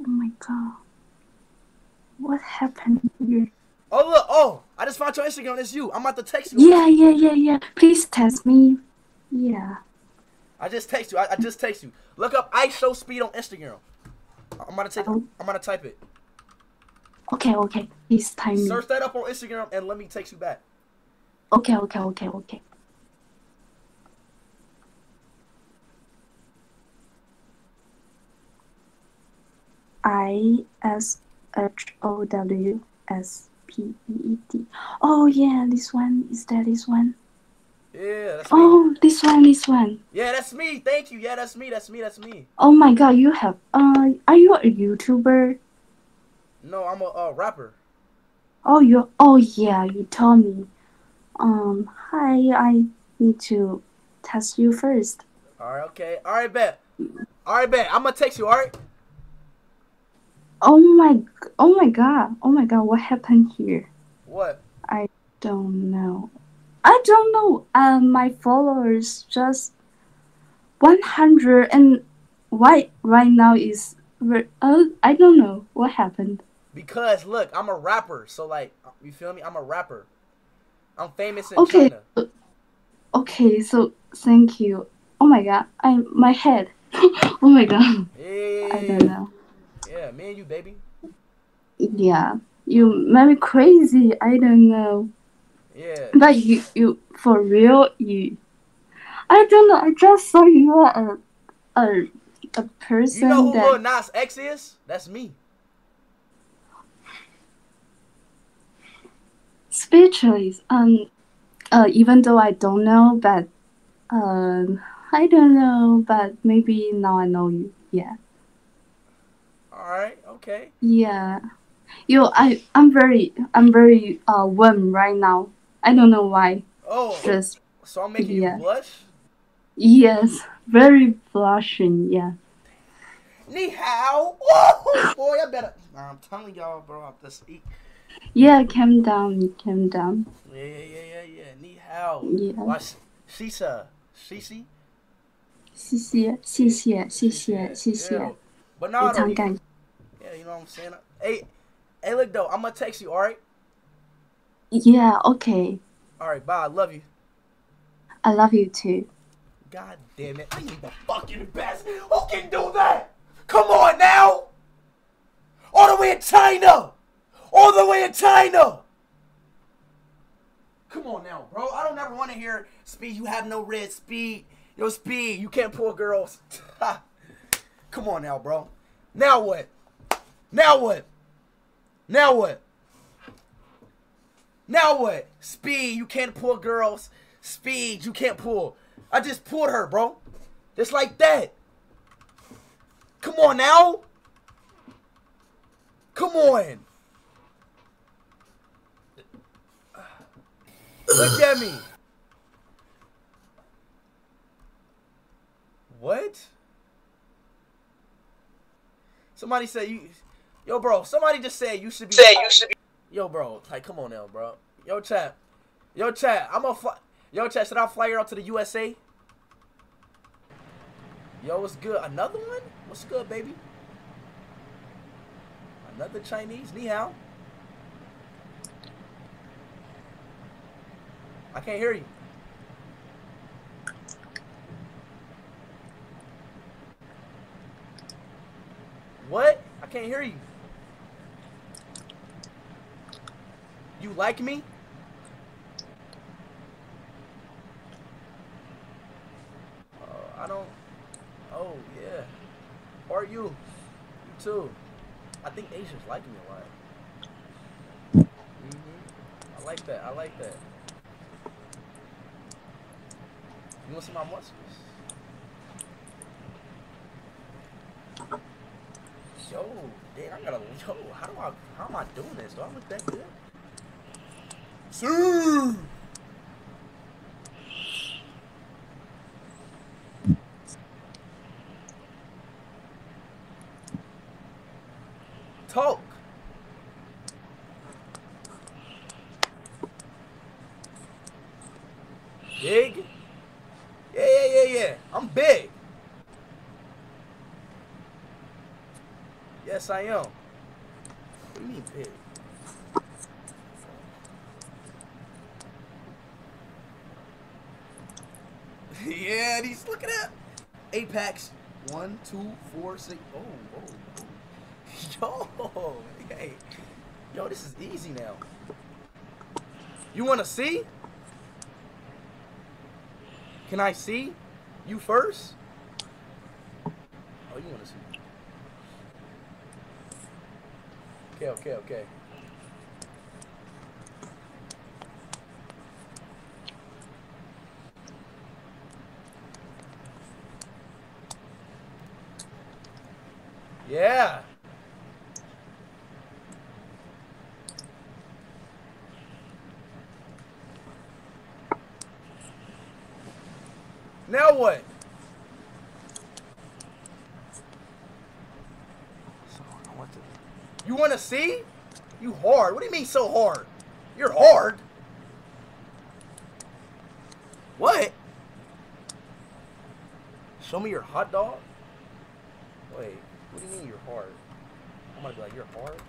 Oh my god. What happened here? Oh look, oh, I just found your Instagram. It's you. I'm about to text you. Yeah, yeah, yeah, yeah. Please text me. Yeah. I just text you. I, I just text you. Look up IShowSpeed on Instagram. I'm gonna take. Oh. I'm gonna type it. Okay, okay. Please time me. Search that up on Instagram and let me text you back. Okay, okay, okay, okay. I S H O W S P E E D. Oh yeah, this one is that this one. Yeah, that's me. Oh, this one, this one. Yeah, that's me. Thank you. Yeah, that's me. That's me. That's me. Oh my god, you have uh are you a YouTuber? No, I'm a uh, rapper. Oh you oh yeah, you told me. Um hi, I need to test you first. All right. Okay. All right. Bet. All right. Bet. I'm gonna text you. All right. Oh my oh my god. Oh my god, what happened here? What? I don't know. I don't know. Um, my followers just 100 and why right now is uh, I don't know what happened. Because look, I'm a rapper. So like, you feel me? I'm a rapper. I'm famous in Okay. China. Okay, so thank you. Oh my god, I my head. oh my god. Yeah. I don't know. Yeah, me and you, baby. Yeah, you me crazy. I don't know. Yeah. But you, you for real, you. I don't know. I just saw you are a, a, a person You know who that. Lil Nas X is? That's me. speechless. Um, uh, even though I don't know, but um, I don't know, but maybe now I know you. Yeah, All right. Okay. yeah. You, I, I'm very, I'm very uh warm right now. I don't know why. Oh. Just So I'm making yeah. you blush. yes, very blushing. Yeah. Ni hao. Oh, boy, I better. Nah, I'm telling y'all, bro. I'm just eat. Yeah, calm down, calm down. Yeah, yeah, yeah, yeah, yeah. Ni hao. Yeah. Watch. Shisha. Shishi. 谢谢，谢谢，谢谢，谢谢 Yeah.，But no, 非常感 Yeah, you know what I'm saying? Hey, hey, look though. I'm gonna text you. All right. Yeah, okay. All right. Bye. I love you. I love you too. God damn it. I need the fucking best. Who can do that? Come on now. All the way in China. All the way in China. Come on now, bro. I don't ever want to hear speed. You have no red speed. Yo, speed. You can't pull girls. Come on now, bro. Now what? Now what? Now what? Now what? Speed. You can't pull girls. Speed. You can't pull. I just pulled her, bro. Just like that. Come on now. Come on. Look at me. What? Somebody said you, yo, bro. Somebody just said you should be. Said you should be- Yo, bro. Like, come on now, bro. Yo, chat. Yo, chat. I'm gonna fly. Yo, chat. Should I fly her out to the USA? Yo, what's good? Another one? What's good, baby? Another Chinese? Ni hao. I can't hear you. What? I can't hear you. You like me? Uh, I don't. Oh yeah. Or you? You too. I think Asians like me a lot. hmm I like that. I like that. You want some of my muscles? Yo, dude, I gotta. Yo, how do I? How am I doing this? Do I look that good? Sir! Talk. Big? Yeah, yeah, yeah, yeah. I'm big. Yes, I am. What do you mean big? Packs. One, two, four, six. Oh, oh. Yo, hey, yo, this is easy now. You want to see? Can I see? You first? Oh, you want to see? Okay, okay, okay. Yeah. Now what? You want to see? You hard. What do you mean so hard? You're hard. What? Show me your hot dog? Wait, what do you mean you're hard? I'm gonna be like, you're hard?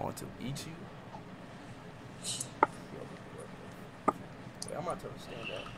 I want to eat you. Wait, I'm not trying to stand up.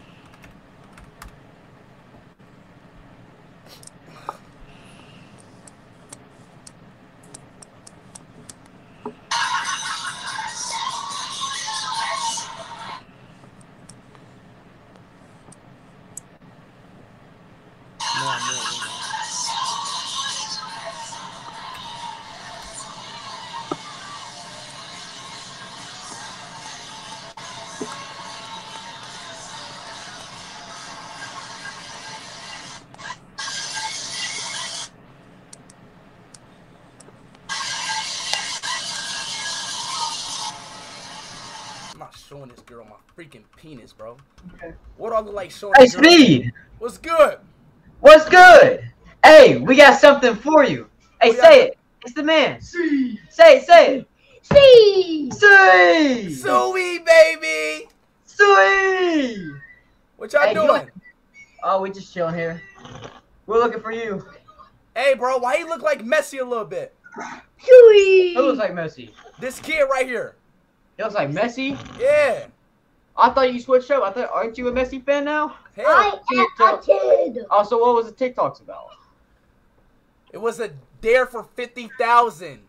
Showing this girl my freaking penis, bro. What do I look like showing Hey, this girl? Speed! What's good? What's good? Hey, we got something for you. Hey, say it. It's the man. Say it, say it. See. See. Sweet baby. Sweet. What y'all Hey, doing? like- Oh, we just chilling here. We're looking for you. Hey, bro, why he look like Messi a little bit? Who looks like Messi? This kid right here. He was like Messi? Yeah. I thought you switched up. I thought, aren't you a Messi fan now? Hell. I am a kid. Oh, so what was the TikToks about? It was a dare for 50,000.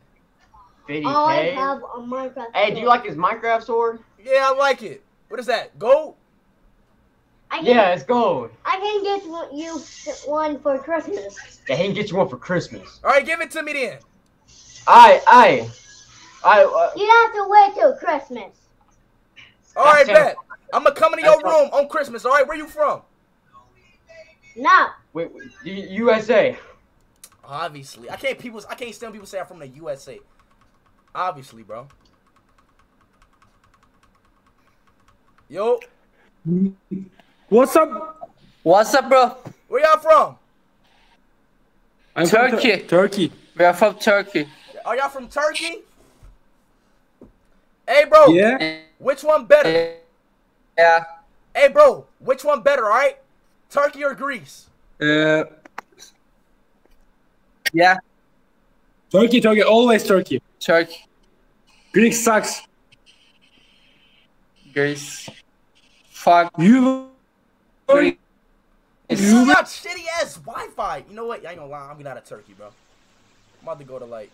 50k? I have a Minecraft. Hey, do you like his Minecraft sword? Yeah, I like it. What is that? Gold? Can, Yeah, it's gold. I can get you one for Christmas. Yeah, he can get you one for Christmas. All right, give it to me then. I, I, I. Uh, You have to wait till Christmas. All right, bet. I'm gonna come into your room on Christmas. All right, where you from? No. wait, wait, U- USA. Obviously, I can't people. I can't stand people say I'm from the USA. Obviously, bro. Yo, What's up? What's up, bro? where y'all from? I'm from Tur- Turkey. Turkey. We are from Turkey. Are y'all from Turkey? Hey, bro. Yeah. Which one better? Yeah. Hey, bro. Which one better? All right. Turkey or Greece? Uh, Yeah. Turkey, Turkey, always Turkey. Turkey. Greek sucks. Greece. Fuck. You. You got shitty ass Wi-Fi. You know what? I ain't gonna lie. I'm getting out of Turkey, bro. I'm about to go to like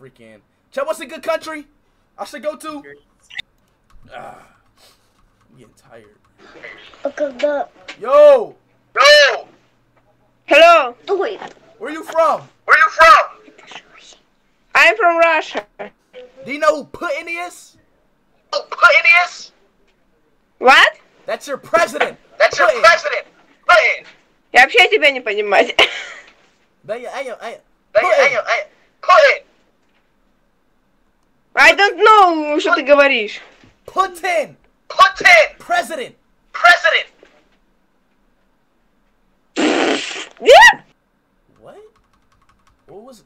freaking. Chad, what's a good country I should go to? Ah, I'm getting tired. Yo. Yo. Hello. Wait. Where you from? Where you from? I'm from Russia. Do you know who Putin is? Who Putin is? What? That's your president. That's your Putin. president. Putin. Я вообще тебя не понимать. Да я, I, I, Да я- я- I- Putin. I don't know, что ты говоришь. Putin. Putin. President. President. Yeah. What? What was?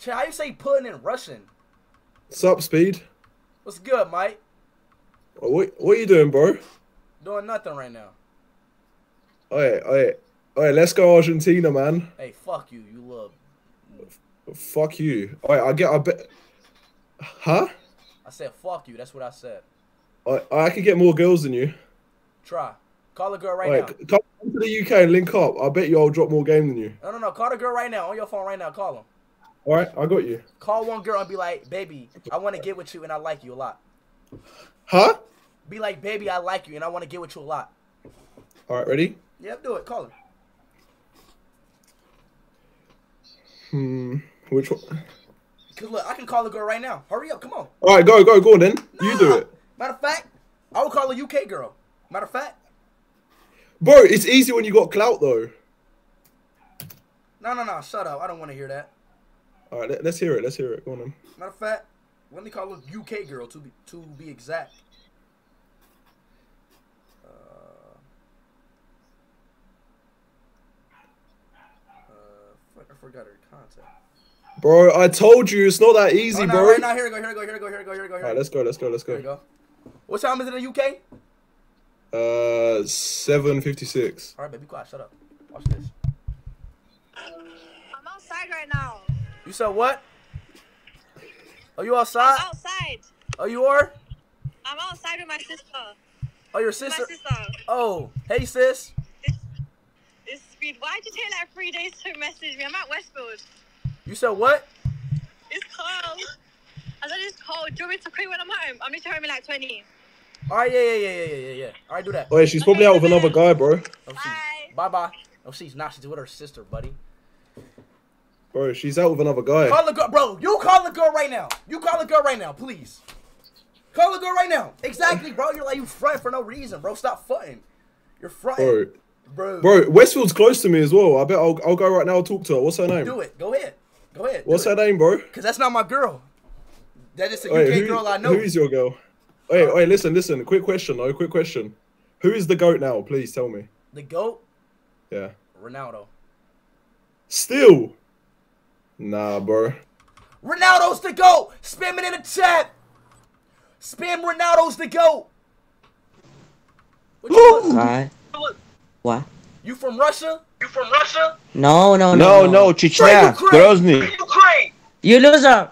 Che, how you say Putin in Russian? Sup, Speed? What's good, Mike? Oh, What, what are you doing, bro? Doing nothing right now. Oi, oi, oi, let's go Argentina, man. Hey, fuck you. You love. Fuck you. Oi, I get, I bet. Huh? I said fuck you. That's what I said. I, I could get more girls than you. Try. Call a girl right Oi, now. come to the UK and link up. I bet you I'll drop more game than you. No, no, no. Call the girl right now. On your phone right now. Call him. Alright, I got you. Call one girl and be like, baby, I want to get with you and I like you a lot. Huh? Be like, baby, I like you and I want to get with you a lot. Alright, ready? Yep, do it. Call her. Hmm. Which one? Cause look, I can call the girl right now. Hurry up, come on. Alright, go, go, go on then. You do it. Matter of fact, I will call a UK girl. Matter of fact, Bro, it's easy when you got clout though. no, no, no. Shut up. I don't want to hear that. Alright, let, let's hear it. Let's hear it. Go on then. Matter of fact, let me call a UK girl to be to be exact. Uh, uh, I forgot her contact. Bro, I told you it's not that easy, oh, no, bro. right now, here we go, here we go, here we go, here we go, here we go. Alright, let's go, let's go, let's Here we go. go. What time is it in the UK? Uh, 756. All right, baby, quiet. Shut up. Watch this. I'm outside right now. You said what? Oh, you outside? I'm outside. Oh, you are? I'm outside with my sister. Oh, your With sister? My sister. Oh, hey, sis. It's speed. Why'd you take like three days to message me? I'm at Westfield. You said what? It's cold. I said it's cold. Do you want me to quit when I'm home? I'm literally home in like 20. All right, yeah, yeah, yeah, yeah, yeah, yeah, yeah. All right, do that. Oh, yeah, she's probably out with another guy, bro. Oh, she, bye bye. Oh, she's not. She's with her sister, buddy. Bro, she's out with another guy. Call the girl, bro. You call the girl right now. You call the girl right now, please. Call the girl right now. Exactly, bro. You're like you front for no reason, bro. Stop fronting. You're fronting, Bro, bro. bro, Westfield's close to me as well. I bet I'll, I'll go right now and talk to her. What's her name? Do it. Go ahead. Go ahead. What's her name, bro? Cause that's not my girl. That is a Wait, UK who, girl I know. who is your girl? Wait, uh, wait, listen, listen. Quick question, though. Quick question. Who is the goat now? Please tell me. The goat, Yeah. Ronaldo. Still. Nah, bro. Ronaldo's the goat. Spam it in the chat. Spam Ronaldo's the goat. What you, What? you from Russia? You from Russia? No, no, No, no. no, Chechnya, Grozny. Ukraine. You loser!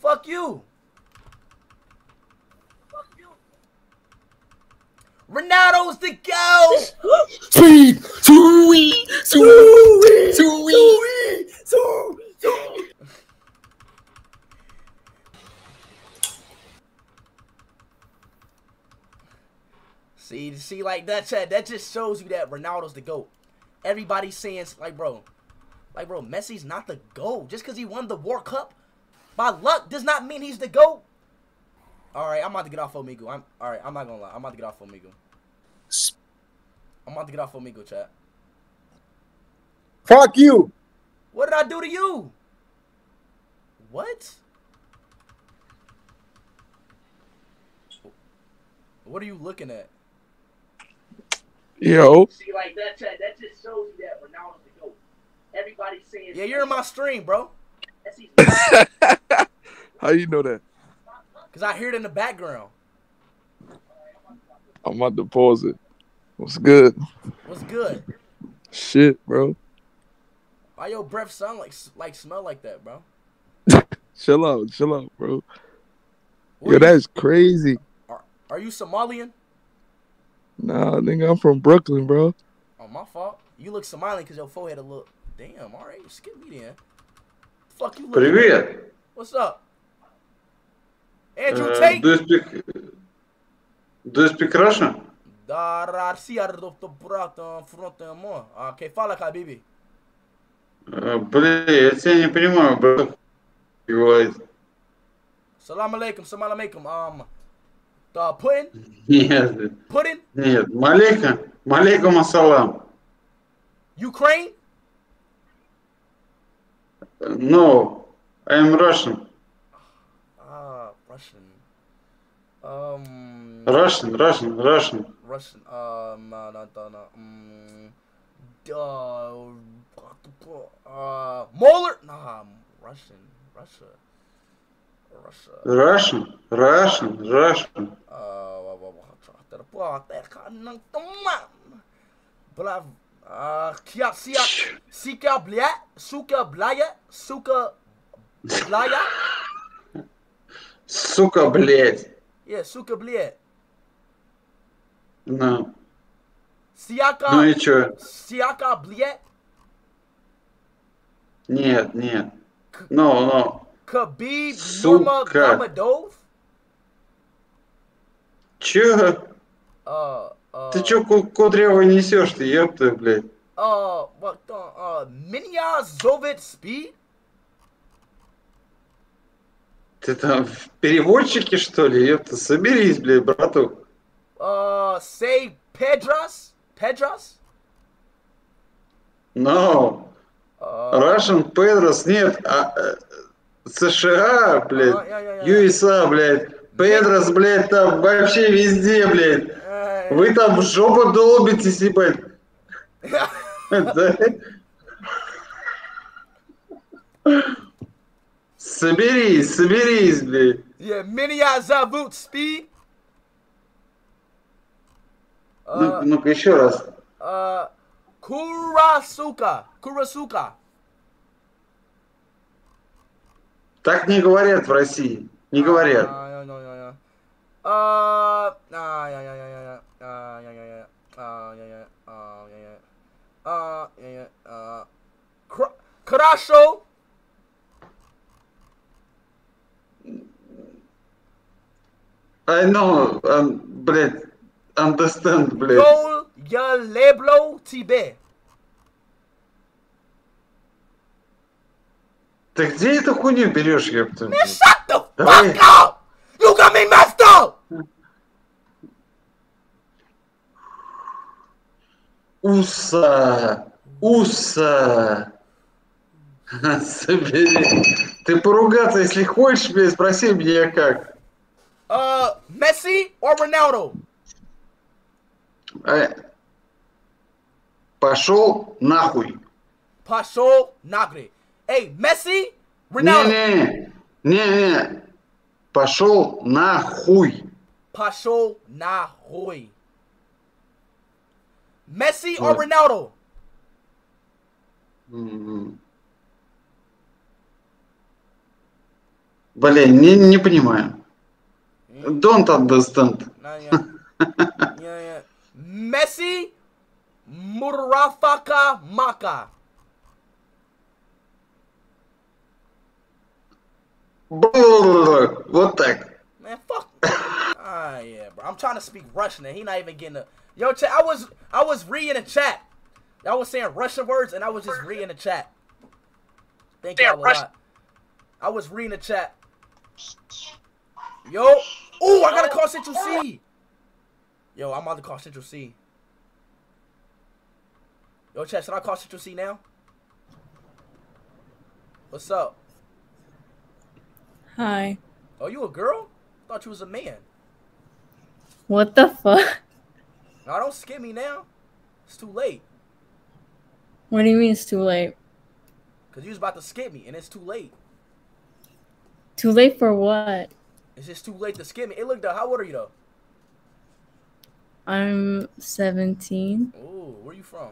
Fuck you. Ronaldo's the goat. Speed! Sweet, sweet, sweet, sweet. See, see, like that chat, that just shows you that Ronaldo's the GOAT. Everybody's saying, like, bro, like, bro, Messi's not the GOAT. Just because he won the World Cup by luck does not mean he's the GOAT. All right, I'm about to get off Omigo. I'm all right. I'm not gonna lie. I'm about to get off Omigo. I'm about to get off Omigo, chat. Fuck you. What did I do to you? What? What are you looking at? Yo. See, like that chat, that just shows you that Ronaldo's the GOAT. Everybody's saying. Yeah, you're in my stream, bro. How you know that? Cause I hear it in the background. I'm about to pause it. What's good? What's good? Shit, bro. Why your breath sound like like smell like that, bro? Chill out, chill out, bro. What Yo, that's crazy. Are, are you Somalian? Nah, nigga, I'm from Brooklyn, bro. Oh, my fault. You look Somalian because your forehead a little. Damn. All right, skip me then. Fuck you. looking at? Привет. What's up? Andrew Uh, Tate. do you speak Do you speak Russian? Да, Россия, рдофто, брат, э, фронт, э, мо. А, Кефала, Хабиби. Uh, блин, я тебя не понимаю, брат. Говорит. Salam alaikum, salam alaikum. Um, the pudding, Нет, pudding, нет. Малейкум, малейкум ассалам. Ukraine. No, I am Russian. Ah, Russian. Um. Russian, Russian, Russian. Russian. Um. No, no, no, no. Um. Uh. Uh. Molar. Nah. Russian. Russia. Russia. Russian, Russian, Russian. Сука, бля, сука, бля, сука, бляя. Сука, блядь. Yeah, сука, блядь. No. Сиака. Ну и чё? Сиака, блядь. Нет, нет. Но, no, ну. No. Кабиб Нурмагомедов? Че? А, а... Ты че кудрявый несешь ты, ёпта, блядь? А, вот, а, меня зовет спи? Ты там в переводчике, что ли? Ёпта, соберись, блядь, брату. А, сей Педрас? Педрас? No. Uh... А. Russian Pedros, нет, а, э, США, блядь. USA, блядь. Педрос, блядь, там вообще везде, блядь. Вы там в жопу долбитесь, ебать. Соберись, соберись, блядь. Yeah. Minya Zavut Speed. Ну- Ну-ка, еще раз. Uh. Kurasuka. Так не говорят в России. Не говорят. Хорошо. I know, um, блядь, understand, блядь. Гол я лебло тебя. Ты где эту хуйню берешь, ёпта? Man, shut the Давай. fuck up! You got me messed up! Уса! Уса! Собери. Ты поругаться, если хочешь, блядь, спроси меня как. Uh, Messi or Ronaldo? Э, Пошел нахуй. Эй, Месси, Роналду. Не, не, не, не. Пошел нахуй. Пошел нахуй. Месси or Роналду? М-м-м. Блин, не, не понимаю. Don't understand. Ну, Месси Мурафака Мака. What the? Man, fuck. ah, yeah, bro. I'm trying to speak Russian, and he not even getting a. Yo, chat. I was I was reading the chat. I was saying Russian words, and I was just reading the chat. Thank you. I, I was reading the chat. Yo. Ooh, I gotta call Central Cee. Yo, I'm about to call Central Cee. Yo, chat. Should I call Central Cee now? What's up? Hi. Oh, you a girl? Thought you was a man. What the fuck? No, don't skip me now. It's too late. What do you mean it's too late? Cause you was about to skip me, and it's too late. Too late for what? It's just too late to skip me. Hey, look, though. How old are you though? I'm 17. Ooh, where you from?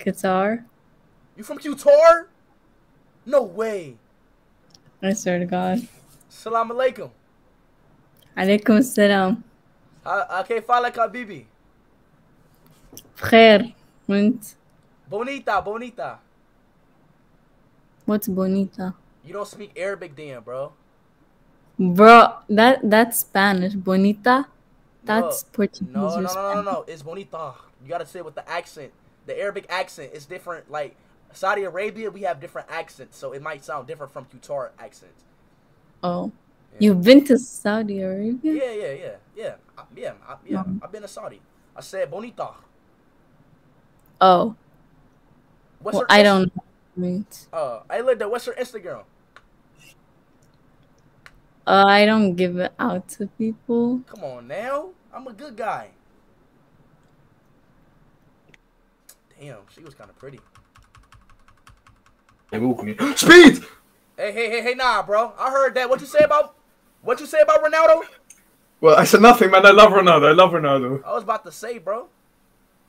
Qatar. You from Qatar? No way. I swear to God. Salam alaikum. Alaikum salam. Okay, fala Habibi. Frère. Und Bonita, bonita. what's bonita? You don't speak Arabic, then, bro. Bro, that that's Spanish. Bonita? That's No, Portuguese No, or no, no, no, no. It's bonita. You gotta say it with the accent. The Arabic accent is different. Like Saudi Arabia, we have different accents, so it might sound different from Qatar accents. Oh. You've been to Saudi Arabia? Yeah, yeah, yeah, yeah, I, yeah, I, yeah. Um. I've been to Saudi. I said bonita. Oh. What's well, her I don't know. what it means. Uh, I lived there. What's her Instagram? Uh, I don't give it out to people. Come on now. I'm a good guy. Damn, she was kind of pretty. Speed! Hey, hey, hey, hey, nah, bro. I heard that. What you say about what you say about Ronaldo? Well, I said nothing, man. I love Ronaldo. I love Ronaldo. I was about to say, bro.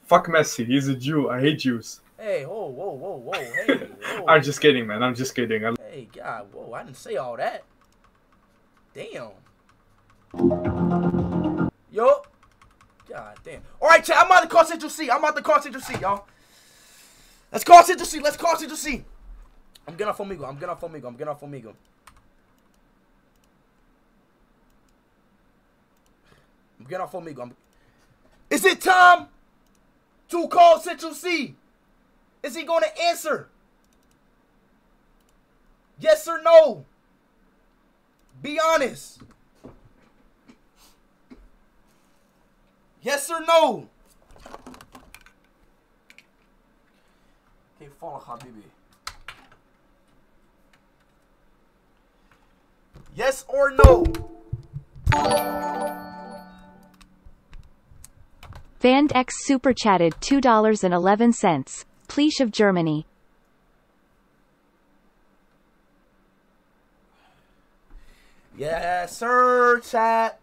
Fuck Messi. He's a Jew. I hate Jews. Hey, whoa, whoa, whoa, whoa, hey, whoa. I'm just kidding, man. I'm just kidding. I... Hey, God, whoa, I didn't say all that. Damn. Yo. God damn. All right, chat. I'm about to call Central Cee. I'm about to call Central Cee, y'all. Let's call Central Cee. Let's call Central Cee. I'm gonna Formigo. I'm gonna Formigo. I'm gonna Formigo. I'm gonna Formigo. I'm... Is it time to call Central Cee? Is he going to answer? Yes or no? Be honest. Yes or no? Hey, follow Habibi. Yes or no? Vand X super chatted $2.11. Please of Germany. Yes, sir, chat.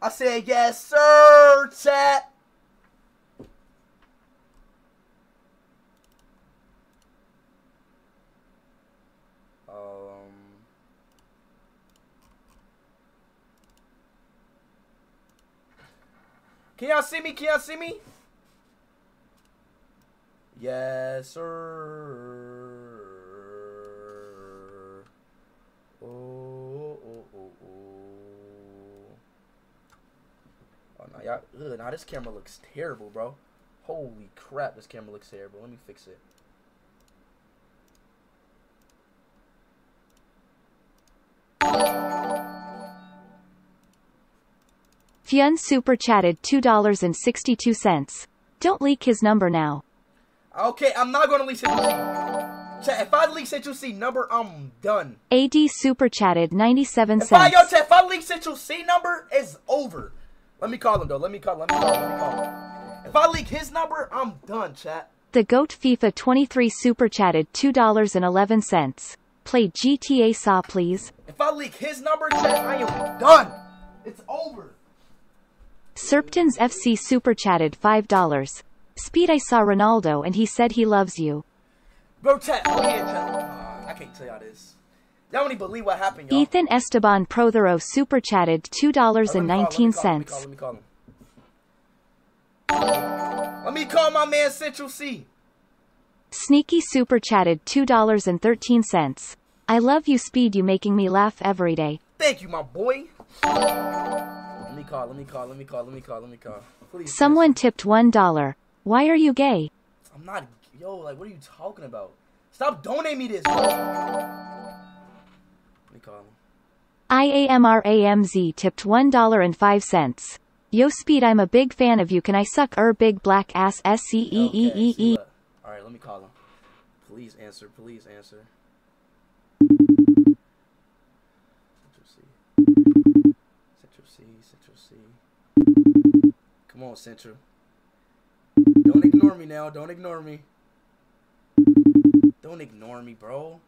I said yes, sir, chat. Um. Can y'all see me? Can y'all see me? Yes, sir. Oh, oh, oh, oh. Oh, now y'all, now this camera looks terrible, bro. Holy crap, this camera looks terrible. Let me fix it. Fyun super chatted $2.62. Don't leak his number now. Okay, I'm not gonna leak C. Chat, if I leak Central Cee number, I'm done. AD super chatted 97 If I, cents. yo, chat, if I leak Central Cee number, it's over. Let me call him, though. Let me call Let me call Let me call. If I leak his number, I'm done, chat. The GOAT FIFA 23 super chatted $2.11. Play GTA Saw please. If I leak his number, chat, I am done. It's over. Serptons FC super chatted $5. Speed I saw Ronaldo and he said he loves you. Bro, chat. Oh, yeah, chat. Uh, I can't tell y'all this. Y'all don't even believe what happened, y'all. Ethan Esteban Prothero super chatted $2.19. Let me call, let me call him. Let me call my man Central Cee. Sneaky super chatted $2.13. I love you Speed you making me laugh every day. Thank you, my boy. Me call, let me call, let me call, let me call, let me call. Please. Someone tipped $1. Why are you gay? I'm not, yo, like, what are you talking about? Stop donating me this, bro. Let me call him. IAMRAMZ tipped $1.05. Yo Speed I'm a big fan of you can I suck er big black ass S C E E E E Alright, let me call him. Please answer, please answer. Come on, Central. Don't ignore me now. Don't ignore me. Don't ignore me, bro.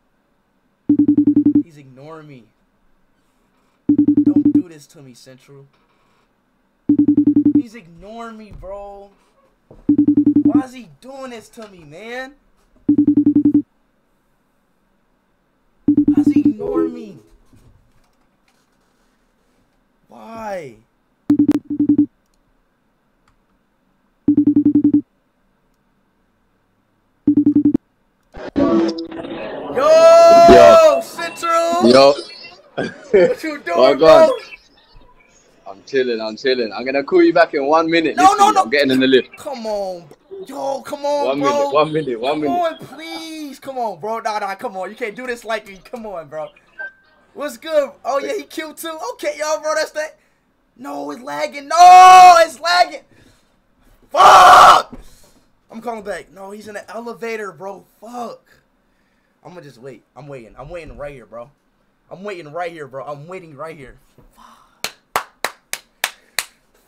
He's ignoring me. Don't do this to me, Central. He's ignoring me, bro. Why is he doing this to me, man? Why is he ignoring me? Why? Yo, Yo. Central. Yo. What you doing, Oh, bro? I'm chilling, I'm chilling. I'm gonna call you back in one minute. No, Listen, no, no. I'm getting in the lift. Come on, yo, come on, One bro. minute, one minute, one come minute. on, please, come on, bro. Nah, nah, come on. You can't do this like me. Come on, bro. What's good? Oh yeah, he cute too. Okay, y'all, bro. That's that. No, it's lagging. No, it's lagging. Fuck! I'm calling back. No, he's in the elevator, bro. Fuck. I'm gonna just wait. I'm waiting. I'm waiting right here, bro. I'm waiting right here, bro. I'm waiting right here.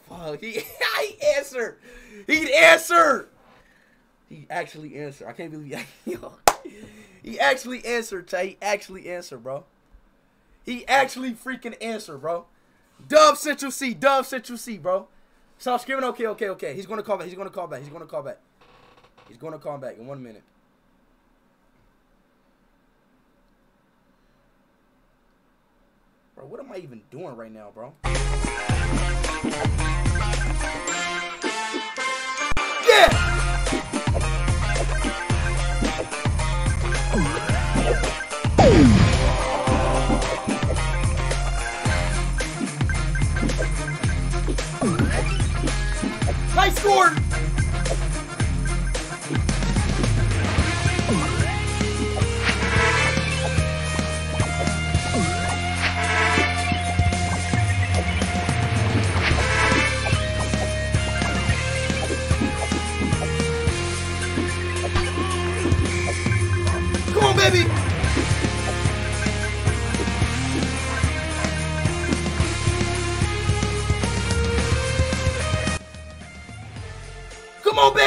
Fuck. He, he answered. He answered. He actually answered. I can't believe yo. He actually answered, Tay. He actually answered, bro. He actually freaking answered, bro. Dub Central Cee. Dub Central Cee, bro. Stop screaming. Okay, okay, okay. He's gonna call back. He's gonna call back. He's gonna call back. He's gonna call back in one minute. Bro, what am I even doing right now, bro? Yeah! Nice score!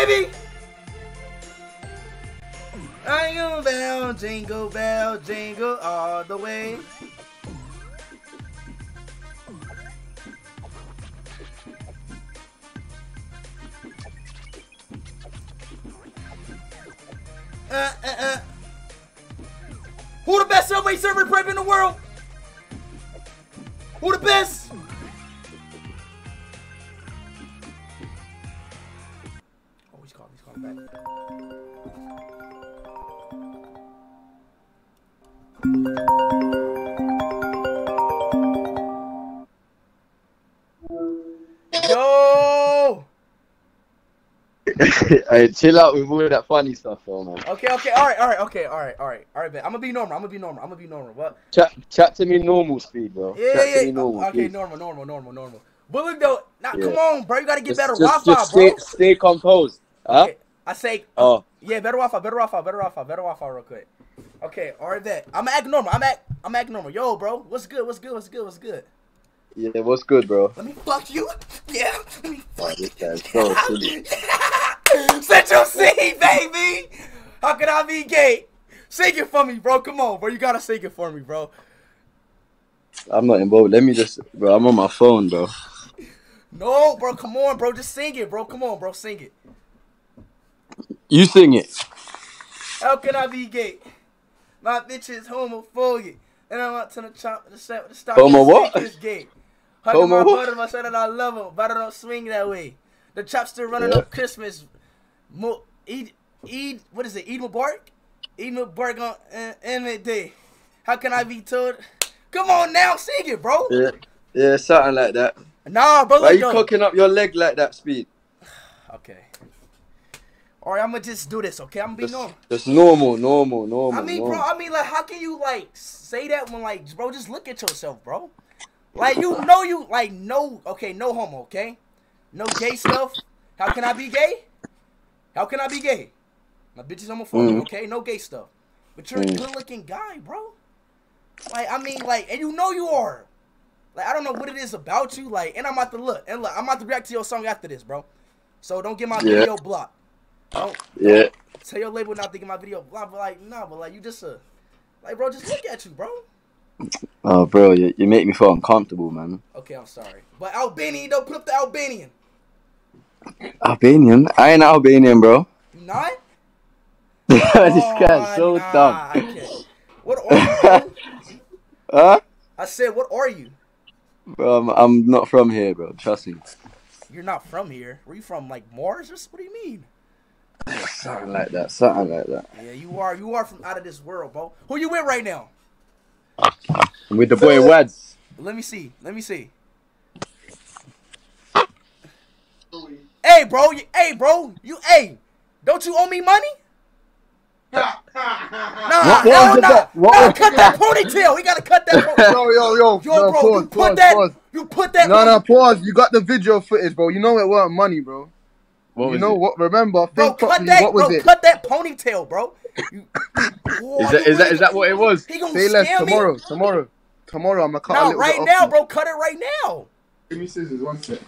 Baby! Jingle bell, jingle bell, jingle all the way. Uh, uh, uh. Who the best Subway server prep in the world? Who the best? Yo! hey, chill out with all that funny stuff, though, man. Okay, okay, all right, all right, okay, all right, all right, all right, bet. I'm gonna be normal. I'm gonna be normal. I'm gonna be normal. What? Chat, chat to me normal speed, bro. Yeah, chat yeah, to me yeah. normal, okay, please. normal, normal, normal, normal. But look though, now Yeah. come on, bro. You gotta get Just, better just, Wi-Fi, just bro. stay, stay composed. Huh? Okay, I say, Oh, yeah, better Wi-Fi, better Wi-Fi, better Wi-Fi, better Wi-Fi, real quick. Okay, all right, bet. I'm act normal. I'm act, I'm act normal. Yo, bro, what's good? What's good? What's good? What's good? yeah, what's good, bro? Let me fuck you. Yeah, let me this guy's so silly. Central Cee, baby. How can I be gay? Sing it for me, bro. Come on, bro. You gotta sing it for me, bro. I'm not involved. Let me just, bro. I'm on my phone, bro. No, bro. Come on, bro. Just sing it, bro. Come on, bro. Sing it. You sing it. How can I be gay? My bitch is homophobic. And I'm out to the chop the set with the stop. Homo what? Is gay. Hugging Homo my what? butter, I said that I love him, but I don't swing that way. The chop still running Yeah. up Christmas. Mo- Eid, Eid, what is it? Eid Mubarak? Eid Mubarak on uh, Emmett Day. How can I be told? Come on now, sing it, bro. Yeah, yeah, something like that. Nah, bro. Why look, you yo. cocking up your leg like that, speed? Okay. Right, I'm gonna just do this, okay? I'm gonna be Just, normal. just normal, normal, normal. I mean, bro, normal. I mean, like, how can you like say that when, like, bro, just look at yourself, bro. Like, you know, you like, no, okay, no homo, okay, no gay stuff. How can I be gay? How can I be gay? My bitch is homophobic, Mm. okay, no gay stuff. But you're a Mm. good-looking guy, bro. Like, I mean, like, and you know you are. Like, I don't know what it is about you, like, and I'm about to look and look. I'm about to react to your song after this, bro. So don't get my Yeah. video blocked. Don't Yeah. Tell your label not to get my video blah but like nah but like you just uh like bro just look at you bro. Oh, bro, you, you make me feel uncomfortable, man. Okay, I'm sorry. But Albanian don't put up the Albanian. Albanian? I ain't Albanian, bro. You not? this Oh, guy's so nah, dumb. What are you? Huh? I said what are you? Bro, I'm, I'm not from here, bro. Trust me. You're not from here. Where you from? Like Mars or what do you mean? Something like that. Something like that. Yeah, you are you are from out of this world, bro. Who you with right now? I'm with the boy Wads. Let me see. Let me see. Hey, bro. You, hey, bro. You, hey. Don't you owe me money? Nah, What- what hell nah. What nah, was- cut that ponytail. We gotta cut that. Ponytail. Yo, yo, yo, Yo, no, bro, pause, you put pause, that. pause. You put that. No, no, pause. You got the video footage, bro. You know it weren't money, bro. What you was know it? what? Remember, Bro, think cut properly. that. What was bro, it? cut that ponytail, bro. You, Is that, is that is that what it was? he gonna Say less scam me? tomorrow. Tomorrow. tomorrow I'm gonna cut a Now, right bit now, bro. Cut it right now. Give me scissors, one sec.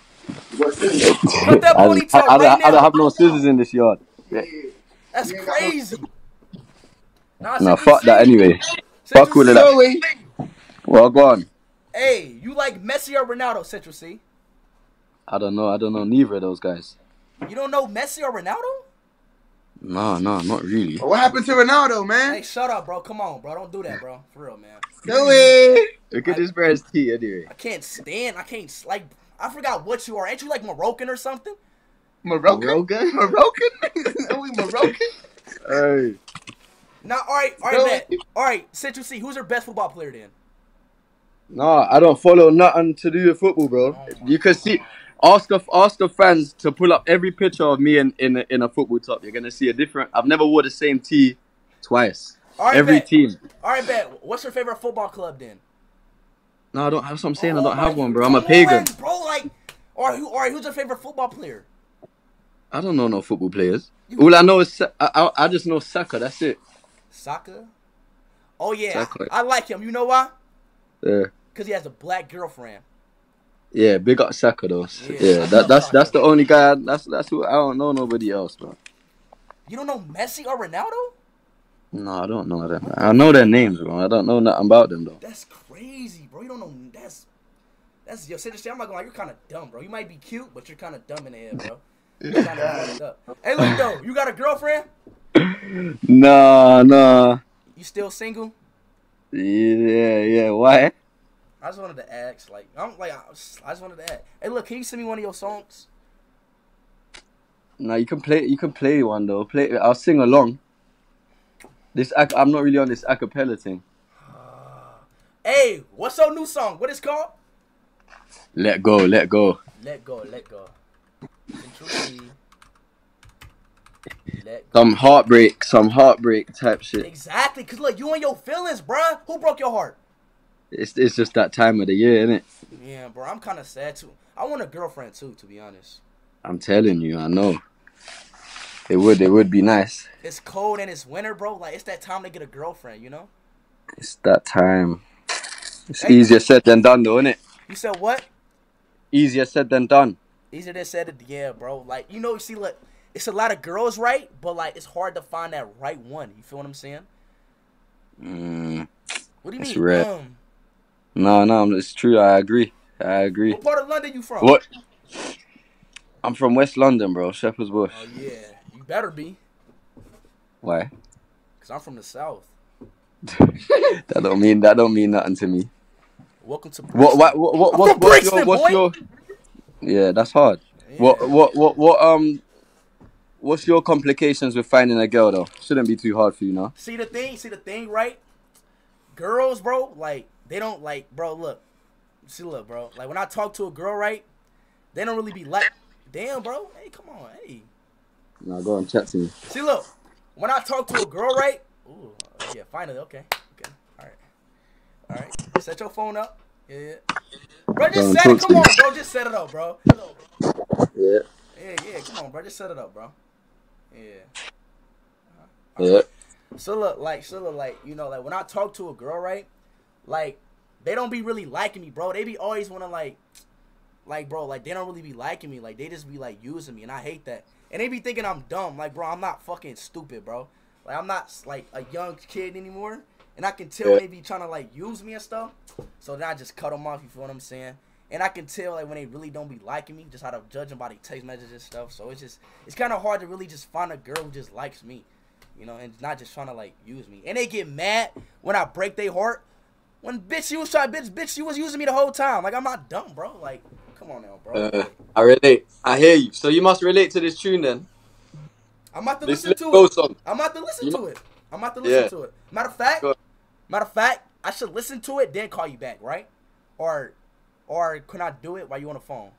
Cut that I, ponytail I, I, right don't, I don't have no scissors in this yard. That's crazy. Nah, No, Central fuck that anyway. Central Fuck all of C. that. Well, go on. Hey, you like Messi or Ronaldo, Central Cee? I don't know. I don't know neither of those guys. You don't know Messi or Ronaldo? No, no, not really. What happened to Ronaldo, man? Hey, shut up, bro. Come on, bro. Don't do that, bro. For real, man. Do it. Look at this man's tea anyway. I can't stand. I can't like. I forgot what you are. Ain't you like Moroccan or something? Moroccan? Moroccan? Moroccan? Are we Moroccan? Hey. Now, all right, all right, man. All right, you see Who's your best football player then? No, I don't follow nothing to do with football, bro. Oh you can see. Ask a, ask the fans to pull up every picture of me in in a, in a football top. You're gonna see a different. I've never wore the same tee twice. All right, every bet. team. All right, bet. What's your favorite football club then? No, I don't. That's what I'm saying. I Oh don't have oh one, bro. I'm a pagan. bro. Like, or who, right, who's your favorite football player? I don't know no football players. All I know is I, I, I just know Saka. That's it. Soccer. Oh yeah, Saka. I, I like him. You know why? Yeah. Because he has a black girlfriend. Yeah, big up Saka though. Yeah, Yeah, that that's that's the only guy. That's that's who I don't know nobody else, bro. You don't know Messi or Ronaldo? No, I don't know them. I know their names, bro. I don't know nothing about them though. That's crazy, bro. You don't know. That's that's yo. Seriously, I'm not gonna lie. You're kind of dumb, bro. You might be cute, but you're kind of dumb in the head, bro. You're kind of up. Hey, look though. You got a girlfriend? Nah, nah. You still single? Yeah, yeah. Why? I just wanted to ask. Like, I'm like, I just, I just wanted to ask. Hey, look. Can you send me one of your songs? No, you can play. You can play one though. Play. I'll sing along. This ac- I'm not really on this acapella thing. Hey, what's your new song? What is it called? Let go, let go. Let go. Let go. Let go. Some heartbreak, some heartbreak type shit. Exactly, cause look, you and your feelings, bruh. Who broke your heart? It's it's just that time of the year, isn't it? Yeah, bro. I'm kind of sad too. I want a girlfriend too, to be honest. I'm telling you, I know. It would it would be nice. It's cold and it's winter, bro. Like it's that time to get a girlfriend, you know? It's that time. It's easier said than done though, it? You said what? Easier said than done. Easier than said. Yeah, bro. Like you know, you see, look, it's a lot of girls, right? But like, it's hard to find that right one. You feel what I'm saying? Mm, What do you mean? rare. Um, No, no, it's true. I agree. I agree. what part of London you from? What? I'm from West London, bro. Shepherd's Bush. Oh yeah, you better be, Why? cause I'm from the south. That don't mean that don't mean nothing to me. Welcome to What what what what I'm what's, Brixton, your what's your Yeah, that's hard. What what what what um what's your complications with finding a girl though? Shouldn't be too hard for you now. See the thing, see the thing, right? Girls, bro, like they don't like, bro. Look, see, look, bro. Like when I talk to a girl, right? They don't really be like, damn, bro. Hey, come on, hey. Now go and chat to me. See, look, when I talk to a girl, right? Ooh, yeah, finally, okay, okay, all right, all right. Set your phone up. Yeah, yeah. Bro, just Go set it. Come on, bro. Just set it up, bro. Yeah. Yeah, yeah. Come on, bro. Just set it up, bro. Yeah. Yeah. So look, like, so look, like, you know, like when I talk to a girl, right? Like, they don't be really liking me, bro. They be always wanna like, like, bro, like they don't really be liking me. Like they just be like using me, and I hate that. And they be thinking I'm dumb. Like, bro, I'm not fucking stupid, bro. Like I'm not like a young kid anymore. And I can tell Yeah. they be trying to like use me and stuff. So then I just cut them off. You feel what I'm saying? And I can tell like when they really don't be liking me, just how to judge them by their text messages and stuff. So it's just it's kind of hard to really just find a girl who just likes me, you know, and not just trying to like use me. And they get mad when I break their heart. When bitch you was trying, bitch, bitch you was using me the whole time. Like I'm not dumb, bro. Like come on now, bro. Uh, I relate. I hear you. So you must relate to this tune then. I'm about to This listen to Let's Go it. song. I'm about to listen You to it. I'm about to listen Yeah. to it. Matter of fact, matter of fact, I should listen to it then call you back, right? Or, or can I do it while you on the phone?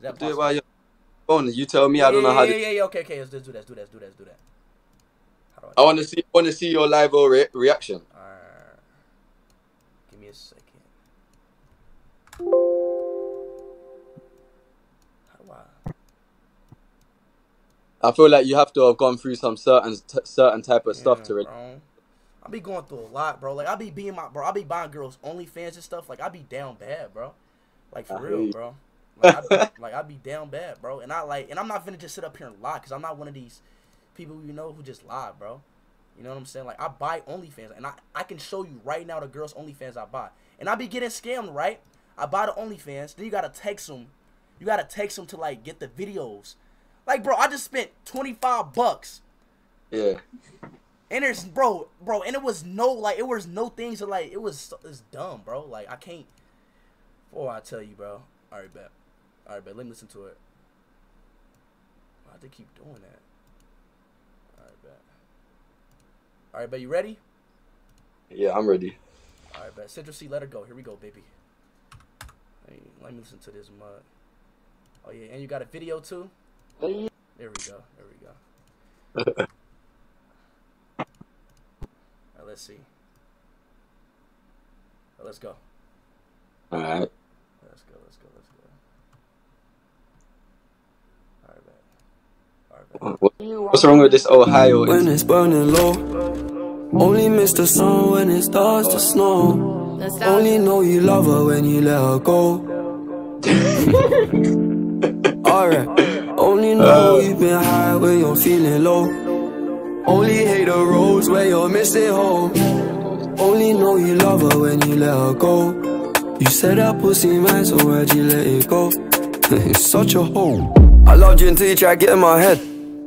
Is that Do it while you're on the phone. You tell me. I don't know how Yeah, to. yeah, yeah. Okay, okay. Let's do that. Let's do that. Let's do that. Let's do that. I want to see. I Want to see your live re- reaction. I feel like you have to have gone through some certain t- certain type of stuff to. Re- Bro. I be going through a lot, bro. Like I be being my bro. I be buying girls OnlyFans and stuff. Like I be down bad, bro. Like for I real, bro. Like I, be, like I be down bad, bro. And I like, and I'm not gonna just sit up here and lie, cause I'm not one of these people you know who just lie, bro. You know what I'm saying? Like I buy OnlyFans, and I I can show you right now the girls OnlyFans I buy, and I be getting scammed, right? I buy the OnlyFans, then you gotta text them, you gotta text them to like get the videos. Like, bro, I just spent 25 bucks Yeah. and there's bro, bro, and it was no like it was no things that like it was it's dumb, bro. Like I can't. Oh, I tell you, bro. All right, bet. All right, bet. Let me listen to it. Why'd they keep doing that? All right, bet. All right, bet. You ready? Yeah, I'm ready. All right, bet. Central Cee, let her go. Here we go, baby. Let let me listen to this mud. Oh yeah, and you got a video too. There we go. There we go. All right, let's see. All right, let's go. All right. Let's go. Let's go. Let's go. All right, bet. All right, What's wrong with this Ohio? When it's burning low, only miss the sun when it starts to snow. Only know you love her when you let her go. Alright, only know you've been high when you're feeling low. Only hate the roads where you're missing home. Only know you love her when you let her go. You said that pussy man, so why'd you let it go? it's such a hole. I loved you until you tried getting my head.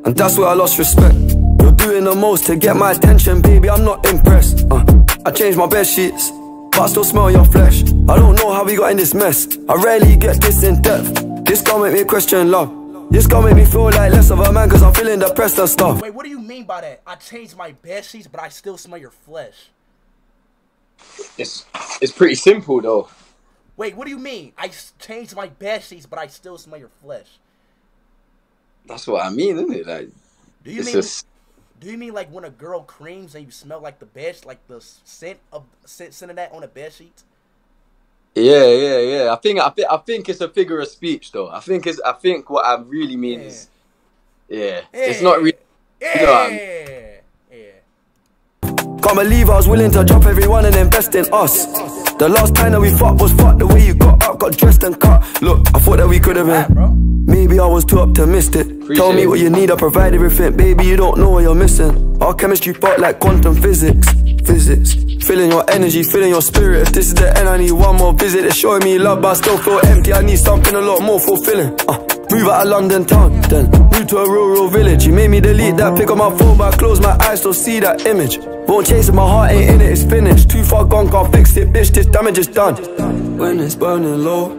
And that's where I lost respect. You're doing the most to get my attention, baby. I'm not impressed. Uh, I changed my bed sheets, but I still smell your flesh. I don't know how we got in this mess. I rarely get this in depth. This gon' make me question love. This gon' make me feel like less of a man, cause I'm feeling depressed and stuff. Wait, what do you mean by that? I changed my bed sheets, but I still smell your flesh. It's it's pretty simple though. Wait, what do you mean? I changed my bed sheets, but I still smell your flesh. That's what I mean, isn't it? Like, Do you it's mean? just Do you mean like when a girl creams and you smell like the bed, like the scent of scent, scent of that on the bed sheets? Yeah, yeah, yeah. I think I think I think it's a figure of speech though. I think it's I think what I really mean is, yeah, it's not really. You know what I mean? Can't believe I was willing to drop everyone and invest in us. The last time that we fought was fucked the way you got up, got dressed and cut. Look, I thought that we could have been. Maybe I was too optimistic. Tell me what you need, I provide everything. Baby, you don't know what you're missing. Our chemistry fought like quantum physics. Physics. Feeling your energy, feeling your spirit. If this is the end, I need one more visit. It's showing me love, but I still feel empty. I need something a lot more fulfilling. Uh, move out of London town, then move to a rural village. You made me delete that pick on my phone, but I close my eyes, still see that image. Won't chase it, my heart ain't in it, it's finished. Too far gone, can't fix it, bitch. This damage is done. When it's burning low,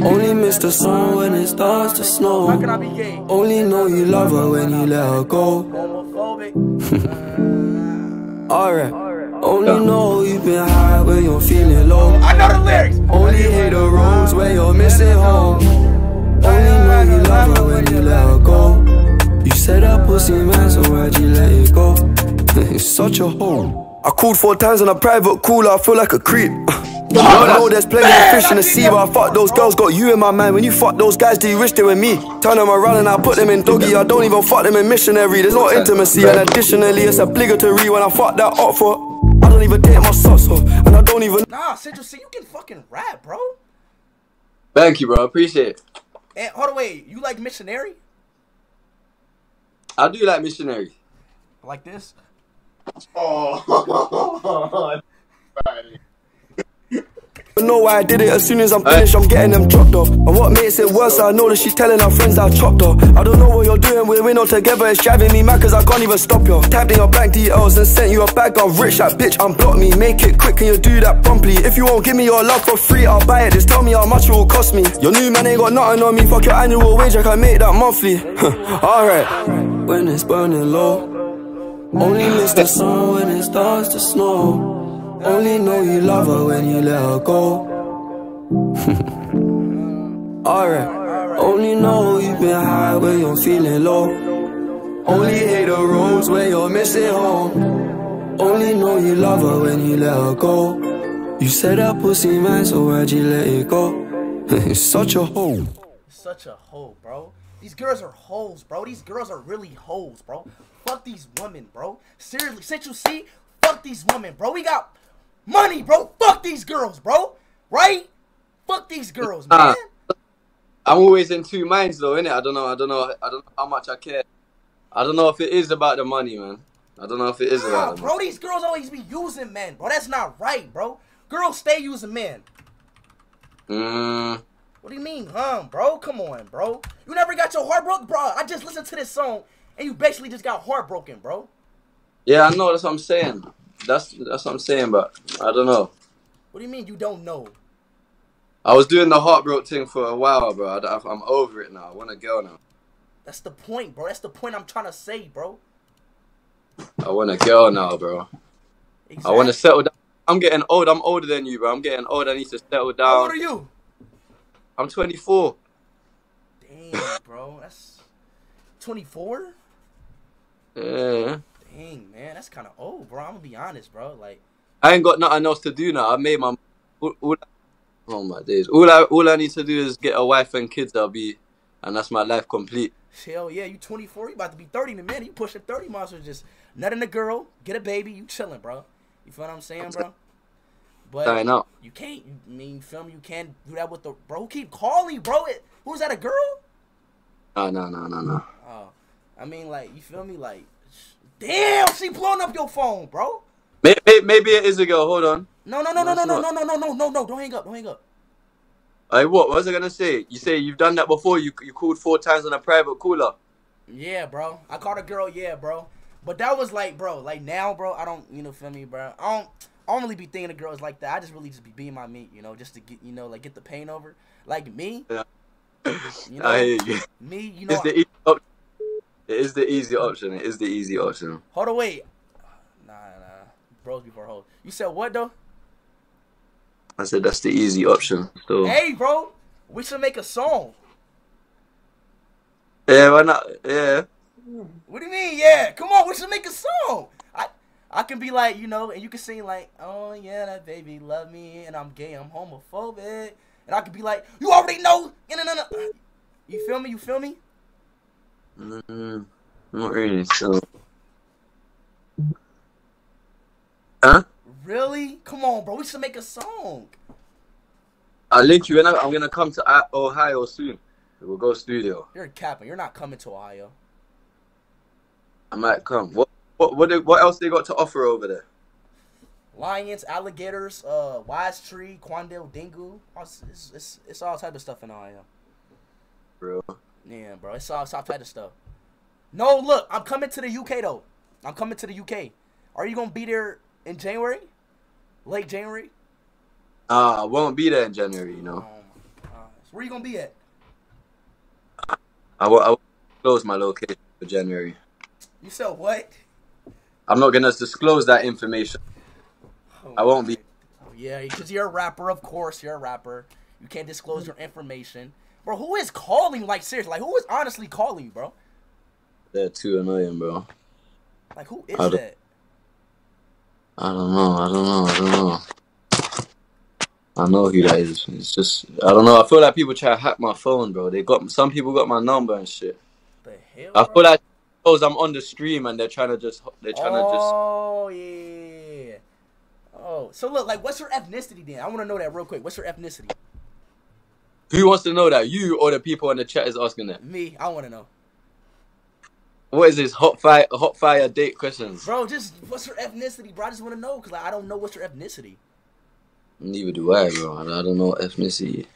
only miss the sun when it starts to snow. Only know you love her when you let her go. Alright. Only know you've been high when you're feeling low. I know the lyrics. Only hate the roads when you're missing home. Only know you love her when you let her go. You said that pussy man, so why'd you let it go? it's such a hole. I called four times on a private call, I feel like a creep. I know there's plenty of fish in the sea, but I fuck those girls, got you in my mind. When you fuck those guys, do you wish they were me? Turn them around and I put them in doggy. I don't even fuck them in missionary. There's no intimacy, and additionally, it's obligatory when I fuck that up for. I don't even take my socks off, and I don't even. Nah, Central Cee, you can fucking rap, bro. Thank you, bro. Appreciate it. And hold on, wait, you like missionary? I do like missionary. Like this? Oh. I know why I did it as soon as I'm eh. finished, I'm getting them dropped off. And what makes it worse, I know that she's telling her friends I chopped her. I don't know what you're doing, we're in all together, it's driving me mad cause I can't even stop you. Tapped in your bank details and sent you a bag of rich, that bitch unblock me. Make it quick, can you do that promptly? If you won't give me your love for free, I'll buy it. Just tell me how much it will cost me. Your new man ain't got nothing on me, fuck your annual wage, I can make that monthly. Alright. When it's burning low, only miss the sun when it starts to snow. Only know you love her when you let her go. Alright. Only know you've been high when you're feeling low. Only hate the roads where you're missing home. Only know you love her when you let her go. You said that pussy man, so why'd you let it go? it's such a hole. Such a hoe, bro. These girls are hoes, bro. These girls are really hoes, bro. Fuck these women, bro. Seriously, since you see, fuck these women, bro. We got money, bro. Fuck these girls, bro. Right? Fuck these girls, man. Nah, I'm always in two minds though, innit? I don't know. I don't know. I don't know how much I care. I don't know if it is about the money, man. I don't know if it is Nah, about the money. bro, these girls always be using men, bro. That's not right, bro. Girls stay using men. Mm, What do you mean, huh, bro? Come on, bro. You never got your heart broke, bro. I just listened to this song and you basically just got heartbroken, bro. yeah, I know. That's what I'm saying. That's that's what I'm saying, but I don't know. What do you mean you don't know? I was doing the heartbroken thing for a while, bro. I, am over it now. I want a girl now. That's the point, bro. That's the point I'm trying to say, bro. I want a girl now, bro. Exactly. I want to settle down. I'm getting old. I'm older than you, bro. I'm getting old. I need to settle down. How old are you? I'm 24. Damn, bro. That's 24? Yeah. Dang, man. That's kind of old, bro. I'm to be honest, bro. Like, I ain't got nothing else to do now. I made my. All, all, oh my days. All I all I need to do is get a wife and kids. I'll be, and that's my life complete. hell yeah, you 24. You about to be 30 in a minute. You pushing 30 miles. Just nutting a girl, get a baby. You chilling, bro. You feel what I'm saying, bro? But I know. you can't. You I mean, film? You can't do that with the bro. Keep calling, bro. It, who's that? A girl? No, no, no, no, no. Oh, I mean, like, you feel me? Like, damn, she blowing up your phone, bro. Maybe, maybe it is a girl. Hold on. No, no, no, no, No, no, no, no, no, no, no, no. Don't hang up. Don't hang up. Hey, what? What was I gonna say? You say you've done that before. You you called four times on a private caller. Yeah, bro. I called a girl. Yeah, bro. But that was like, bro. Like now, bro. I don't, you know, feel me, bro. I don't. I don't really be thinking of girls like that. I just really just be being my meat, you know, just to get, you know, like get the pain over. Like me, Yeah. you know, you. me, you know. It's the easy. It is the easy option. It is the easy option. Hold on, wait. Nah, nah. Bros before hoes. You said what though? I said that's the easy option. So Hey, bro. We should make a song. yeah, why not? Yeah. What do you mean? Yeah, come on. We should make a song. I I can be like, you know, and you can sing like, oh yeah, that baby love me, and I'm gay, I'm homophobic, and I could be like, you already know. No, no, no. You feel me? You feel me? Mm, not really. So. Huh? Really? Come on, bro. We should make a song. I'll link you, and I'm gonna come to uh, Ohio soon. We'll go studio. You're capping. You're not coming to Ohio. I might come. What what what, they, what else they got to offer over there? Lions, alligators, uh, wise tree, Quandale, dingo. It's, it's, it's, it's all type of stuff in Ohio. Bro. Yeah, bro. It's all, type of stuff. No, look. I'm coming to the UK though. I'm coming to the UK. Are you gonna be there in January? Late January? Uh, I won't be there in January. You know. Where you gonna be at? I will. I will close my location for January. You said what? I'm not gonna disclose that information. I won't be. Oh, yeah, because you're a rapper. Of course, you're a rapper. You can't disclose your information, bro. Who is calling? Like seriously, like who is honestly calling you, bro? They're too annoying, bro. Like who is I that? I don't know. I don't know. I don't know. I know who that is. It's just I don't know. I feel like people try to hack my phone, bro. They got some people got my number and shit. The hell? I feel like knows I'm on the stream and they're trying to just they're trying to just Oh yeah. Oh, so look, like, what's your ethnicity then? I want to know that real quick. What's your ethnicity? Who wants to know that? You or the people in the chat is asking that? Me, I want to know, What is this hot fire hot fire date questions? bro. Just what's your ethnicity, bro? I just want to know because like, I don't know what's your ethnicity. Neither do I, bro. I don't know ethnicity.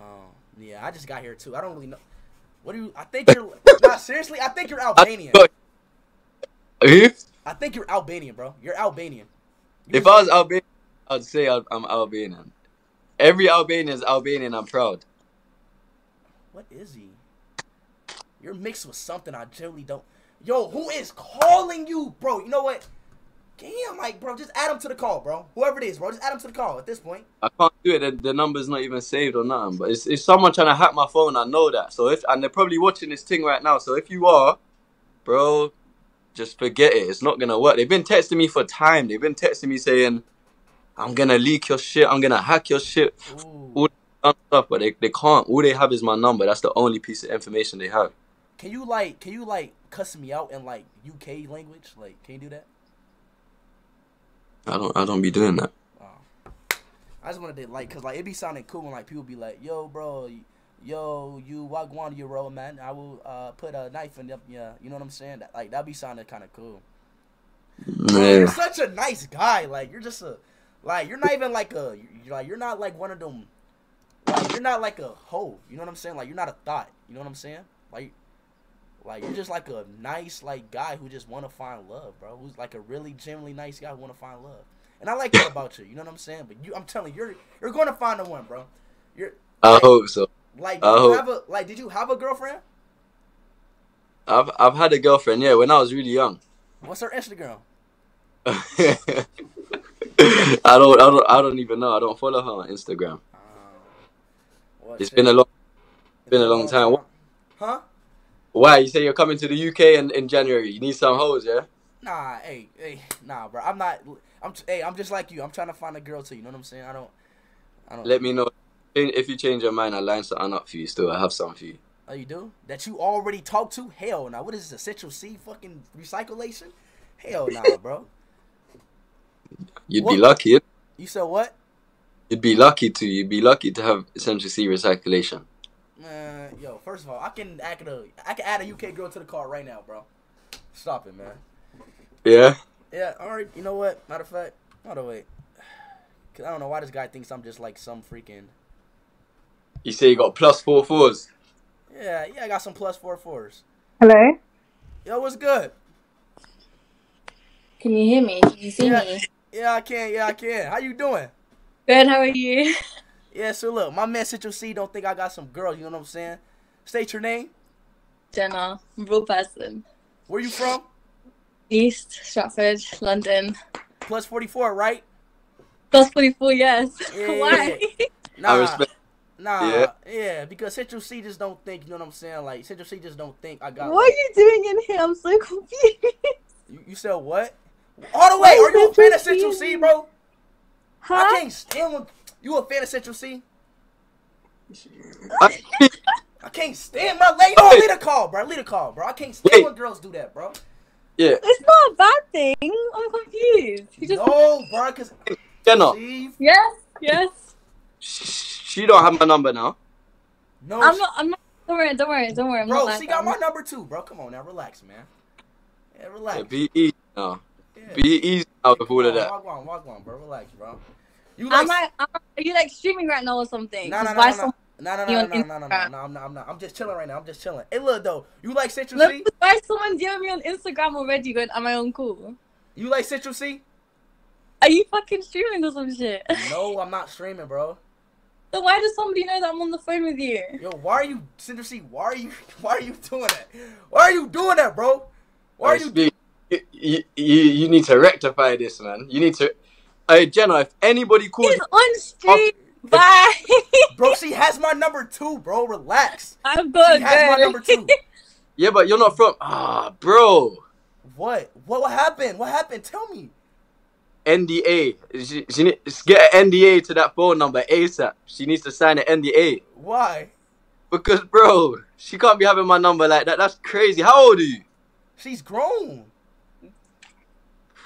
Oh, yeah, I just got here too. I don't really know. What do you? I think you're. nah, seriously, I think you're Albanian. Who? I think you're Albanian, bro. You're Albanian. If I was Albanian, I'd say I'm Albanian. Every Albanian is Albanian. I'm proud. What is he? You're mixed with something I generally don't. Yo, who is calling you, bro? You know what? Damn, like, bro, just add him to the call, bro. Whoever it is, bro, just add him to the call at this point. I can't do it. The, the number's not even saved or nothing. But it's, it's someone trying to hack my phone. I know that. So if and they're probably watching this thing right now. So if you are, bro, just forget it. It's not gonna work. They've been texting me for time. They've been texting me saying, "I'm gonna leak your shit. I'm gonna hack your shit." All that stuff, but they, they can't. All they have is my number. That's the only piece of information they have. Can you like, can you like cuss me out in like UK language? Like, can you do that? I don't. I don't be doing that. I just wanted to do, like, cause like it be sounding cool when like people be like, "Yo, bro, yo, you wagwan your road, man. I will uh put a knife in up, yeah. You know what I'm saying? That, like that'd be sounding kind of cool. Bro, you're such a nice guy. Like you're just a, like you're not even like a, you're like you're not like one of them. Like you're not like a hoe. You know what I'm saying? Like you're not a thought. You know what I'm saying? Like, like you're just like a nice like guy who just want to find love, bro. Who's like a really genuinely nice guy who want to find love. And I like that about you. You know what I'm saying? But you, I'm telling you, you're you're going to find the one, bro. You're I hope so. like, did I you hope. have a like? Did you have a girlfriend? I've I've had a girlfriend. Yeah, when I was really young. What's her Instagram? I don't. I don't. I don't even know. I don't follow her on Instagram. Uh, it's been a long. It's been a long time. Huh? Why? You say you're coming to the UK in, in January? You need some hoes, yeah? Nah, hey, hey, nah, bro. I'm not. I'm. Hey, I'm just like you. I'm trying to find a girl too. You know what I'm saying? I don't. I don't. Let me know if you change your mind. I'll line something up for you. Still, I have something for you. Oh, you do? That you already talked to? Hell, nah. What is this? Essential C fucking recyclation? Hell, nah, bro. You'd What? be lucky. Eh? You said what? You'd be lucky to. You'd be lucky to have Essential C recyclation. Man, yo. First of all, I can add a. I can add a UK girl to the car right now, bro. Stop it, man. Yeah. Yeah. All right. You know what? Matter of fact, hold on, wait. Cause I don't know why this guy thinks I'm just like some freaking. You say you got plus four fours. Yeah, yeah. I got some plus four fours. Hello? Yo, what's good? Can you hear me? Can you see yeah, me? Yeah, I can. Yeah, I can. How you doing? Good, how are you? Yeah, so look, my man Central Cee don't think I got some girl. You know what I'm saying? State your name. Jenna, real person. Where you from? East Stratford, London. Plus 44, right? Plus 44, yes. Yeah. Why? Nah, respect- nah, Yeah. yeah. because Central Cee just don't think. You know what I'm saying? Like Central Cee just don't think I got. What are you doing in here? I'm so confused. You, you said what? All the way. Are you a fan of Central Cee, bro? Huh? I can't stand when you a fan of Central Cee. I can't stand, bro. Lay, no, lead a call, bro. Lead a call, bro. I can't stand when girls do that, bro. Yeah. It's not a bad thing. I'm confused. You just No, bro, cause Jenna, Yes, yes. she don't have my number now. no, I'm not. I'm not. Don't worry. Don't worry. Don't worry. I'm bro. not she got my number too, bro. Come on now, relax, man. Yeah, relax. Yeah, be easy now. Be easy out with all of that. Walk on, walk on, bro. Relax, bro. You I'm like? like, I'm, are you like streaming right now or something? No, no, 'Cause no, no, no, no, no, no, no, no, no, no, no, I'm not, I'm not. I'm just chilling right now. I'm just chilling. Hey, look though, you like Central Look, C? why someone DM me on Instagram already going, am I on call? You like Central Cee? Are you fucking streaming or some shit? No, I'm not streaming, bro. So why does somebody know that I'm on the phone with you? Yo, why are you Central Cee? Why are you? Why are you doing that? Why are you doing that, bro? Why are you? Speak. You, you, you you need to rectify this, man. You need to. Hey, Jenna, if anybody calls He's on stream. Bye. Bro, she has my number two, bro. Relax. I'm good. She has my number too. Yeah, but you're not from. Ah, bro. What? What? What happened? What happened? Tell me. NDA. She, she needs get an NDA to that phone number ASAP. She needs to sign an NDA. Why? Because, bro, she can't be having my number like that. That's crazy. How old are you? She's grown.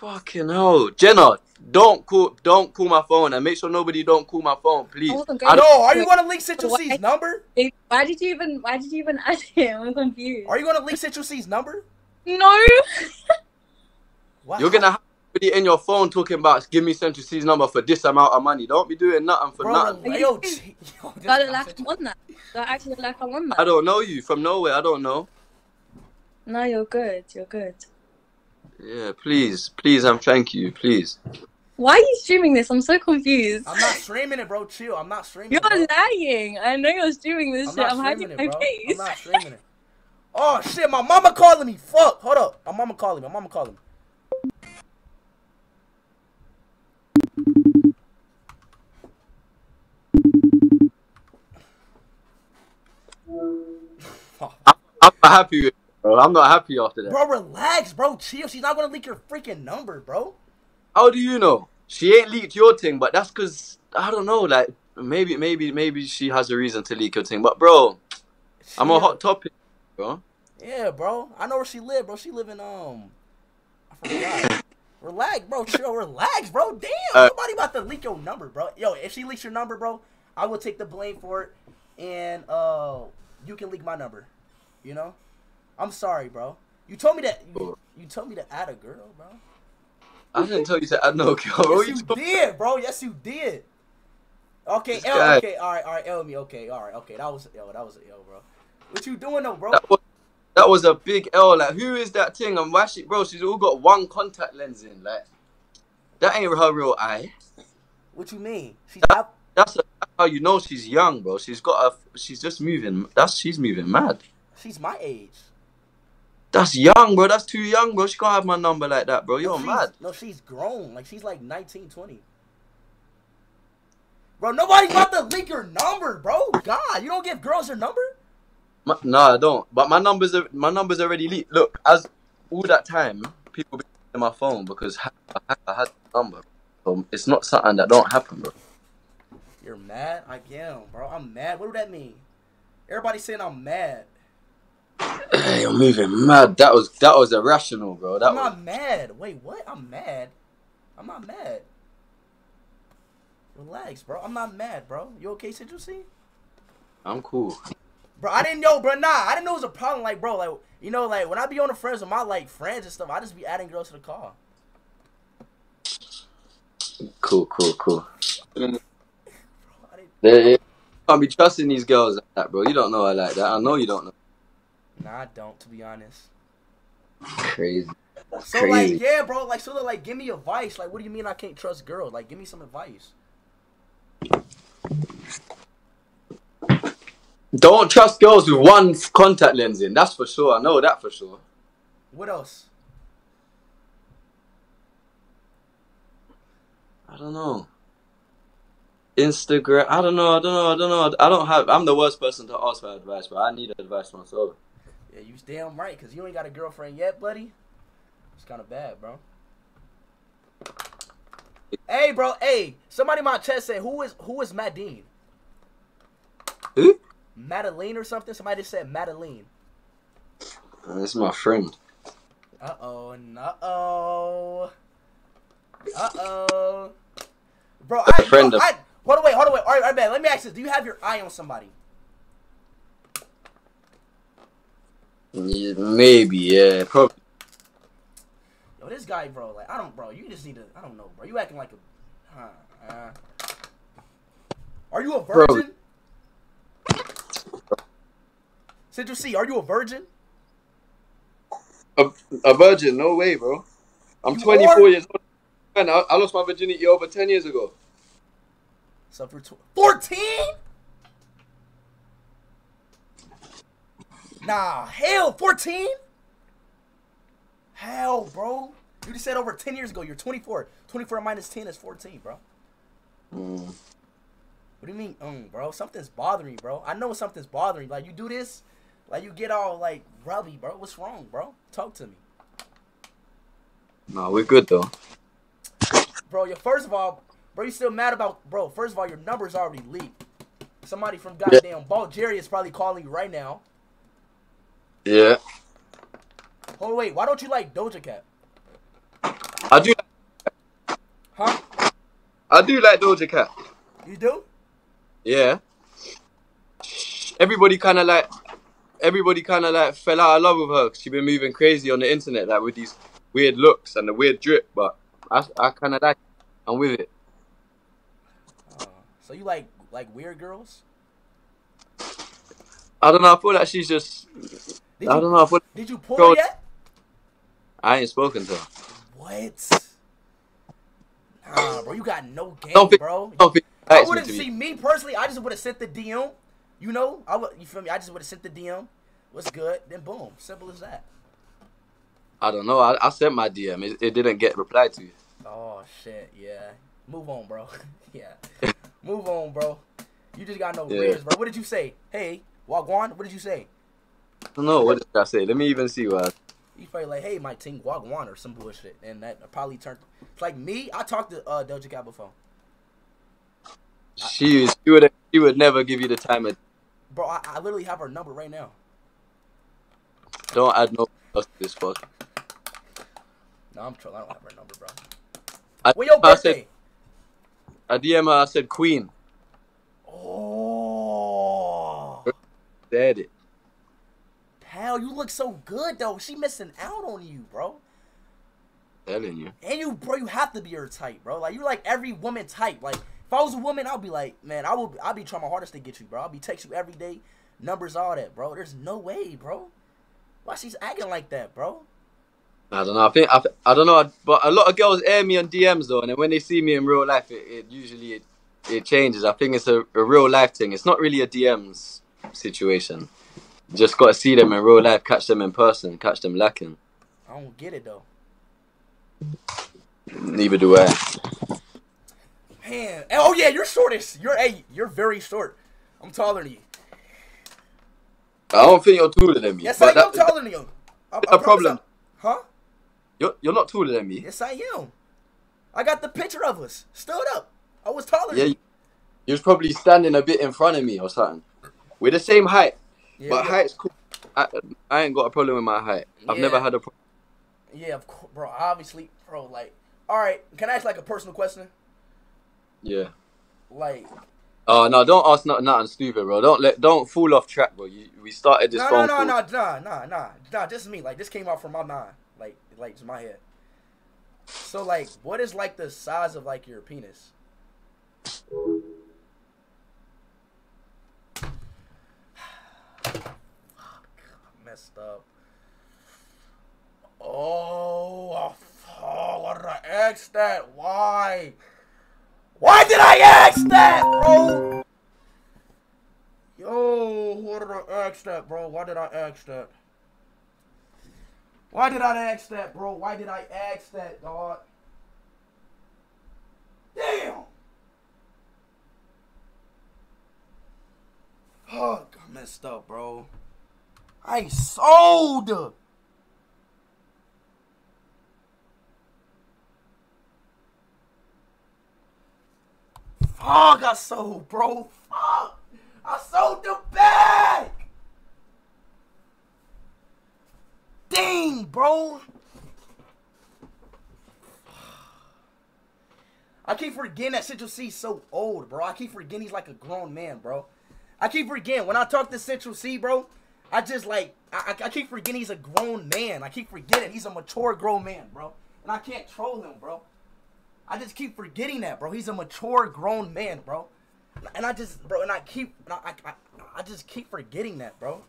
Fucking hell, Jenna. Don't call. Don't call my phone, and make sure nobody don't call my phone, please. wasn't I going don't- No, are you gonna leak Central Why- C's number? Why did you even? Why did you even add him? I'm confused. Are you gonna leak Central Cee's number? No. What? You're gonna have somebody in your phone talking about give me Central Cee's number for this amount of money. Don't be doing nothing for Bro, nothing. yo, ch- yo, this Do I look like said- I'm on that? Do I actually look like I'm on that? I don't know you from nowhere. I don't know. No, you're good. You're good. Yeah, please, please, and thank you, please. Why are you streaming this? I'm so confused. I'm not streaming it, bro. Chill. I'm not streaming You're it. Bro. lying. I know you're streaming this I'm shit. I'm hiding it, my bro. face. I'm not streaming it. Oh shit, my mama calling me. Fuck. Hold up. My mama calling me. My mama calling me. I'm not happy with it, bro. I'm not happy after that. Bro, relax, bro. Chill. She's not gonna leak your freaking number, bro. How do you know? She ain't leaked your thing, but that's cause I don't know. Like maybe, maybe, maybe she has a reason to leak your thing. But bro, I'm a hot topic, bro. Yeah, bro. I know where she live, bro. She live in um. I forgot. Relax, bro. Chill, relax, bro. Damn, Uh, nobody about to leak your number, bro. Yo, if she leaks your number, bro, I will take the blame for it, and uh, you can leak my number. You know, I'm sorry, bro. You told me that. You, you told me to add a girl, bro. I didn't tell you to add no girl. Yes, you did, bro. Yes, you did. Okay, This L. guy- Okay, all right, all right. L me. Okay, all right. Okay, that was yo. That was yo, bro. What you doing though, bro? That was, that was a big L. Like, who is that thing? And why she, bro? She's all got one contact lens in. Like, that ain't her real eye. What you mean? She That, that's, a, that's how you know she's young, bro. She's got a. She's just moving. That's she's moving mad. She's my age. That's young, bro. That's too young, bro. She can't have my number like that, bro. You're she's, mad. No, she's grown. Like she's like 19, 20. Bro, nobody's about to leak your number, bro. God, you don't give girls your number? My, nah, I don't. But my numbers are my numbers already leaked. Look, as all that time, people be in my phone because ha- I had the number. So it's not something that don't happen, bro. You're mad? I am, bro. I'm mad. What do that mean? Everybody saying I'm mad. Hey, you're moving mad. That was that was irrational, bro. That I'm was not mad. Wait, what? I'm mad. I'm not mad. Relax, bro. I'm not mad, bro. You okay, Central Cee? I'm cool. Bro, I didn't know, bro. Nah, I didn't know it was a problem. Like, bro, like, you know, like when I be on the friends with my like friends and stuff, I just be adding girls to the call. Cool, cool, cool. Mm. They, can't be trusting these girls like that, bro. You don't know her like that. I know you don't know. Nah, I don't, to be honest. Crazy. That's So crazy. like, yeah, bro. Like, so like, give me advice. Like, what do you mean I can't trust girls? Like, give me some advice. Don't trust girls with one contact lens in. That's for sure. I know that for sure. What else? I don't know. Instagram. I don't know. I don't know. I don't know. I don't have. I'm the worst person to ask for advice, but I need advice myself. Yeah, you damn right, cause you ain't got a girlfriend yet, buddy. It's kind of bad, bro. Hey, bro. Hey, somebody in my chat said, "Who is who is Madine? Who? Madeline or something?" Somebody just said Madeline. Uh, This is my friend. Uh oh. Uh oh. Uh oh. Bro, I, a friend bro, of- I hold on, wait, hold on, wait. All right, all right, man. Let me ask this: Do you have your eye on somebody? Yeah, maybe. Yeah. Probably. Yo, this guy, bro. Like, I don't, bro. You just need to. I don't know, bro. You acting like a. Huh, uh, are you a Bro. virgin? Central Cee, are you a virgin? A, a virgin? No way, bro. I'm You 24 are? years old. Man, I, I lost my virginity over 10 years ago. So for tw- 14? Nah, hell, 14? Hell, bro. You just said over 10 years ago you're 24. 24 minus 10 is 14, bro. Mm. What do you mean, um, bro? Something's bothering me, bro. I know something's bothering you. Like, you do this, like, you get all, like, rubby, bro. What's wrong, bro? Talk to me. Nah, we're good though. Bro, your first of all, bro, you still mad about, bro, first of all, your number's already leaked. Somebody from goddamn Bulgaria is probably calling you right now. Yeah. Oh, wait, why don't you like Doja Cat? I do. Huh? I do like Doja Cat. You do? Yeah. Everybody kind of like, everybody kind of like fell out of love with her. 'cause she been moving crazy on the internet, like with these weird looks and the weird drip. But I, I kind of like. It. I'm with it. Uh, so you like, like weird girls? I don't know. I feel like she's just. Did I you- don't know. Feel Did you pull girl- yet? I ain't spoken to her. What? Nah, bro, you got no game, Don't bro. don't I wouldn't see me personally. I just would have sent the DM. You know, I would. You feel me? I just would have sent the DM. What's good? Then boom, simple as that. I don't know. I, I sent my DM. It, it didn't get replied to. Oh shit, yeah. Move on, bro. yeah, move on, bro. You just got no Yeah. bro. What did you say? Hey, Wagwan. What did you say? I don't know. What did I say? Let me even see what. You probably like, hey, my team Wagwan or some bullshit, and that probably turned. It's like me. I talked to uh, Doja Cat before, she she would she would never give you the time. Of, bro. I, I literally have her number right now. don't add no to this fuck. No, I'm trolling. I don't have her number, bro. I, When your I said, birthday? I DM her, I said Queen. Oh. Said it. Hell, you look so good though. She missing out on you, bro. Telling you. And you, bro, you have to be her type, bro. Like you like every woman type. Like if I was a woman, I'd be like, man, I will. I'll be trying my hardest to get you, bro. I'll be text you every day, numbers, all that, bro. There's no way, bro. Why she's acting like that, bro? I don't know. I think I, I don't know, but a lot of girls air me on DMs though, and then when they see me in real life, it, it usually it, it changes. I think it's a, a real life thing. It's not really a DMs situation. Just got to see them in real life, catch them in person, catch them lacking. I don't get it though. Neither do I. Man, oh yeah, you're shortest. You're hey, you're very short. I'm taller than you. I don't think you're taller than me. Yes, I am taller than you. I, that's I a problem. Huh? You're you're not taller than me. Yes, I am. I got the picture of us. Stood up. I was taller. Yeah, than you, you was probably standing a bit in front of me or something. We're the same height, Yeah, but yeah. height's cool. I, I ain't got a problem with my height. I've never had a problem. Yeah, of course, bro. Obviously, bro. Like, all right. Can I ask like a personal question? Yeah. Like, Oh no! Don't ask nothing, nothing stupid, bro. Don't let, don't fall off track, bro. You, we started this no, no, phone no, call. no, nah, nah, nah, nah. This is me. Like, this came out from my mind. Like, like it's my head. So, like, what is like the size of like your penis? Messed up. Oh, I- did I ask that? Why? Why did I ask that, bro? Yo, why did I ask that, bro? Why did I ask that? Why did I ask that, bro? Why did I ask that, dog? Damn. Oh, I messed up, bro. I sold. Fuck, I sold, bro. Fuck. I sold the bag. Dang, bro. I keep forgetting that Central Cee is so old, bro. I keep forgetting he's like a grown man, bro. I keep forgetting when I talk to Central Cee, bro. I just like I, I keep forgetting he's a grown man. I keep forgetting he's a mature grown man, bro. And I can't troll him, bro. I just keep forgetting that, bro. He's a mature grown man, bro. And I just, bro, and I keep, and I, I, I just keep forgetting that, bro.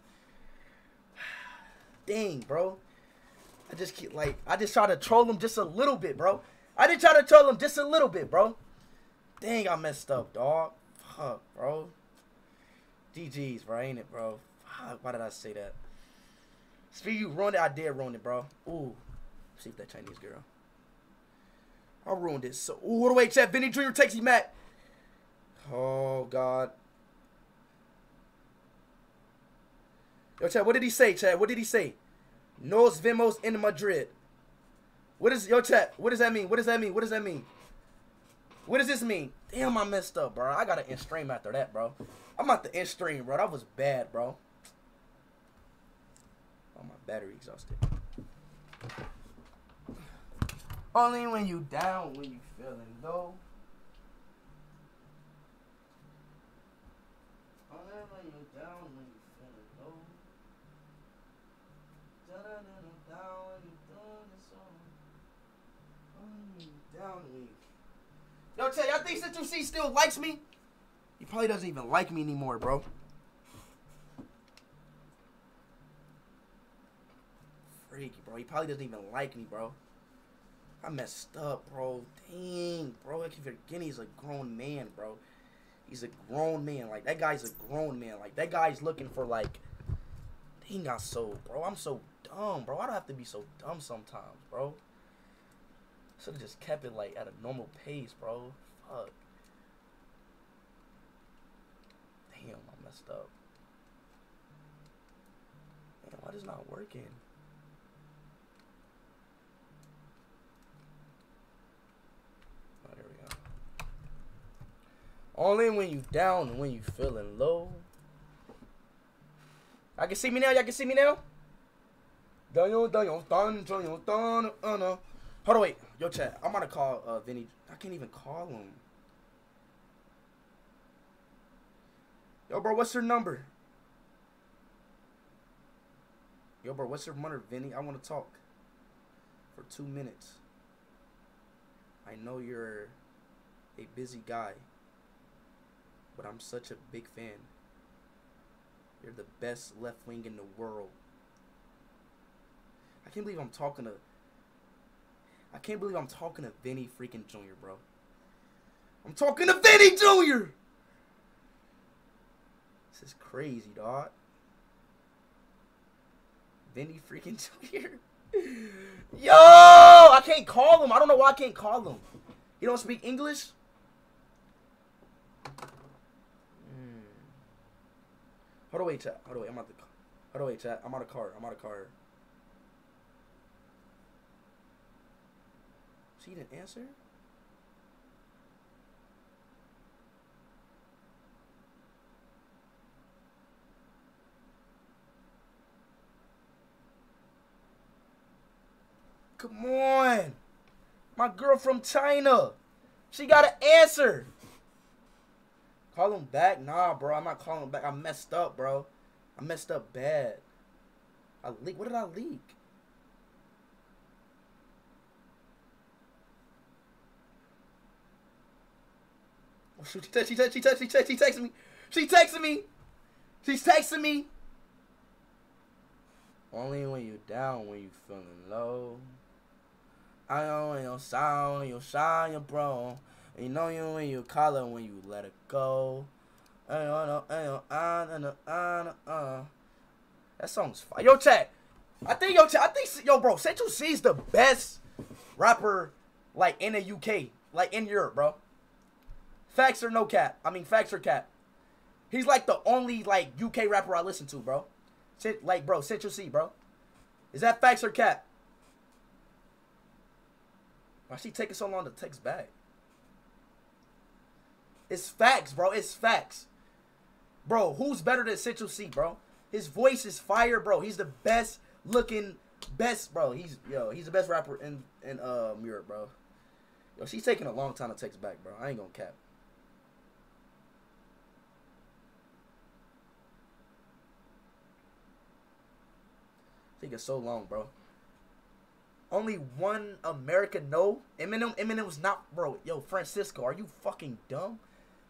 Dang, bro. I just keep like, I just try to troll him just a little bit, bro. I did try to troll him just a little bit, bro. Dang, I messed up, dog. Fuck, bro. GG's, bro, ain't it, bro? Why did I say that? Speak, you ruined it. I did ruin it, bro. Ooh, see if that Chinese girl. I ruined it. So, ooh, what away, chat. Vini Jr. takes him Matt. Oh God. Yo, Chad, what did he say, Chad? What did he say? Nos vemos in Madrid. What is yo, Chad? What does that mean? What does that mean? What does that mean? What does this mean? Damn, I messed up, bro. I gotta end stream after that, bro. I'm about to end stream, bro. That was bad, bro. Oh, my battery exhausted. Only when you down, when you feeling low. Only when you down, when you feeling low. Down when you doing the song. You down when you. Yo, tell y'all think Central Cee still likes me? He probably doesn't even like me anymore, bro. Freaky, bro. He probably doesn't even like me, bro. I messed up, bro. Dang, bro. He's a grown man, bro. He's a grown man. Like, that guy's a grown man. Like, that guy's looking for, like... Dang, I so... Bro, I'm so dumb, bro. I don't have to be so dumb sometimes, bro. Should've just kept it, like, at a normal pace, bro. Fuck. Damn, I messed up. Damn, why is not working? Oh, there we go. Only when you down and when you feeling low. I can see me now. Y'all can see me now. Hold on, wait. Yo, chat. I'm gonna call uh, Vini. I can't even call him. Yo, bro, what's your number? Yo, bro, what's your number, Vini? I want to talk for two minutes. I know you're a busy guy, but I'm such a big fan. You're the best left wing in the world. I can't believe I'm talking to. I can't believe I'm talking to Vini freaking Jr., bro. I'm talking to Vini Jr. This is crazy, dog. Vini freaking Jr. Yo, I can't call him. I don't know why I can't call him. He don't speak English. Hmm. Hold on, wait, chat. Hold on, wait. I'm out the. Hold on, wait, chat. I'm out of car. I'm out of car. She didn't answer. Come on. My girl from China. She got an answer. Call him back? Nah, bro. I'm not calling him back. I messed up, bro. I messed up bad. I leak. What did I leak? Oh, she texted, she texted, she texted, she texted, she texted me. She texted me. She's texting me. Only when you're down, when you feeling low. I know when you shine, when you shine, you're bro. You know you when you call it, when you let it go. That song's fire. Yo, chat. I think yo, chat. I think yo, bro. Central Cee is the best rapper like in the UK, like in Europe, bro. Facts or no cap? I mean, facts or cap? He's like the only like UK rapper I listen to, bro. Like, bro, Central Cee, bro. Is that facts or cap? Why she taking so long to text back? It's facts, bro. It's facts. Bro, who's better than Central Cee, bro? His voice is fire, bro. He's the best looking, best, bro. He's yo, he's the best rapper in in um Europe, bro. Yo, she's taking a long time to text back, bro. I ain't gonna cap. Taking so long, bro. Only one American no. Eminem Eminem was not bro. Yo, Francisco, are you fucking dumb?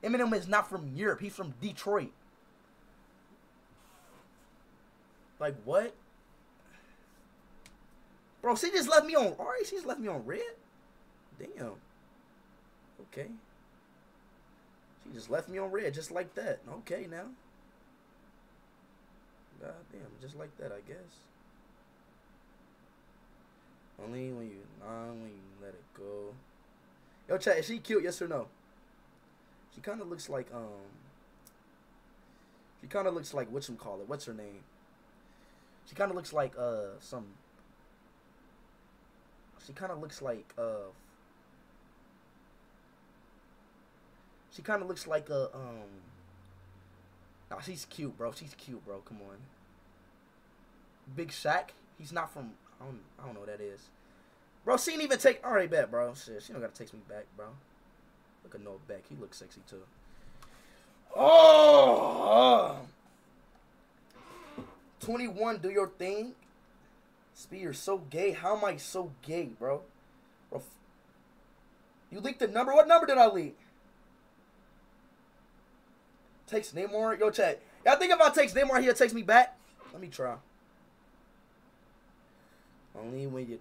Eminem is not from Europe. He's from Detroit. Like what? Bro, she just left me on alright, she just left me on read. Damn. Okay. She just left me on read just like that. Okay now. God damn, just like that, I guess. Only when you nah, when you let it go. Yo, chat, is she cute? Yes or no? She kind of looks like um. She kind of looks like what you call it? What's her name? She kind of looks like uh some. She kind of looks like uh. She kind of looks like a um. Nah, she's cute, bro. She's cute, bro. Come on. Big Shaq. He's not from I don't, I don't know what that is. Bro, she didn't even take. Alright, bet, bro. Shit, she don't gotta take me back, bro. Look at Noah Beck. He looks sexy too. Oh! 21, do your thing. Speed, you're so gay. How am I so gay, bro? bro you leaked the number? What number did I leak? Takes Neymar. Yo, chat. Y'all think if I text Neymar, he'll text me back? Let me try. Only when you're